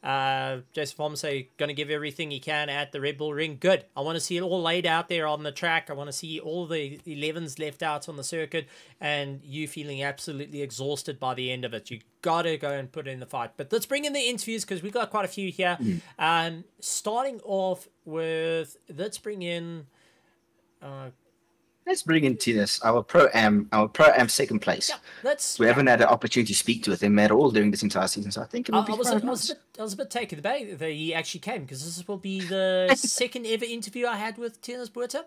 uh, Jason say going to give everything he can at the Red Bull Ring. Good. I want to see it all laid out there on the track. I want to see all the 11s left out on the circuit, and you feeling absolutely exhausted by the end of it. You got to go and put in the fight. But let's bring in the interviews because we've got quite a few here. Mm. Um, starting off with let's bring in. Uh, let's bring in Tinas, our pro am, our pro am second place. Yeah, that's. We haven't had an opportunity to speak to him at all during this entire season, so I think it I, would be I was, quite I, was a bit, I was a bit taken aback that he actually came because this will be the second ever interview I had with Tiernas Buerta.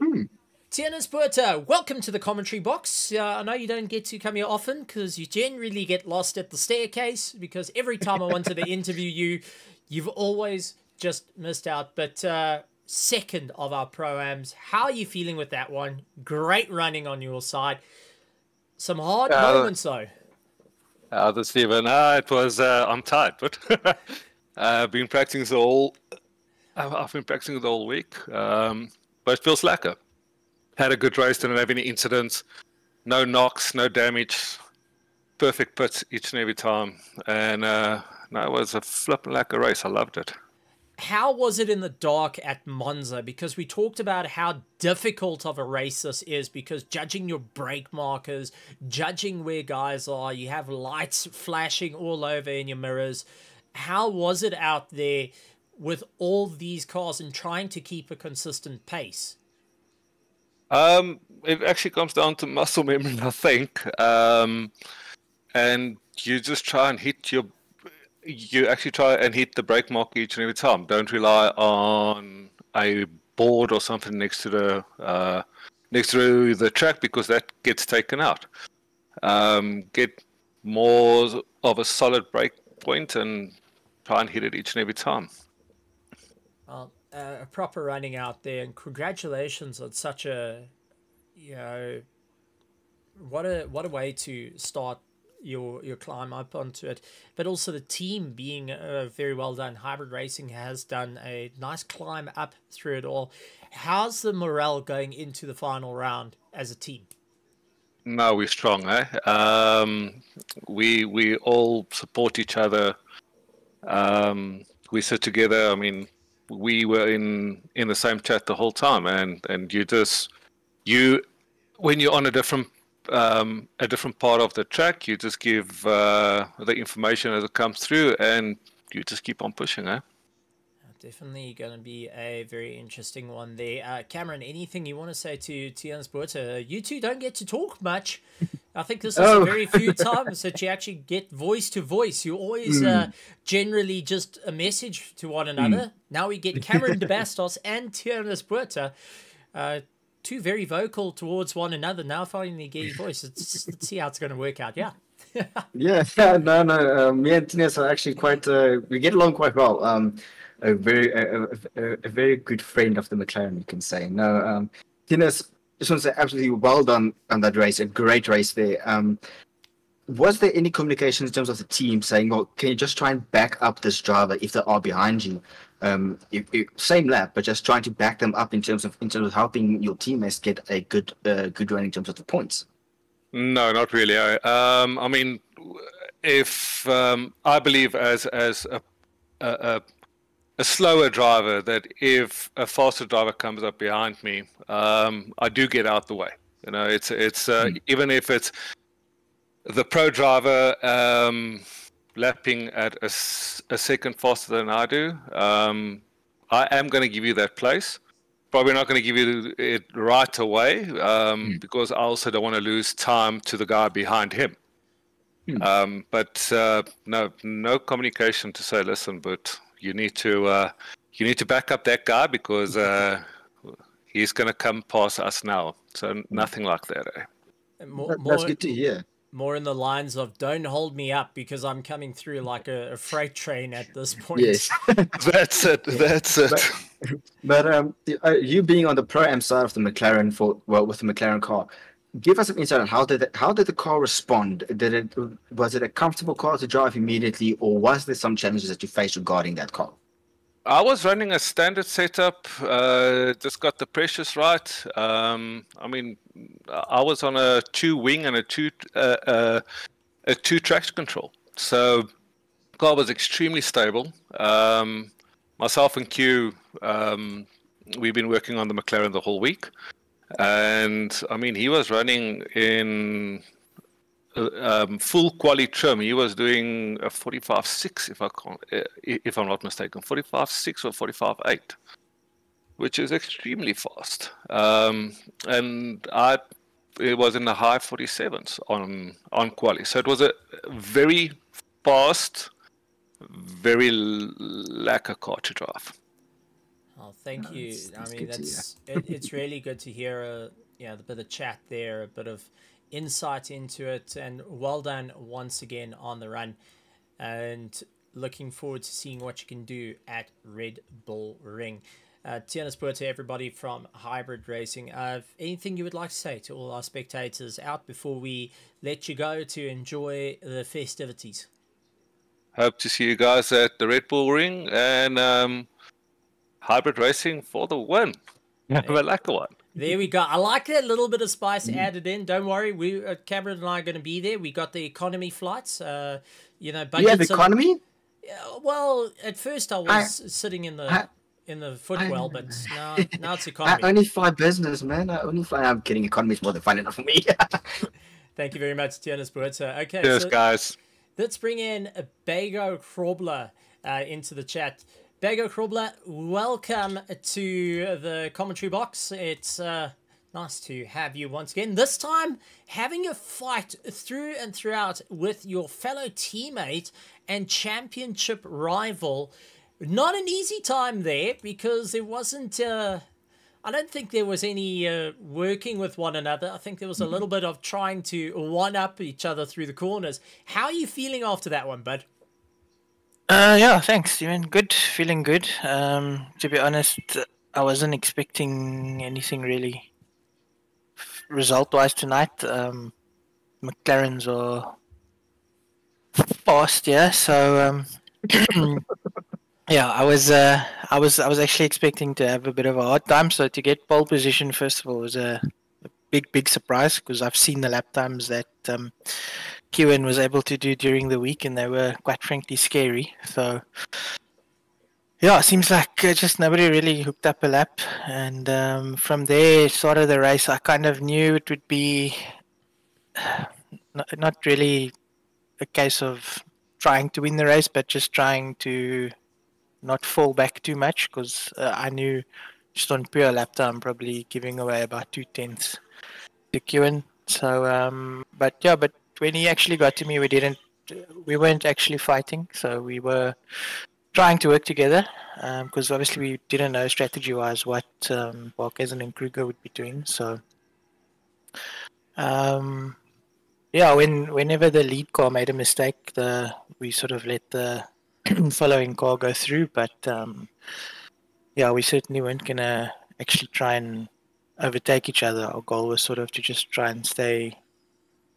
Hmm. Buerta, welcome to the commentary box. Uh, I know you don't get to come here often because you generally get lost at the staircase because every time I wanted to interview you, you've always just missed out. But uh, second of our proams, how are you feeling with that one? Great running on your side. Some hard Uh, moments though. Uh, the Stephen, uh, it was, uh, I'm tired, but I've been practicing the whole, I've been practicing the whole week, um, but it feels lacquer. Had a good race, didn't have any incidents, no knocks, no damage, perfect pits each and every time, and uh, no, it was a flipping lacquer race. I loved it. How was it in the dark at Monza? Because we talked about how difficult of a race this is because judging your brake markers, judging where guys are, you have lights flashing all over in your mirrors. How was it out there with all these cars and trying to keep a consistent pace? Um, it actually comes down to muscle memory, I think. Um, and you just try and hit your, you actually try and hit the brake mark each and every time. Don't rely on a board or something next to the uh, next to the track because that gets taken out. Um, get more of a solid brake point and try and hit it each and every time. Well, uh, a proper running out there, and congratulations on such a, you know, what a what a way to start your your climb up onto it. But also the team being uh, very well done. Hybrid Racing has done a nice climb up through it all. How's the morale going into the final round as a team? No, we're strong, eh? Um, we we all support each other. Um, we sit together. I mean, we were in in the same chat the whole time, and and you just you when you're on a different um, a different part of the track, you just give uh, the information as it comes through, and you just keep on pushing, eh? Definitely going to be a very interesting one there. Uh, Cameron, anything you want to say to Tian Sporta? You two don't get to talk much. I think this is Oh. very few times that you actually get voice to voice. You always uh, generally just a message to one another. Now we get Cameron De Bastos and Tian Sporta. Uh, two very vocal towards one another. Now finally get your voice. Let's, let's see how it's going to work out. Yeah. Yeah, no, no. Um, me and Tinas are actually quite. Uh, we get along quite well. Um, a very, a, a, a, very good friend of the McLaren, you can say. No, um, Tinas, just want to say absolutely well done on that race. A great race there. Um, was there any communication in terms of the team saying, "Well, can you just try and back up this driver if they are behind you?" Um, if, if, same lap, but just trying to back them up in terms of in terms of helping your teammates get a good, uh, good run in terms of the points. No, not really. I, um, I mean, if um, I believe as as a, a a slower driver that if a faster driver comes up behind me, um, I do get out the way. You know, it's it's uh, even if it's the pro driver um, lapping at a second faster than I do. Um, I am going to give you that place. Probably not going to give you it right away um, because I also don't want to lose time to the guy behind him. Um, but uh, no, no communication to say, listen, but you need to uh, you need to back up that guy because uh, he's going to come past us now. So nothing like that. Eh? More, more, that's good to hear. More in the lines of don't hold me up because I'm coming through like a, a freight train at this point. Yes. That's it. That's it. But um, uh, you being on the pro am side of the McLaren for well with the McLaren car, give us some insight on how did the, how did the car respond? Did it was it a comfortable car to drive immediately, or was there some challenges that you faced regarding that car? I was running a standard setup. Uh, just got the pressures right. Um, I mean, I was on a two wing and a two uh, uh, a two traction control. So car was extremely stable. Um, myself and Q, um, we've been working on the McLaren the whole week, and I mean, he was running in um, full quality trim. He was doing a 45.6, if I can't, uh, if I'm not mistaken, 45.6 or 45.8. which is extremely fast. Um, and I it was in the high 47s on on quali. So it was a very fast, very lacquer car to drive. Oh, thank you. I mean, that's it, it's really good to hear a yeah, the bit of chat there, a bit of insight into it, and well done once again on the run, and looking forward to seeing what you can do at Red Bull Ring. Uh, Tiana Sport to everybody from Hybrid Racing. Uh, anything you would like to say to all our spectators out before we let you go to enjoy the festivities? Hope to see you guys at the Red Bull Ring and um, Hybrid Racing for the win. Have a lucky one. There we go. I like that little bit of spice mm. added in. Don't worry, we uh, Cameron and I are going to be there. We got the economy flights. Uh, you know, you have economy. Are, well, at first I was I, sitting in the I, in the footwell, but now now it's economy. I only fly business, man. I only fly. I'm kidding. Economy is more than fine enough for me. Thank you very much, Tiana Sporta. Okay, cheers, so guys. Let's bring in a Bago Krobler uh, into the chat. Bago Krobler, welcome to the commentary box. It's uh, nice to have you once again. This time, having a fight through and throughout with your fellow teammate and championship rival. Not an easy time there because there wasn't. Uh, I don't think there was any uh, working with one another. I think there was a little bit of trying to one up each other through the corners. How are you feeling after that one, bud? Uh, yeah, thanks, Steven. Good, feeling good. Um, to be honest, I wasn't expecting anything really result-wise tonight. Um, McLarens are fast, yeah. So, um, yeah, I was, uh, I was, I was actually expecting to have a bit of a hard time. So to get pole position first of all was a, a big, big surprise because I've seen the lap times that um, Kieran was able to do during the week, and they were quite frankly scary. So, yeah, it seems like uh, just nobody really hooked up a lap, and um, from there, sort of the race, I kind of knew it would be not, not really a case of trying to win the race, but just trying to not fall back too much because uh, I knew just on pure lap time, probably giving away about two tenths to Kieran. So, um, but yeah, but when he actually got to me, we didn't, we weren't actually fighting. So we were trying to work together because um, obviously we didn't know strategy-wise what um, and Kruger would be doing. So, um, yeah, when whenever the lead car made a mistake, the we sort of let the following car go through. But um, yeah, we certainly weren't gonna actually try and overtake each other. Our goal was sort of to just try and stay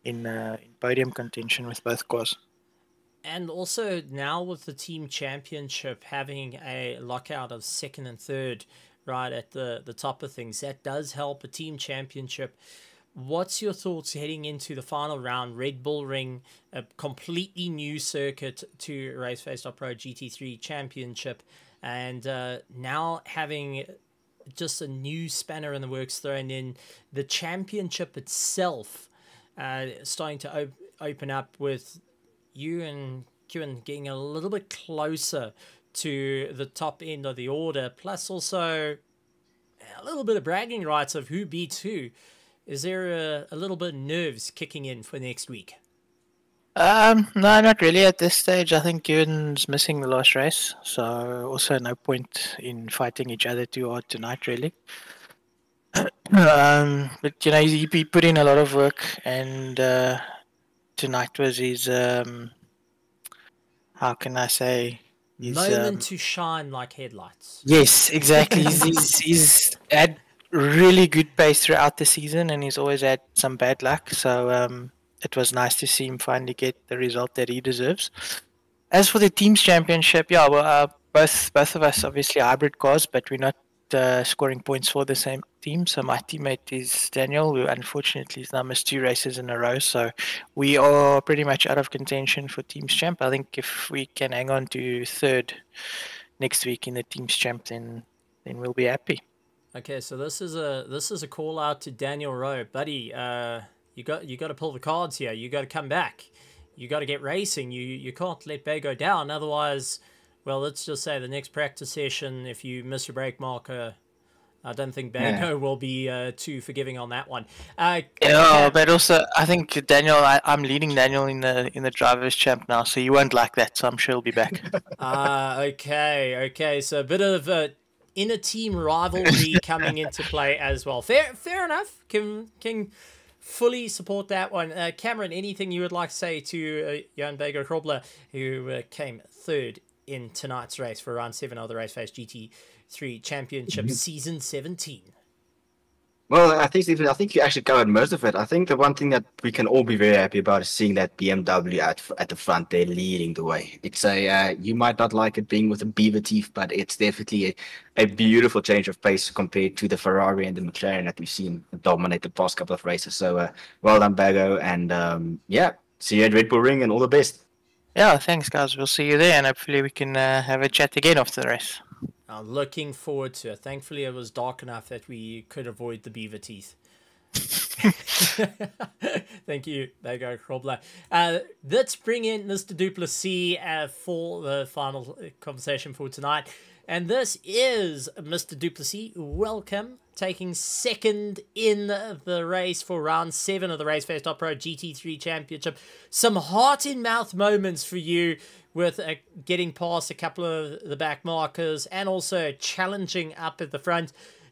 in, uh, in podium contention with both cars. And also now with the team championship having a lockout of second and third right at the, the top of things, that does help a team championship. What's your thoughts heading into the final round? Red Bull Ring, a completely new circuit to RaceFace Pro GT3 Championship, and uh, now having just a new spanner in the works thrown in the championship itself uh, starting to op- open up with you and Kieran getting a little bit closer to the top end of the order, plus also a little bit of bragging rights of who beats who. Is there a, a little bit of nerves kicking in for next week? Um, no, not really at this stage. I think Kieran's missing the last race, so also no point in fighting each other too hard tonight, really. Um, but you know, he, he put in a lot of work, and uh, tonight was his. Um, how can I say? His, Moment um, to shine like headlights. Yes, exactly. he's, he's, he's had really good pace throughout the season, and he's always had some bad luck. So um, it was nice to see him finally get the result that he deserves. As for the teams championship, yeah, well, uh, both both of us obviously hybrid cars, but we're not uh, scoring points for the same team. So my teammate is Daniel, who unfortunately has now missed two races in a row. So we are pretty much out of contention for teams champ. I think if we can hang on to third next week in the teams champ, then then we'll be happy. Okay, so this is a this is a call out to Daniel Rowe, buddy. Uh, you got you got to pull the cards here. You got to come back. You got to get racing. You you can't let Bay go down. Otherwise, well, let's just say the next practice session, if you miss your brake marker I don't think Bango Yeah. will be uh, too forgiving on that one. Uh, Yeah, Cam- but also I think Daniel, I, I'm leading Daniel in the in the drivers' champ now, so you won't like that. So I'm sure he'll be back. Ah, okay, okay. So a bit of uh, inner team rivalry coming into play as well. Fair, fair enough. Can can fully support that one. Uh, Cameron, anything you would like to say to uh, Jan Bago Grobler, who uh, came third in tonight's race for round seven of the RaceFace GT3 Championship season seventeen? Well, I think Stephen, I think you actually covered most of it. I think the one thing that we can all be very happy about is seeing that BMW at at the front there leading the way. It's a uh, you might not like it being with a beaver teeth, but it's definitely a, a beautiful change of pace compared to the Ferrari and the McLaren that we've seen dominate the past couple of races. So uh, well done, Bago, and um, yeah, see you at Red Bull Ring and all the best. Yeah, thanks guys. We'll see you there, and hopefully we can uh, have a chat again after the race. I'm looking forward to it. Thankfully, it was dark enough that we could avoid the beaver teeth. Thank you, Bago Grobler. Uh, let's bring in Mr. Duplessis uh, for the final conversation for tonight. And this is Mr. Duplessis. Welcome. Taking second in the race for round seven of the Race Raceface Pro GT3 Championship. Some heart in mouth moments for you with uh, getting past a couple of the back markers and also challenging up at the front.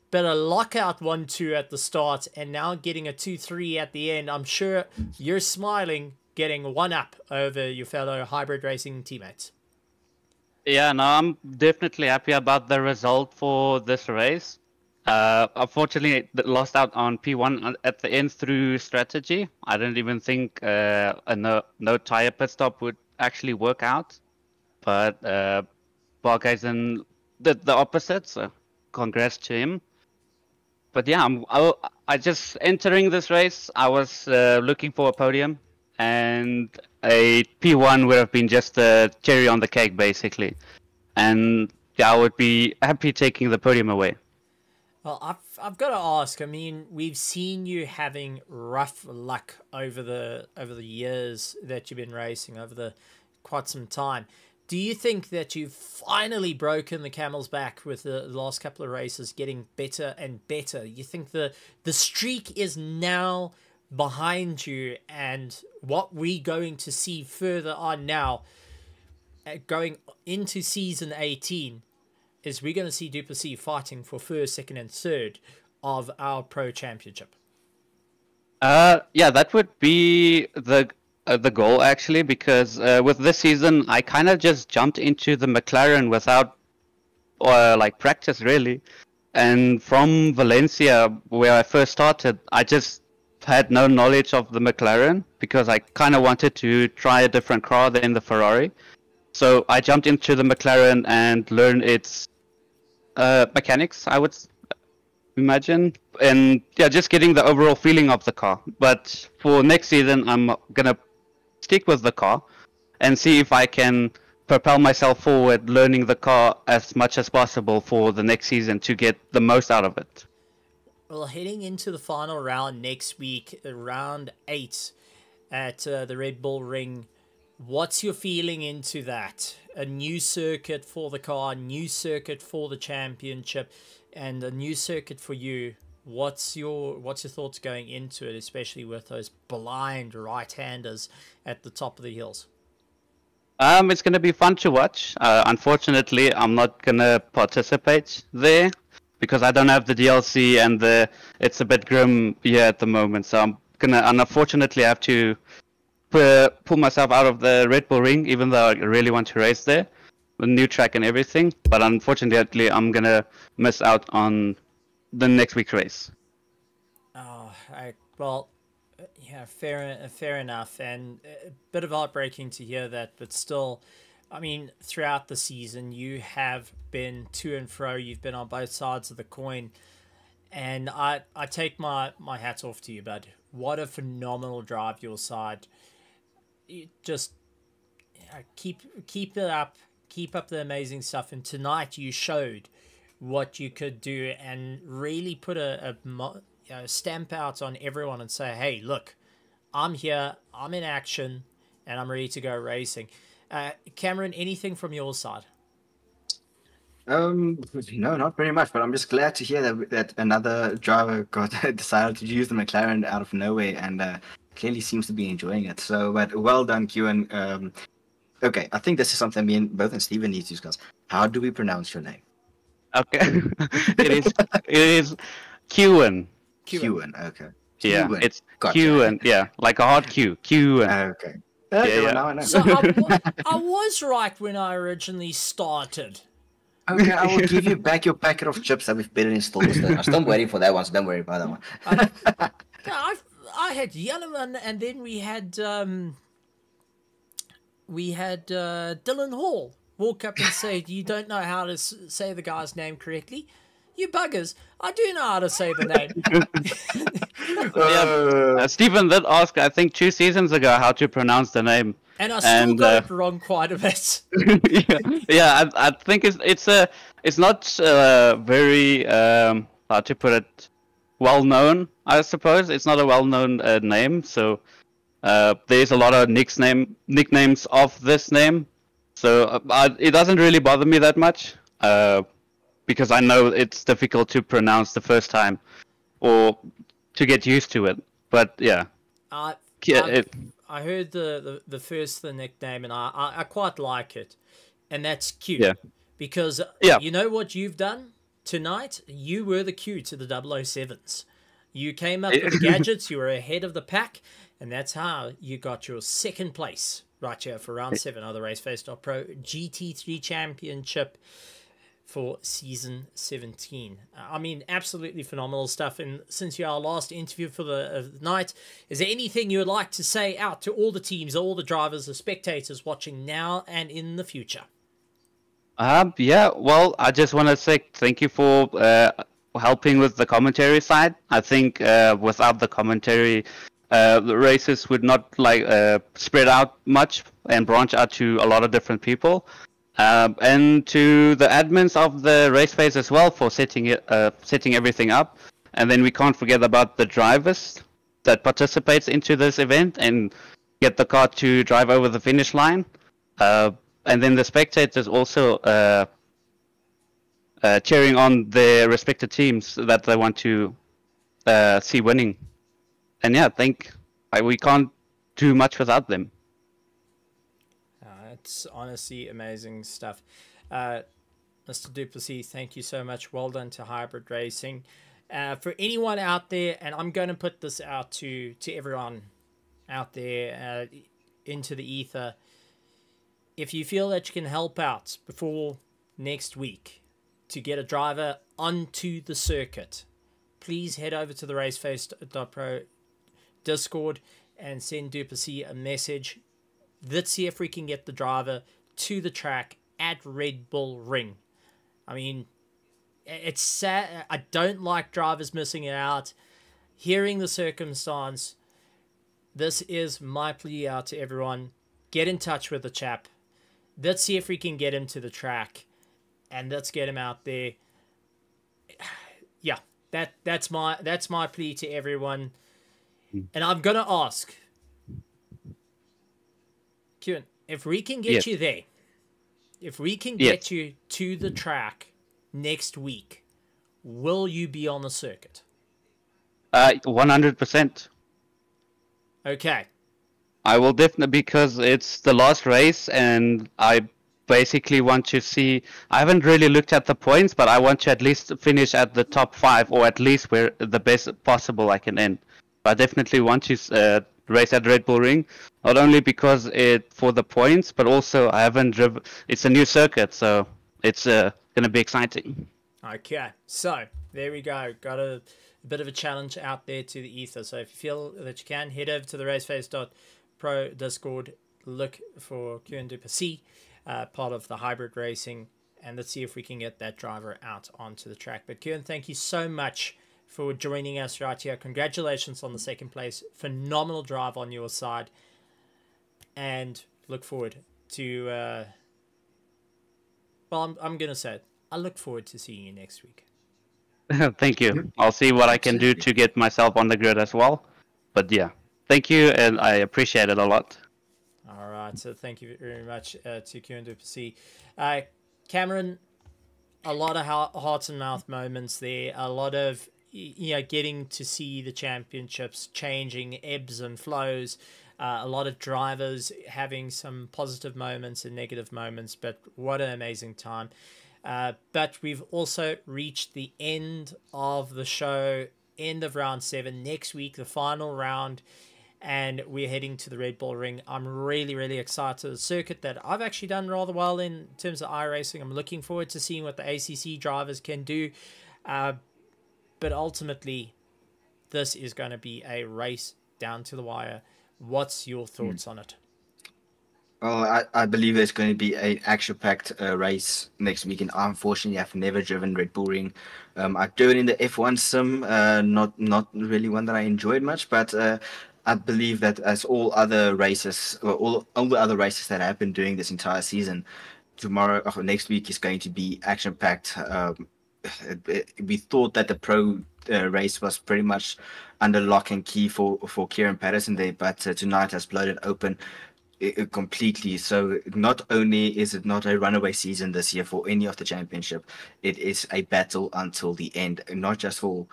But a lockout 1 2 at the start and now getting a 2 3 at the end. I'm sure you're smiling getting one up over your fellow hybrid racing teammates. Yeah, no, I'm definitely happy about the result for this race. Uh, unfortunately, lost out on P1 at the end through strategy. I don't even think uh, a no, no tire pit stop would actually work out. But uh, Barkhuizen did the opposite, so congrats to him. But yeah, I'm, I, I just entering this race, I was uh, looking for a podium, and a P1 would have been just a cherry on the cake, basically. And yeah, I would be happy taking the podium away. Well, I've I've got to ask. I mean, we've seen you having rough luck over the over the years that you've been racing, over the quite some time. Do you think that you've finally broken the camel's back with the last couple of races getting better and better? You think the the streak is now behind you, and what we're going to see further on now, uh, going into season eighteen, is we're going to see Duplessis fighting for first, second, and third of our pro championship. Uh, yeah, that would be the uh, the goal actually, because uh, with this season, I kind of just jumped into the McLaren without uh, like practice really, and from Valencia where I first started, I just had no knowledge of the McLaren because I kind of wanted to try a different car than the Ferrari. So I jumped into the McLaren and learned its uh, mechanics, I would imagine, and yeah, just getting the overall feeling of the car. But for next season, I'm gonna stick with the car and see if I can propel myself forward, learning the car as much as possible for the next season to get the most out of it. Well, heading into the final round next week, round eight at uh, the Red Bull Ring. What's your feeling into that? A new circuit for the car, new circuit for the championship, and a new circuit for you. What's your what's your thoughts going into it, especially with those blind right-handers at the top of the hills? Um, it's gonna be fun to watch. Uh, unfortunately, I'm not gonna participate there because I don't have the DLC and the it's a bit grim here at the moment. So I'm gonna unfortunately have to pu- pull myself out of the Red Bull Ring, even though I really want to race there, the new track and everything. But unfortunately, I'm gonna miss out on the next week's race. Oh, I, well, yeah, fair, fair enough, and a bit of heartbreaking to hear that, but still, I mean, throughout the season, you have been to and fro. You've been on both sides of the coin, and I, I take my my hats off to you, bud. What a phenomenal drive your side. Just yeah, keep keep it up, keep up the amazing stuff. And tonight you showed what you could do and really put a, a stamp out on everyone and say, hey, look, I'm here, I'm in action, and I'm ready to go racing. Uh, Cameron, anything from your side? Um, no, not very much. But I'm just glad to hear that that another driver got decided to use the McLaren out of nowhere and uh, clearly seems to be enjoying it. So, but well done, Kieran. Um, okay, I think this is something me and both and Steven need to discuss. How do we pronounce your name? Okay, it is it is Qn. Kieran. Okay. Yeah, Qn. it's Gotcha. Qn. Yeah, like a hard Q. Qn. Okay. Okay, well, yeah. now I know. So I, wa- I was right when I originally started. Okay, I will give you back your packet of chips that we've been installed. I'm still waiting for that one, so don't worry about that one. No, I I had Yellowman, and then we had um, we had uh, Dylan Hall walk up and say, "You don't know how to s- say the guy's name correctly." You buggers! I do know how to say the name. Uh, Uh, Stephen did ask, I think, two seasons ago how to pronounce the name. And I still And, got uh, it wrong quite a bit. yeah, yeah I, I think it's it's a it's not uh, very um, how to put it well known. I suppose it's not a well known uh, name, so uh, there's a lot of nickname nicknames of this name. So uh, I, it doesn't really bother me that much uh, because I know it's difficult to pronounce the first time or to get used to it. But yeah, I, yeah, I, it, I heard the, the, the first the nickname, and I, I, I quite like it, and that's cute. Yeah. Because Yeah. you know what you've done tonight? You were the cue to the 007s. You came up with the gadgets. You were ahead of the pack, and that's how you got your second place right here for round seven of the RaceFace.pro GT3 Championship for season 17. Uh, I mean, absolutely phenomenal stuff. And since you're our last interview for the uh, night, is there anything you would like to say out to all the teams, all the drivers, the spectators watching now and in the future? Um, yeah, well, I just want to say thank you for uh, helping with the commentary side. I think uh, without the commentary, uh, the races would not like uh, spread out much and branch out to a lot of different people. Um, and to the admins of the RaceFace as well for setting it, uh, setting everything up. And then we can't forget about the drivers that participates into this event and get the car to drive over the finish line. And then the spectators also uh, uh, cheering on their respective teams that they want to uh, see winning. And yeah, I think we can't do much without them. Uh, it's honestly amazing stuff. Uh, Mr. Duplessis, thank you so much. Well done to Hybrid Racing. Uh, for anyone out there, and I'm going to put this out to, to everyone out there into the ether. If you feel that you can help out before next week to get a driver onto the circuit, please head over to the raceface.pro Discord and send Duplessis a message let's see if we can get the driver to the track at Red Bull Ring. I mean, it's sad. I don't like drivers missing it out. Hearing the circumstance, this is my plea out to everyone. Get in touch with the chap. Let's see if we can get him to the track, and let's get him out there. Yeah, that that's my that's my plea to everyone. And I'm gonna ask, Kieran, if we can get Yes. you there, if we can Yes. get you to the track next week, will you be on the circuit? Uh, 100%. Okay. I will definitely because it's the last race, and I basically want to see. I haven't really looked at the points, but I want to at least finish at the top five, or at least where the best possible I can end. I definitely want to uh, race at Red Bull Ring, not only because it for the points, but also I haven't driven. It's a new circuit, so it's uh, gonna be exciting. Okay. So there we go. Got a, a bit of a challenge out there to the ether. So if you feel that you can, head over to the raceface.pro Discord, look for Kieran Duplessis, uh, part of the hybrid racing, and let's see if we can get that driver out onto the track. But Kieran, thank you so much for joining us right here. Congratulations on the second place. Phenomenal drive on your side. And look forward to, uh, well, I'm, I'm going to say it. I look forward to seeing you next week. thank you. I'll see what I can do to get myself on the grid as well. But yeah, thank you, and I appreciate it a lot. All right. So thank you very much uh, to Kieran Duplessis. Uh, Cameron, a lot of hearts and mouth moments there. A lot of you know getting to see the championships changing ebbs and flows. Uh, a lot of drivers having some positive moments and negative moments, but what an amazing time. Uh, but we've also reached the end of the show, end of round seven. Next week, the final round, and we're heading to the Red Bull Ring. I'm really, really excited. The circuit that I've actually done rather well in terms of iRacing. I'm looking forward to seeing what the ACC drivers can do. Uh, but ultimately, this is going to be a race down to the wire. What's your hmm. thoughts mm. on it? Well, I, I believe there's going to be an action-packed uh, race next weekend. unfortunately, I've never driven Red Bull Ring. Um, I've driven in the F1 sim, uh, not not really one that I enjoyed much, but uh, I believe that as all other races, or all all the other races that I've been doing this entire season, tomorrow or next week is going to be action-packed. Um, we thought that the pro uh, race was pretty much under lock and key for for Kieran Patterson there, but uh, tonight has blown it open completely. So not only is it not a runaway season this year for any of the championship, it is a battle until the end, not just for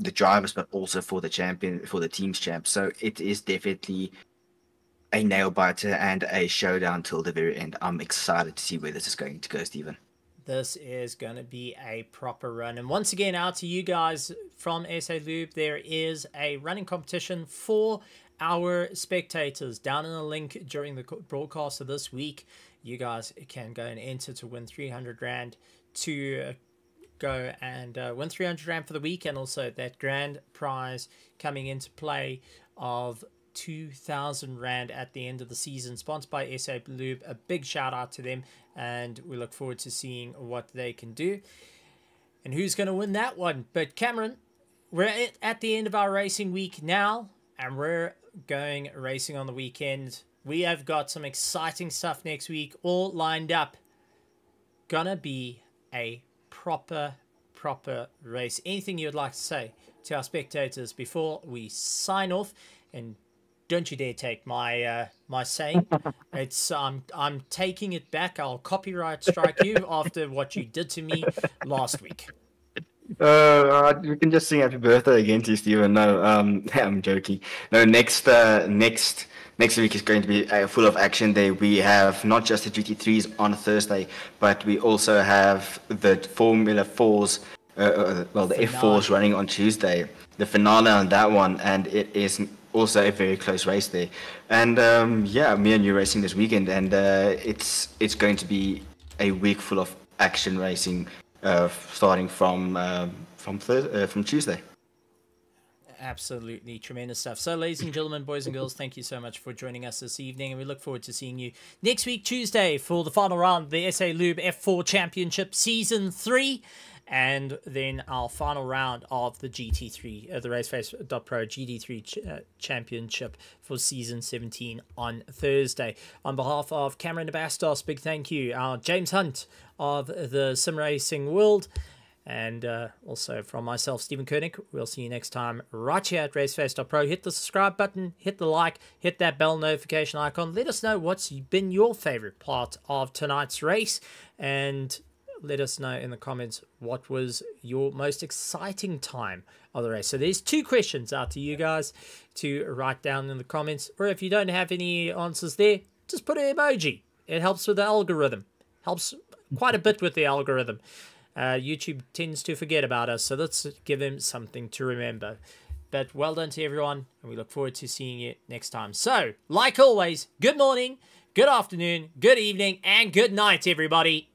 the drivers but also for the champion, for the team's champ. So it is definitely a nail biter and a showdown till the very end. I'm excited to see where this is going to go, Stephen. This is going to be a proper run. And once again, out to you guys from SA Lube, there is a running competition for our spectators down in the link during the broadcast of this week. You guys can go and enter to win 300 Rand to go and uh, win 300 Rand for the week and also that grand prize coming into play of 2,000 Rand at the end of the season, sponsored by SA Lube. A big shout out to them, and we look forward to seeing what they can do and who's going to win that one. But Cameron, we're at the end of our racing week now, and we're going racing on the weekend. We have got some exciting stuff next week all lined up. Gonna be a proper, proper race. Anything you would like to say to our spectators before we sign off? And don't you dare take my uh, my saying. It's I'm I'm taking it back. I'll copyright strike you after what you did to me last week. Uh, we can just sing happy birthday again to Stephen. No, um, I'm joking. No, next, uh, next, next week is going to be uh, full of action day. We have not just the GT3s on Thursday, but we also have the Formula 4s, uh, uh, well, the finale. F4s running on Tuesday. The finale on that one, and it is also a very close race there. And um, yeah, me and you racing this weekend, and uh, it's it's going to be a week full of action racing uh, starting from uh, from uh, from Tuesday. Absolutely tremendous stuff. So, ladies and gentlemen, boys and girls, thank you so much for joining us this evening, and we look forward to seeing you next week, Tuesday, for the final round of the SA Lube F4 Championship Season 3 and then our final round of the GT3, uh, the Raceface.pro GT3 ch- uh, Championship for season 17 on Thursday. On behalf of Cameron Bastos, big thank you. Our James Hunt of the Sim Racing World. And uh, also from myself, Stephen Koenig. We'll see you next time right here at Raceface.pro. Hit the subscribe button, hit the like, hit that bell notification icon. Let us know what's been your favorite part of tonight's race. And let us know in the comments what was your most exciting time of the race. So there's two questions out to you guys to write down in the comments. Or if you don't have any answers there, just put an emoji. It helps with the algorithm. Helps quite a bit with the algorithm. Uh, YouTube tends to forget about us, so let's give them something to remember. But well done to everyone, and we look forward to seeing you next time. So, like always, good morning, good afternoon, good evening, and good night, everybody.